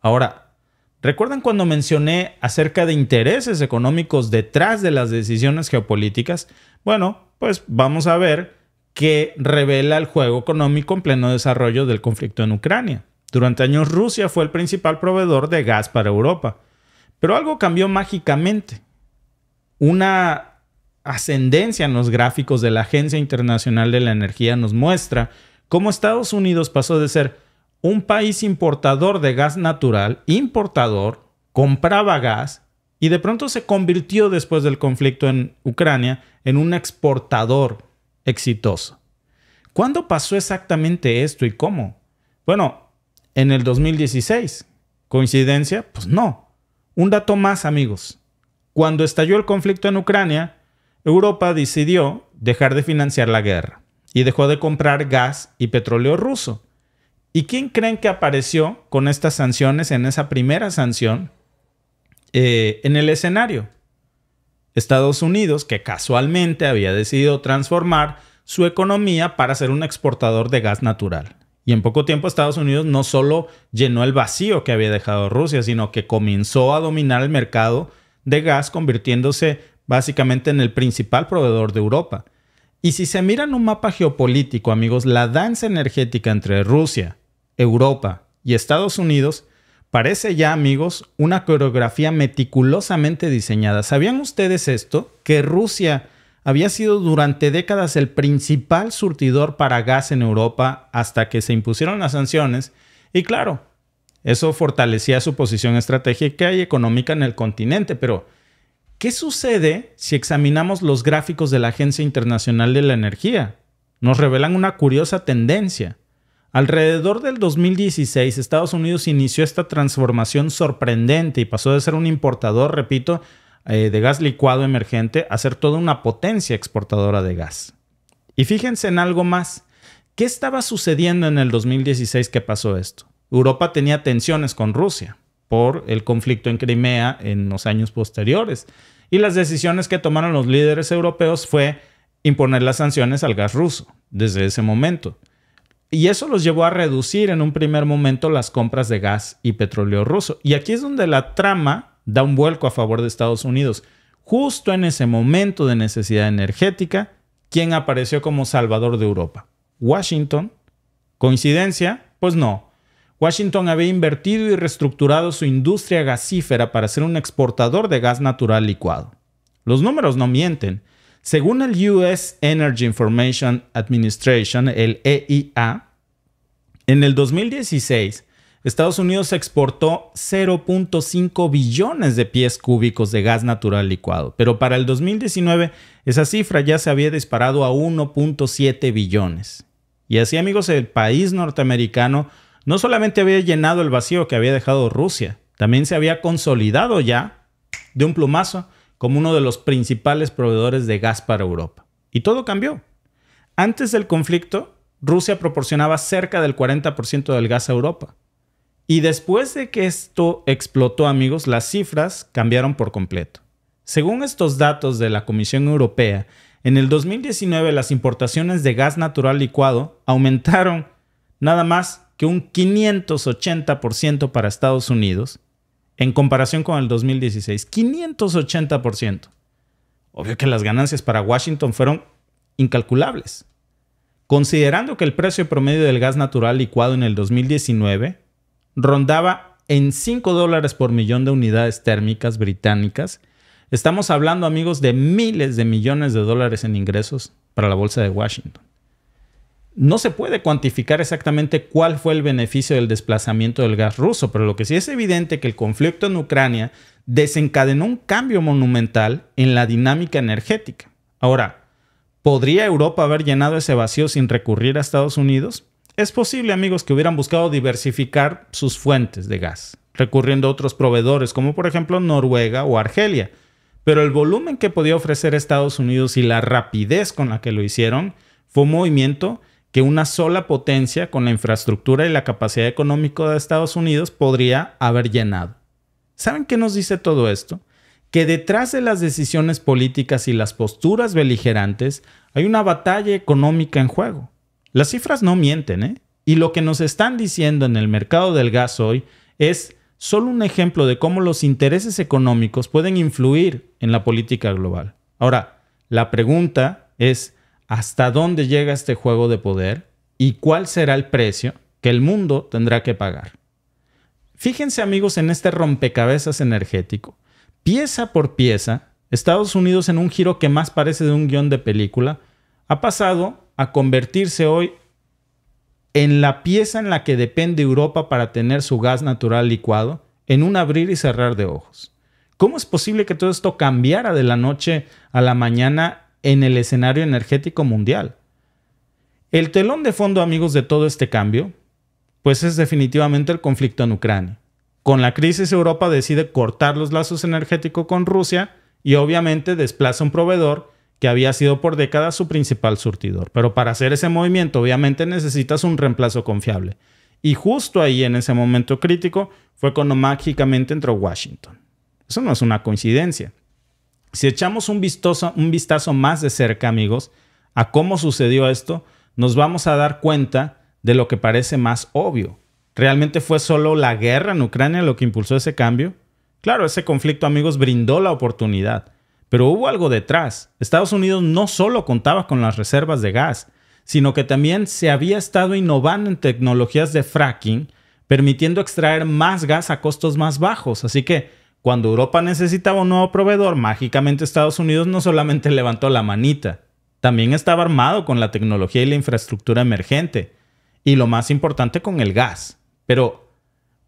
Ahora, ¿recuerdan cuando mencioné acerca de intereses económicos detrás de las decisiones geopolíticas? Bueno, pues vamos a ver qué revela el juego económico en pleno desarrollo del conflicto en Ucrania. Durante años Rusia fue el principal proveedor de gas para Europa. Pero algo cambió mágicamente. Una ascendencia en los gráficos de la Agencia Internacional de la Energía nos muestra cómo Estados Unidos pasó de ser un país importador de gas natural, importador, compraba gas y de pronto se convirtió después del conflicto en Ucrania en un exportador exitoso. ¿Cuándo pasó exactamente esto y cómo? Bueno, en el 2016. ¿Coincidencia? Pues no. Un dato más, amigos. Cuando estalló el conflicto en Ucrania, Europa decidió dejar de financiar la guerra y dejó de comprar gas y petróleo ruso. ¿Y quién creen que apareció con estas sanciones en esa primera sanción eh, en el escenario? Estados Unidos, que casualmente había decidido transformar su economía para ser un exportador de gas natural. Y en poco tiempo Estados Unidos no solo llenó el vacío que había dejado Rusia, sino que comenzó a dominar el mercado de gas, convirtiéndose básicamente en el principal proveedor de Europa. Y si se miran un mapa geopolítico, amigos, la danza energética entre Rusia, Europa y Estados Unidos parece ya, amigos, una coreografía meticulosamente diseñada. ¿Sabían ustedes esto? Que Rusia había sido durante décadas el principal surtidor para gas en Europa hasta que se impusieron las sanciones. Y claro, eso fortalecía su posición estratégica y económica en el continente, pero ¿Qué sucede si examinamos los gráficos de la Agencia Internacional de la Energía? Nos revelan una curiosa tendencia. Alrededor del 2016, Estados Unidos inició esta transformación sorprendente y pasó de ser un importador, repito, eh, de gas licuado emergente a ser toda una potencia exportadora de gas. Y fíjense en algo más. ¿Qué estaba sucediendo en el 2016 que pasó esto? Europa tenía tensiones con Rusia por el conflicto en Crimea en los años posteriores. Y las decisiones que tomaron los líderes europeos fue imponer las sanciones al gas ruso desde ese momento. Y eso los llevó a reducir en un primer momento las compras de gas y petróleo ruso. Y aquí es donde la trama da un vuelco a favor de Estados Unidos. Justo en ese momento de necesidad energética, ¿quién apareció como salvador de Europa? Washington. ¿Coincidencia? Pues no. Washington había invertido y reestructurado su industria gasífera para ser un exportador de gas natural licuado. Los números no mienten. Según el US Energy Information Administration, el EIA, en el 2016, Estados Unidos exportó 0.5 billones de pies cúbicos de gas natural licuado, pero para el 2019 esa cifra ya se había disparado a 1.7 billones. Y así amigos, el país norteamericano no solamente había llenado el vacío que había dejado Rusia, también se había consolidado ya de un plumazo como uno de los principales proveedores de gas para Europa. Y todo cambió. Antes del conflicto, Rusia proporcionaba cerca del 40% del gas a Europa. Y después de que esto explotó, amigos, las cifras cambiaron por completo. Según estos datos de la Comisión Europea, en el 2019 las importaciones de gas natural licuado aumentaron nada más que un 580% para Estados Unidos en comparación con el 2016. 580%. Obvio que las ganancias para Washington fueron incalculables. Considerando que el precio promedio del gas natural licuado en el 2019 rondaba en 5 dólares por millón de unidades térmicas británicas, estamos hablando amigos de miles de millones de dólares en ingresos para la Bolsa de Washington. No se puede cuantificar exactamente cuál fue el beneficio del desplazamiento del gas ruso, pero lo que sí es evidente que el conflicto en Ucrania desencadenó un cambio monumental en la dinámica energética. Ahora, ¿Podría Europa haber llenado ese vacío sin recurrir a Estados Unidos? Es posible, amigos, que hubieran buscado diversificar sus fuentes de gas, recurriendo a otros proveedores, como por ejemplo Noruega o Argelia. Pero el volumen que podía ofrecer Estados Unidos y la rapidez con la que lo hicieron fue un movimiento que una sola potencia con la infraestructura y la capacidad económica de Estados Unidos podría haber llenado. ¿Saben qué nos dice todo esto? Que detrás de las decisiones políticas y las posturas beligerantes hay una batalla económica en juego. Las cifras no mienten, ¿eh? Y lo que nos están diciendo en el mercado del gas hoy es solo un ejemplo de cómo los intereses económicos pueden influir en la política global. Ahora, la pregunta es, ¿hasta dónde llega este juego de poder y cuál será el precio que el mundo tendrá que pagar? Fíjense amigos en este rompecabezas energético. Pieza por pieza, Estados Unidos en un giro que más parece de un guion de película, ha pasado a convertirse hoy en la pieza en la que depende Europa para tener su gas natural licuado en un abrir y cerrar de ojos. ¿Cómo es posible que todo esto cambiara de la noche a la mañana en el escenario energético mundial? El telón de fondo, amigos, de todo este cambio, pues es definitivamente el conflicto en Ucrania. Con la crisis Europa decide cortar los lazos energéticos con Rusia y obviamente desplaza un proveedor que había sido por décadas su principal surtidor. Pero para hacer ese movimiento obviamente necesitas un reemplazo confiable. Y justo ahí en ese momento crítico fue cuando mágicamente entró Washington. Eso no es una coincidencia. Si echamos un vistazo, un vistazo más de cerca, amigos, a cómo sucedió esto, nos vamos a dar cuenta de lo que parece más obvio. ¿Realmente fue solo la guerra en Ucrania lo que impulsó ese cambio? Claro, ese conflicto, amigos, brindó la oportunidad, pero hubo algo detrás. Estados Unidos no solo contaba con las reservas de gas, sino que también se había estado innovando en tecnologías de fracking, permitiendo extraer más gas a costos más bajos. Así que cuando Europa necesitaba un nuevo proveedor, mágicamente Estados Unidos no solamente levantó la manita, también estaba armado con la tecnología y la infraestructura emergente. Y lo más importante, con el gas. Pero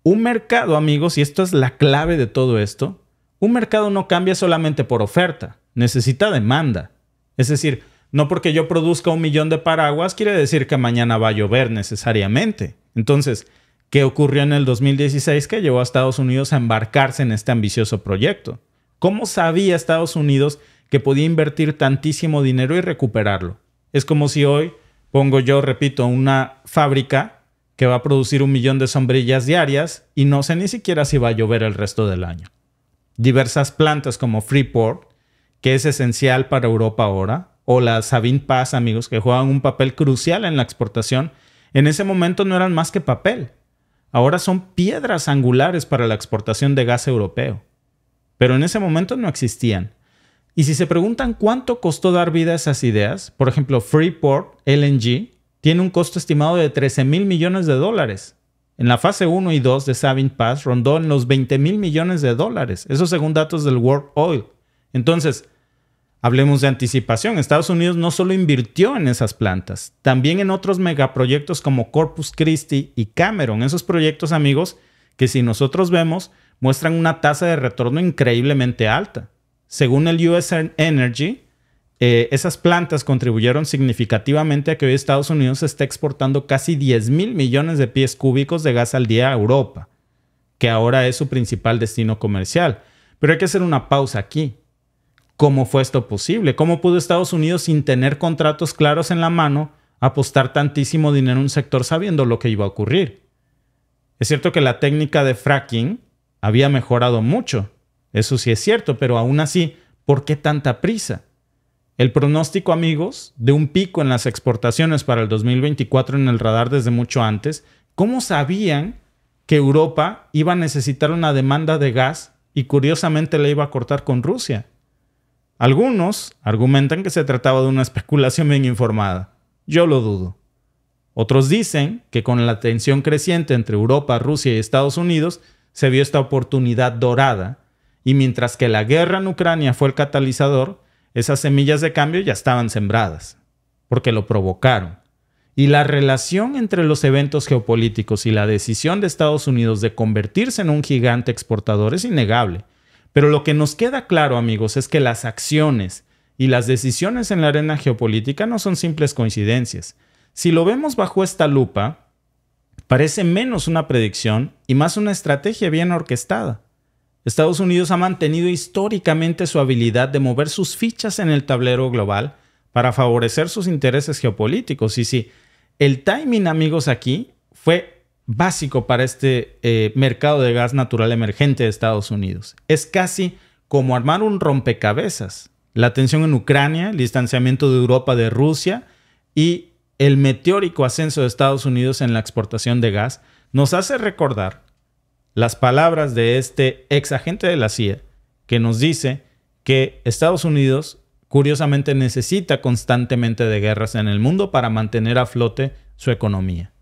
un mercado, amigos, y esto es la clave de todo esto, un mercado no cambia solamente por oferta, necesita demanda. Es decir, no porque yo produzca un millón de paraguas quiere decir que mañana va a llover necesariamente. Entonces, ¿qué ocurrió en el 2016 que llevó a Estados Unidos a embarcarse en este ambicioso proyecto? ¿Cómo sabía Estados Unidos que podía invertir tantísimo dinero y recuperarlo? Es como si hoy pongo yo, repito, una fábrica que va a producir un millón de sombrillas diarias y no sé ni siquiera si va a llover el resto del año diversas plantas como Freeport, que es esencial para Europa ahora, o la Sabine Pass, amigos, que juegan un papel crucial en la exportación, en ese momento no eran más que papel. Ahora son piedras angulares para la exportación de gas europeo. Pero en ese momento no existían. Y si se preguntan cuánto costó dar vida a esas ideas, por ejemplo, Freeport LNG tiene un costo estimado de 13 mil millones de dólares. En la fase 1 y 2 de Sabine Pass rondó en los 20 mil millones de dólares. Eso según datos del World Oil. Entonces, hablemos de anticipación. Estados Unidos no solo invirtió en esas plantas, también en otros megaproyectos como Corpus Christi y Cameron. Esos proyectos, amigos, que si nosotros vemos, muestran una tasa de retorno increíblemente alta. Según el US Energy, eh, esas plantas contribuyeron significativamente a que hoy Estados Unidos esté exportando casi 10 mil millones de pies cúbicos de gas al día a Europa, que ahora es su principal destino comercial. Pero hay que hacer una pausa aquí. ¿Cómo fue esto posible? ¿Cómo pudo Estados Unidos, sin tener contratos claros en la mano, apostar tantísimo dinero en un sector sabiendo lo que iba a ocurrir? Es cierto que la técnica de fracking había mejorado mucho, eso sí es cierto, pero aún así, ¿por qué tanta prisa? El pronóstico, amigos, de un pico en las exportaciones para el 2024 en el radar desde mucho antes, ¿cómo sabían que Europa iba a necesitar una demanda de gas y curiosamente le iba a cortar con Rusia? Algunos argumentan que se trataba de una especulación bien informada. Yo lo dudo. Otros dicen que con la tensión creciente entre Europa, Rusia y Estados Unidos se vio esta oportunidad dorada, y mientras que la guerra en Ucrania fue el catalizador, esas semillas de cambio ya estaban sembradas, porque lo provocaron. Y la relación entre los eventos geopolíticos y la decisión de Estados Unidos de convertirse en un gigante exportador es innegable. Pero lo que nos queda claro, amigos, es que las acciones y las decisiones en la arena geopolítica no son simples coincidencias. Si lo vemos bajo esta lupa, parece menos una predicción y más una estrategia bien orquestada. Estados Unidos ha mantenido históricamente su habilidad de mover sus fichas en el tablero global para favorecer sus intereses geopolíticos. Y sí, el timing, amigos, aquí fue básico para este eh, mercado de gas natural emergente de Estados Unidos. Es casi como armar un rompecabezas. La tensión en Ucrania, el distanciamiento de Europa de Rusia y el meteórico ascenso de Estados Unidos en la exportación de gas nos hace recordar las palabras de este ex agente de la CIA que nos dice que Estados Unidos curiosamente necesita constantemente de guerras en el mundo para mantener a flote su economía.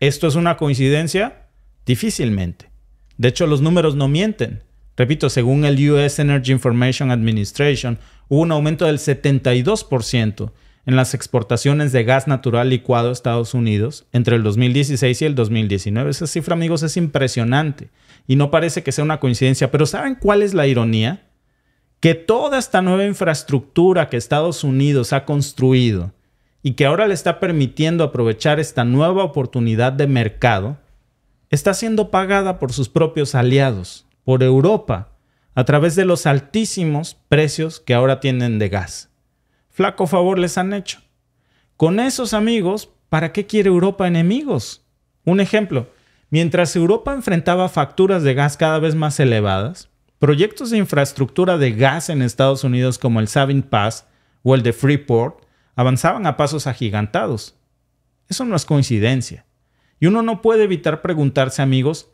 ¿Esto es una coincidencia? Difícilmente. De hecho, los números no mienten. Repito, según el US Energy Information Administration, hubo un aumento del 72% en las exportaciones de gas natural licuado a Estados Unidos entre el 2016 y el 2019. Esa cifra, amigos, es impresionante y no parece que sea una coincidencia, pero ¿saben cuál es la ironía? Que toda esta nueva infraestructura que Estados Unidos ha construido y que ahora le está permitiendo aprovechar esta nueva oportunidad de mercado, está siendo pagada por sus propios aliados, por Europa, a través de los altísimos precios que ahora tienen de gas flaco favor les han hecho. Con esos amigos, ¿para qué quiere Europa enemigos? Un ejemplo, mientras Europa enfrentaba facturas de gas cada vez más elevadas, proyectos de infraestructura de gas en Estados Unidos como el Sabine Pass o el de Freeport avanzaban a pasos agigantados. Eso no es coincidencia. Y uno no puede evitar preguntarse, amigos,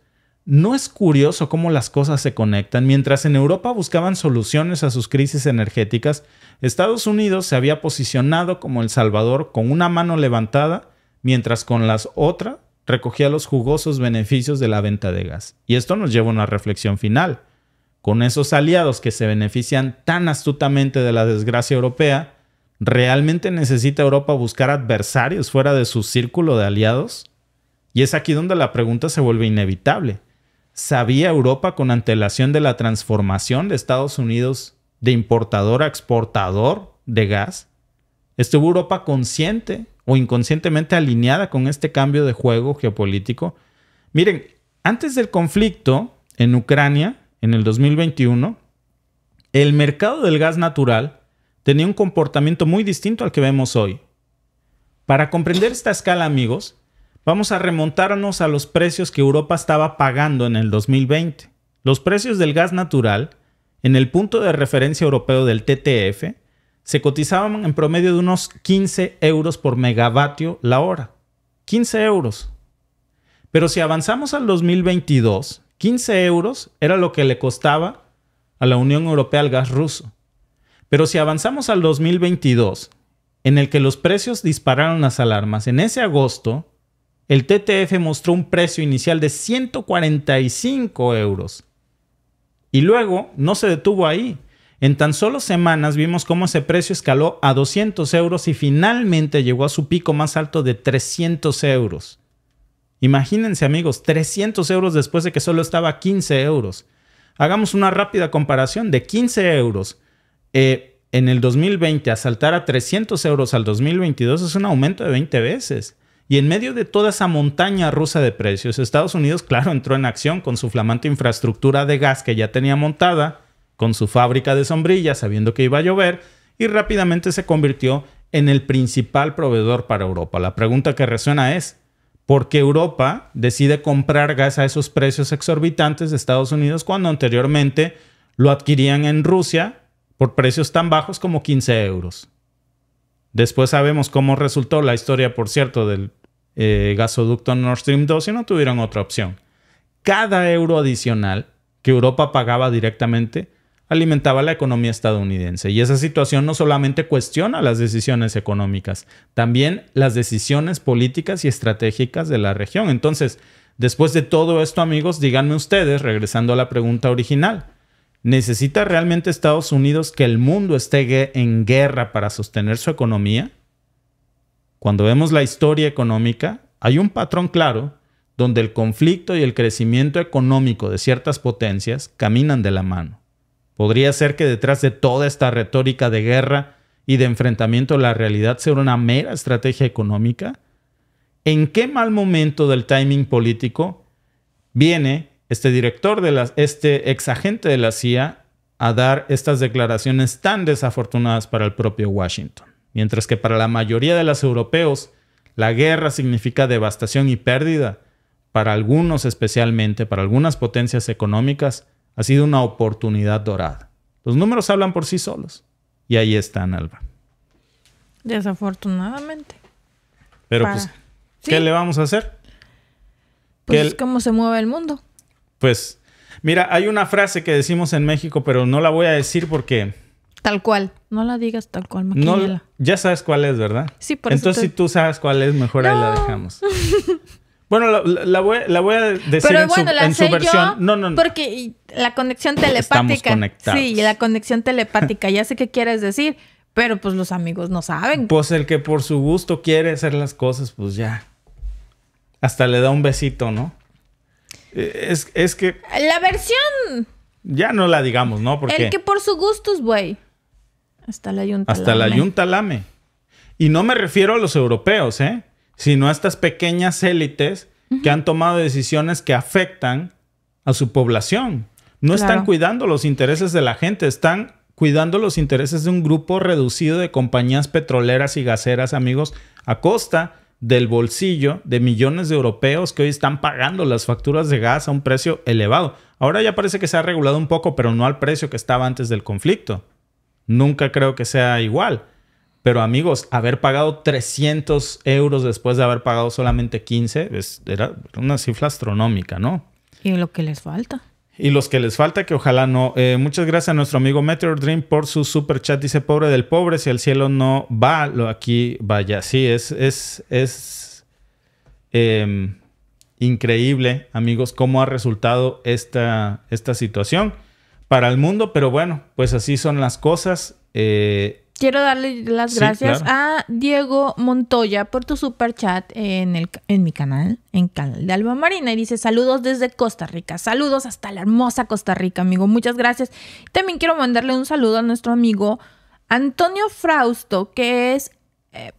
¿No es curioso cómo las cosas se conectan? Mientras en Europa buscaban soluciones a sus crisis energéticas, Estados Unidos se había posicionado como El Salvador con una mano levantada, mientras con las otra recogía los jugosos beneficios de la venta de gas. Y esto nos lleva a una reflexión final. Con esos aliados que se benefician tan astutamente de la desgracia europea, ¿realmente necesita Europa buscar adversarios fuera de su círculo de aliados? Y es aquí donde la pregunta se vuelve inevitable. ¿Sabía Europa con antelación de la transformación de Estados Unidos de importador a exportador de gas? ¿Estuvo Europa consciente o inconscientemente alineada con este cambio de juego geopolítico? Miren, antes del conflicto en Ucrania, en el 2021, el mercado del gas natural tenía un comportamiento muy distinto al que vemos hoy. Para comprender esta escala, amigos, Vamos a remontarnos a los precios que Europa estaba pagando en el 2020. Los precios del gas natural, en el punto de referencia europeo del TTF, se cotizaban en promedio de unos 15 euros por megavatio la hora. 15 euros. Pero si avanzamos al 2022, 15 euros era lo que le costaba a la Unión Europea el gas ruso. Pero si avanzamos al 2022, en el que los precios dispararon las alarmas, en ese agosto, el TTF mostró un precio inicial de 145 euros. Y luego no se detuvo ahí. En tan solo semanas vimos cómo ese precio escaló a 200 euros y finalmente llegó a su pico más alto de 300 euros. Imagínense amigos, 300 euros después de que solo estaba a 15 euros. Hagamos una rápida comparación de 15 euros eh, en el 2020 a saltar a 300 euros al 2022 es un aumento de 20 veces. Y en medio de toda esa montaña rusa de precios, Estados Unidos, claro, entró en acción con su flamante infraestructura de gas que ya tenía montada, con su fábrica de sombrillas, sabiendo que iba a llover, y rápidamente se convirtió en el principal proveedor para Europa. La pregunta que resuena es, ¿por qué Europa decide comprar gas a esos precios exorbitantes de Estados Unidos cuando anteriormente lo adquirían en Rusia por precios tan bajos como 15 euros? Después sabemos cómo resultó la historia, por cierto, del eh, gasoducto Nord Stream 2 y no tuvieron otra opción. Cada euro adicional que Europa pagaba directamente alimentaba la economía estadounidense. Y esa situación no solamente cuestiona las decisiones económicas, también las decisiones políticas y estratégicas de la región. Entonces, después de todo esto, amigos, díganme ustedes, regresando a la pregunta original, ¿Necesita realmente Estados Unidos que el mundo esté en guerra para sostener su economía? Cuando vemos la historia económica, hay un patrón claro donde el conflicto y el crecimiento económico de ciertas potencias caminan de la mano. Podría ser que detrás de toda esta retórica de guerra y de enfrentamiento la realidad sea una mera estrategia económica. ¿En qué mal momento del timing político viene este director de la, este ex agente de la CIA a dar estas declaraciones tan desafortunadas para el propio Washington? Mientras que para la mayoría de los europeos la guerra significa devastación y pérdida, para algunos especialmente, para algunas potencias económicas, ha sido una oportunidad dorada. Los números hablan por sí solos. Y ahí están, Alba. Desafortunadamente. Pero pues, ¿qué le vamos a hacer? Pues es como se mueve el mundo. Pues, mira, hay una frase que decimos en México, pero no la voy a decir porque... Tal cual. No la digas tal cual, no, Ya sabes cuál es, ¿verdad? Sí, por Entonces, si tú sabes cuál es, mejor ahí la dejamos. Bueno, la, voy, a decir en, su, versión. no, no, no. Porque la conexión telepática. Sí, la conexión telepática. ya sé qué quieres decir, pero pues los amigos no saben. Pues el que por su gusto quiere hacer las cosas, pues ya. Hasta le da un besito, ¿no? Eh, es, es que. La versión. Ya no la digamos, ¿no? Porque. El que por su gusto es güey. Hasta la yunta Hasta la yunta lame. Y no me refiero a los europeos, ¿eh? Sino a estas pequeñas élites que han tomado decisiones que afectan a su población. No están cuidando los intereses de la gente, están cuidando los intereses de un grupo reducido de compañías petroleras y gaseras, amigos, a costa del bolsillo de millones de europeos que hoy están pagando las facturas de gas a un precio elevado. Ahora ya parece que se ha regulado un poco, pero no al precio que estaba antes del conflicto. Nunca creo que sea igual. Pero amigos, haber pagado 300 euros después de haber pagado solamente 15 era una cifra astronómica, ¿no? Y lo que les falta. Y los que les falta, que ojalá no. Eh, muchas gracias a nuestro amigo Meteor Dream por su super chat. Dice, pobre del pobre, si al cielo no va, lo aquí vaya. Sí, es, es, es em, increíble, amigos, cómo ha resultado esta, esta situación para el mundo. Pero bueno, pues así son las cosas. Eh, Quiero darle las gracias a Diego Montoya por tu super chat en, el, en mi canal, en Canal de Alba Marina. Y dice: Saludos desde Costa Rica. Saludos hasta la hermosa Costa Rica, amigo. Muchas gracias. También quiero mandarle un saludo a nuestro amigo Antonio Frausto, que es eh,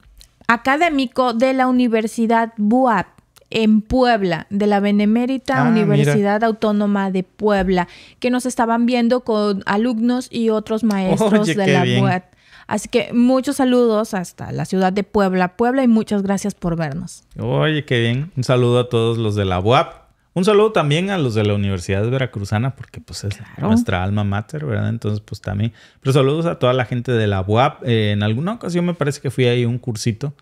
académico de la Universidad BUAP en Puebla, de la Benemérita ah, Universidad Autónoma de Puebla, que nos estaban viendo con alumnos y otros maestros de la BUAP. Así que muchos saludos hasta la ciudad de Puebla, Puebla, y muchas gracias por vernos. Oye, qué bien. Un saludo a todos los de la UAP. Un saludo también a los de la Universidad Veracruzana, porque pues es nuestra alma mater, ¿verdad? Entonces, pues también. Pero saludos a toda la gente de la UAP. Eh, en alguna ocasión me parece que fui ahí a un cursito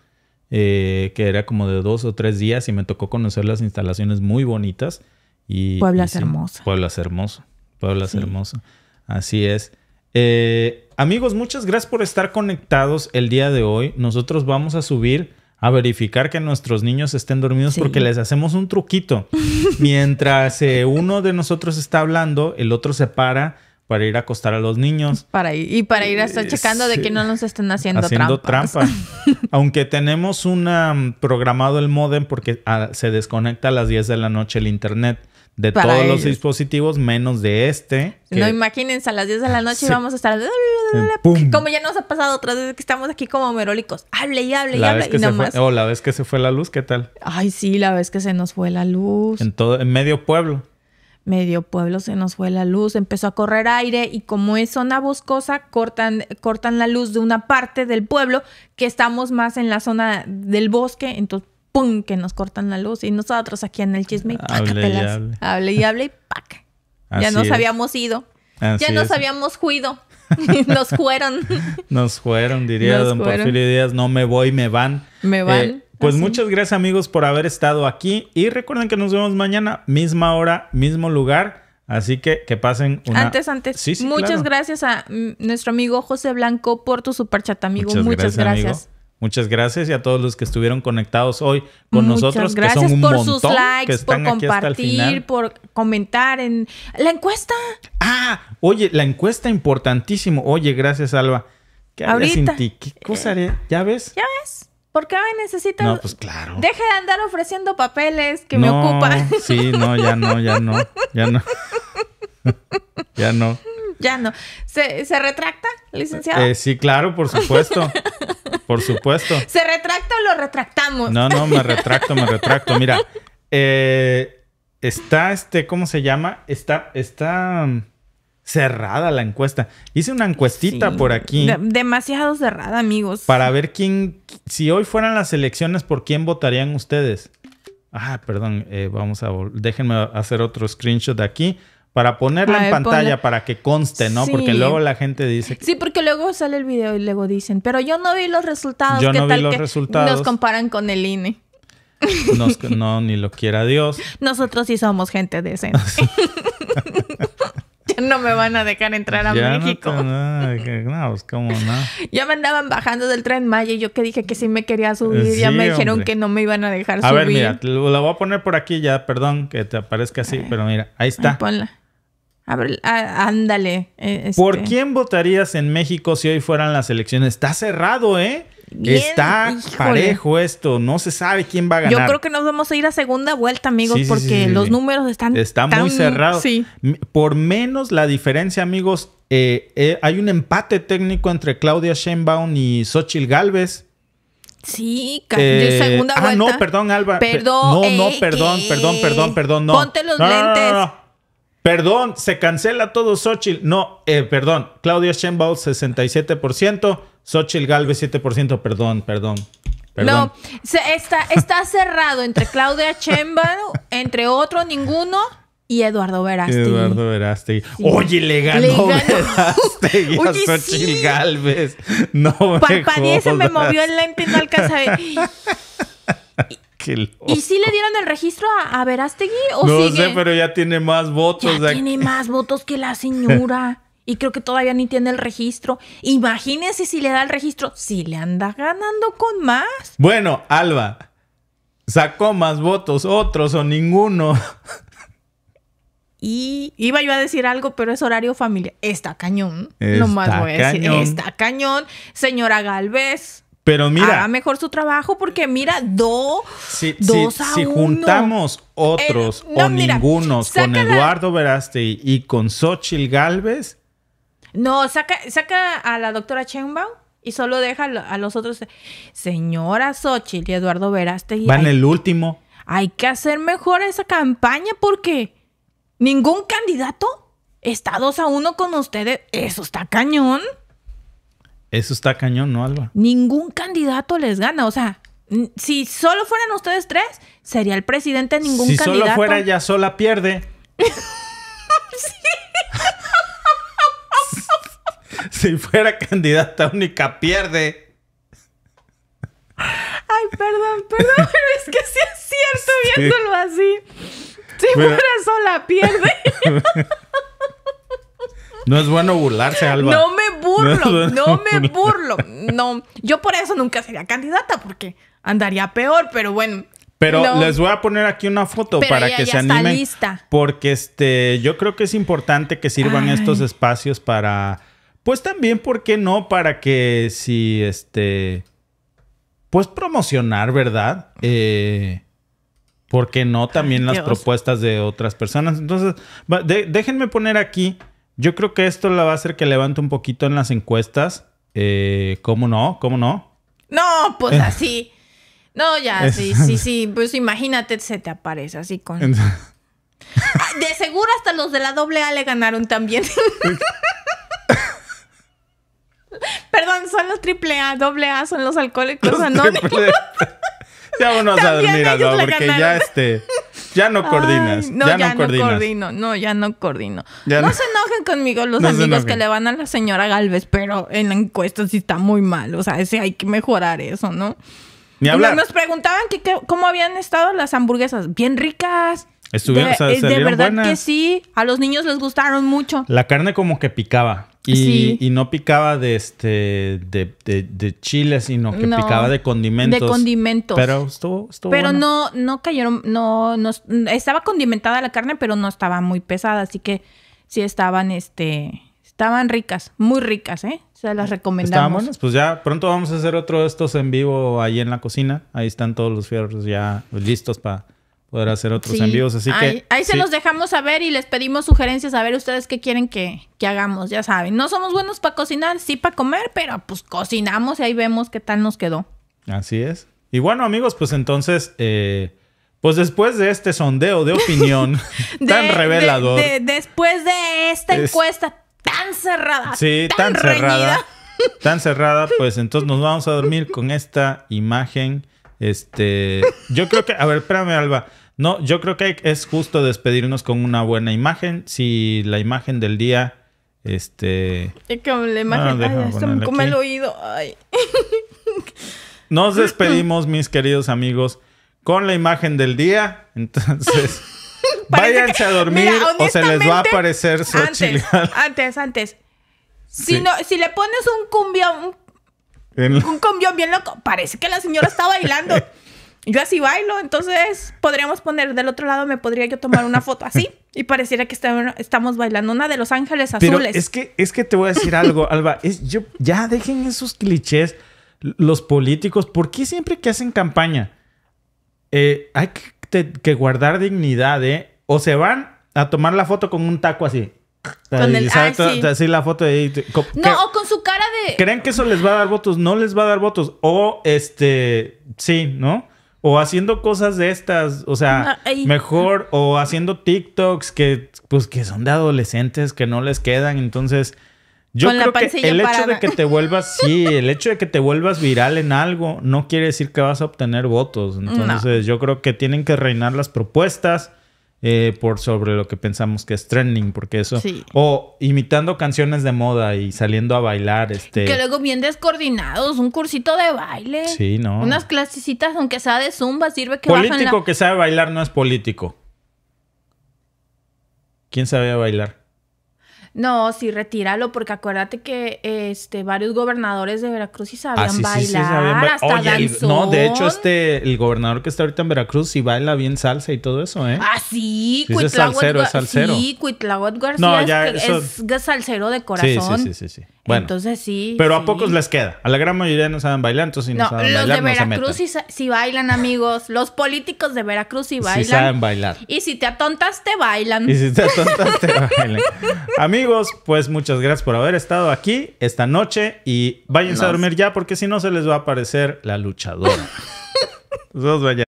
eh, que era como de dos o tres días y me tocó conocer las instalaciones muy bonitas. Y, Puebla es hermosa. Puebla es hermoso. Puebla es hermoso. Así es. Eh, amigos, muchas gracias por estar conectados el día de hoy. Nosotros vamos a subir a verificar que nuestros niños estén dormidos porque les hacemos un truquito. Mientras eh, uno de nosotros está hablando, el otro se para para ir a acostar a los niños. Para ir, y para ir a estar checando de que no nos estén haciendo, haciendo trampa. Aunque tenemos una mm, programado el modem porque ah, se desconecta a las 10 de la noche el internet de todos los dispositivos menos de este. No imagínense, a las 10 de la noche vamos a estar... Como ya nos ha pasado otras veces que estamos aquí como merólicos. Hable y hable y hable. Y o la vez que se fue la luz, ¿qué tal? Ay, sí, la vez que se nos fue la luz. En todo, en medio pueblo. Medio pueblo se nos fue la luz, empezó a correr aire y como es zona boscosa, cortan, cortan la luz de una parte del pueblo que estamos más en la zona del bosque, entonces ¡pum! que nos cortan la luz y nosotros aquí en el chisme, hable y hable. hable y hable y ¡pac! ya nos habíamos ido. ya nos habíamos juido. nos fueron. nos fueron, diría don Porfirio Díaz. No me voy, me van. Me van. Eh, pues muchas gracias amigos por haber estado aquí y recuerden que nos vemos mañana, misma hora, mismo lugar. Así que que pasen una... Antes, antes. Sí, sí, Muchas gracias a nuestro amigo José Blanco por tu superchat, amigo. Muchas, gracias. Muchas gracias y a todos los que estuvieron conectados hoy con nosotros, que son un por sus likes, por compartir, por comentar en la encuesta. Ah, oye, la encuesta importantísimo. Oye, gracias, Alba. ¿Qué haría sin ti? ¿Qué cosa haré? ¿Ya ves? ¿Ya ves? ¿Por qué me necesitas? No, pues claro. Deje de andar ofreciendo papeles que me ocupan. Sí, no, ya no, ya no, ya no. ya no. Ya no. ¿Se, se retracta, licenciado? Eh, sí, claro, por supuesto. por supuesto. ¿Se retracta o lo retractamos? No, no, me retracto, me retracto. Mira, eh, está este, ¿cómo se llama? Está, está mm, cerrada la encuesta. Hice una encuestita Sí. por aquí De- demasiado cerrada, amigos. para ver quién, si hoy fueran las elecciones, ¿por quién votarían ustedes? Ah, perdón, eh, vamos a, déjenme hacer otro screenshot de aquí para ponerla A en pantalla para que conste, ¿no? Sí. Porque luego la gente dice que Sí, porque luego sale el video y luego dicen, pero yo no vi los resultados. Yo ¿Qué no vi los que resultados. Nos comparan con el INE. nos- no, ni lo quiera Dios. Nosotros sí somos gente decente. ya no me van a dejar entrar a Ya no México. te- no, pues cómo no. Ya me andaban bajando del tren Maya y yo que dije que sí me quería subir. ya Sí, me dijeron que no me iban a dejar A subir. ver, mira, lo la voy a poner por aquí ya, perdón que te aparezca así, pero mira, ahí Ay, está. ponla. A ver, á- ándale. eh, este. ¿Por quién votarías en México si hoy fueran las elecciones? Está cerrado, ¿eh? Bien, Está híjole. parejo esto, no se sabe quién va a ganar. Yo creo que nos vamos a ir a segunda vuelta, amigos, Sí, porque sí, sí, los números están. Está tan- muy cerrado. Por menos la diferencia, amigos, eh, eh, hay un empate técnico entre Claudia Sheinbaum y Xochitl Galvez. Sí, Eh, segunda ah, vuelta. no, perdón, Alba. Pe- Perdón, No, no, perdón, ¿qué? perdón, perdón, perdón, no. Ponte los No, no, no, no, lentes. no. Perdón, se cancela todo Xochitl. No, eh, perdón. Claudia Sheinbaum 67%, Xochitl Galvez 7%. Perdón, perdón. Perdón. No, se- está, está cerrado entre Claudia Sheinbaum, entre otro ninguno, y Eduardo Verástegui. Eduardo Verástegui. Oye, le ganó, Le ganó. Verástegui a Oye, Xochitl sí. Galvez. No Parpadeé, se me movió el lente y no alcanza a ver. ¿Y si le dieron el registro a, a Verástegui o No sigue? sé, pero ya tiene más votos. Ya tiene más votos que la señora. Y creo que todavía ni tiene el registro. Imagínense si le da el registro. Si le anda ganando con más. Bueno, Alba. Sacó más votos, otros o ninguno. Y iba yo a decir algo, pero es horario familiar. Está cañón. Está Nomás voy a decir. cañón. Está cañón. Señora Galvez. Pero mira, Haga mejor su trabajo porque mira, do, si, si- dos a si uno. juntamos otros no, o mira, ningunos con. Eduardo Verástegui y con Xochitl Galvez, No, saca, saca a la doctora Sheinbaum y solo deja a lo- a los otros. Señora Xochitl y Eduardo Verástegui. van hay, el último. hay que hacer mejor esa campaña porque ningún candidato está dos a uno con ustedes. Eso está cañón. Eso está cañón, ¿no, Alba? Ningún candidato les gana. O sea, si solo fueran ustedes tres, sería el presidente ningún si candidato. solo fuera ella sola, pierde. si fuera candidata única, pierde. Ay, perdón, perdón, pero es que sí es cierto Sí. viéndolo así. Si Pero- fuera sola, pierde. No es bueno burlarse, Alba. No me burlo, No me burlo. No, yo por eso nunca sería candidata, porque andaría peor, pero bueno. Pero no. les voy a poner aquí una foto Pero para ella que ya se animen. lista. Porque este, yo creo que es importante que sirvan Ay. estos espacios para. Pues también, ¿por qué no? Para que si este. Pues promocionar, ¿verdad? Eh, ¿Por qué no? También las Dios. propuestas de otras personas. Entonces, de- déjenme poner aquí. Yo creo que esto la va a hacer que levante un poquito en las encuestas. Eh, ¿Cómo no? ¿Cómo no? No, pues Eh. así. No, ya, sí, sí, sí. Pues imagínate, se te aparece así con. Ah, De seguro hasta los de la doble A le ganaron también. Perdón, son los triple A, doble A son los alcohólicos anónimos. Ya vámonos a dormir, le porque ya este. Ya no coordinas. Ay, no, ya, ya, no coordinas. coordino, no, ya no coordino. Ya no, no- se enojen conmigo los No amigos que le van a la señora Galvez, pero en la encuesta sí está muy mal. O sea, ese hay que mejorar eso, ¿no? Ni hablar. Nos preguntaban que, que- cómo habían estado las hamburguesas. Bien ricas. Estuvieron- de, o sea, es de verdad que sí. A los niños les gustaron mucho. La carne como que picaba. Y, Sí. y no picaba de este de, de, de chile, sino que No, picaba de condimentos. de condimentos. Pero estuvo, estuvo Pero bueno. no, no cayeron, no, no, estaba condimentada la carne, pero no estaba muy pesada, así que sí estaban, este, estaban ricas, muy ricas, ¿eh? Se las recomendamos. Estaban buenas. Pues ya pronto vamos a hacer otro de estos en vivo ahí en la cocina. Ahí están todos los fierros ya listos para poder hacer otros Sí. envíos. Así ahí, que. ahí se los dejamos saber y les pedimos sugerencias a ver ustedes qué quieren que, que hagamos, ya saben. No somos buenos para cocinar, sí para comer, pero pues cocinamos y ahí vemos qué tal nos quedó. Así es. Y bueno, amigos, pues entonces, eh, pues después de este sondeo de opinión tan revelador. de- de- después de esta Es- encuesta tan cerrada, Sí, tan, tan, cerrada. Tan cerrada, pues entonces nos vamos a dormir con esta imagen. Este, yo creo que, a ver, espérame, Alba. No, yo creo que es justo despedirnos con una buena imagen. Si la imagen del día, este, Es como la imagen, Ah, déjame ay, esto me come el oído. Ay. nos despedimos, mis queridos amigos, con la imagen del día. Entonces, váyanse a dormir Mira, o se les va a aparecer Xochitl. Antes, antes, antes. Si, Sí. no, si le pones un cumbión, un En- un cumbión bien loco. Parece que la señora está bailando. Yo así bailo, entonces podríamos poner del otro lado, me podría yo tomar una foto así y pareciera que está- estamos bailando una de los ángeles Pero azules. es que, es que te voy a decir algo, Alba. Es, yo, ya dejen esos clichés. Los políticos, ¿por qué siempre que hacen campaña? eh, hay que, te- que guardar dignidad, ¿eh? O se van a tomar la foto con un taco así. Con el- ah, sí. Así la foto de... que- No, o con su cara de. ¿Creen que eso les va a dar votos? No les va a dar votos. O este, sí, ¿no? O haciendo cosas de estas, o sea, Ah, ay. mejor, o haciendo TikToks que, pues, que son de adolescentes que no les quedan. Entonces, yo Con creo que el hecho de que te vuelvas, sí, el hecho de que te vuelvas viral en algo no quiere decir que vas a obtener votos. Entonces, yo creo que tienen que reinar las propuestas. Eh, por sobre lo que pensamos que es trending, porque eso. Sí. O imitando canciones de moda y saliendo a bailar, este. Que luego bien descoordinados, un cursito de baile. Sí, no. Unas clasecitas, aunque sea de zumba, sirve que Político la... que sabe bailar no es político. ¿Quién sabe bailar? No, sí, retíralo, porque acuérdate que este varios gobernadores de Veracruz sí sabían Ah, sí, sí, bailar, sí, sabían ba- hasta Oye, danzón. no, de hecho, este, el gobernador que está ahorita en Veracruz sí baila bien salsa y todo eso, ¿eh? Ah, sí, Sí, ese es salsero, es salsero. Sí, García No, es ya, eso- es, salsero de sí, corazón. sí, sí, sí, sí. Bueno, Entonces sí. pero a sí. pocos les queda. A la gran mayoría no saben bailar, entonces si no, No, saben los bailar, de no se Veracruz sí, sí bailan, amigos. Los políticos de Veracruz sí Sí bailan. saben bailar. Y si te atontas, te bailan. Y si te tontas, te bailan. Amigos, pues muchas gracias por haber estado aquí esta noche y váyanse a dormir ya porque si no se les va a aparecer la luchadora. Nos vemos mañana.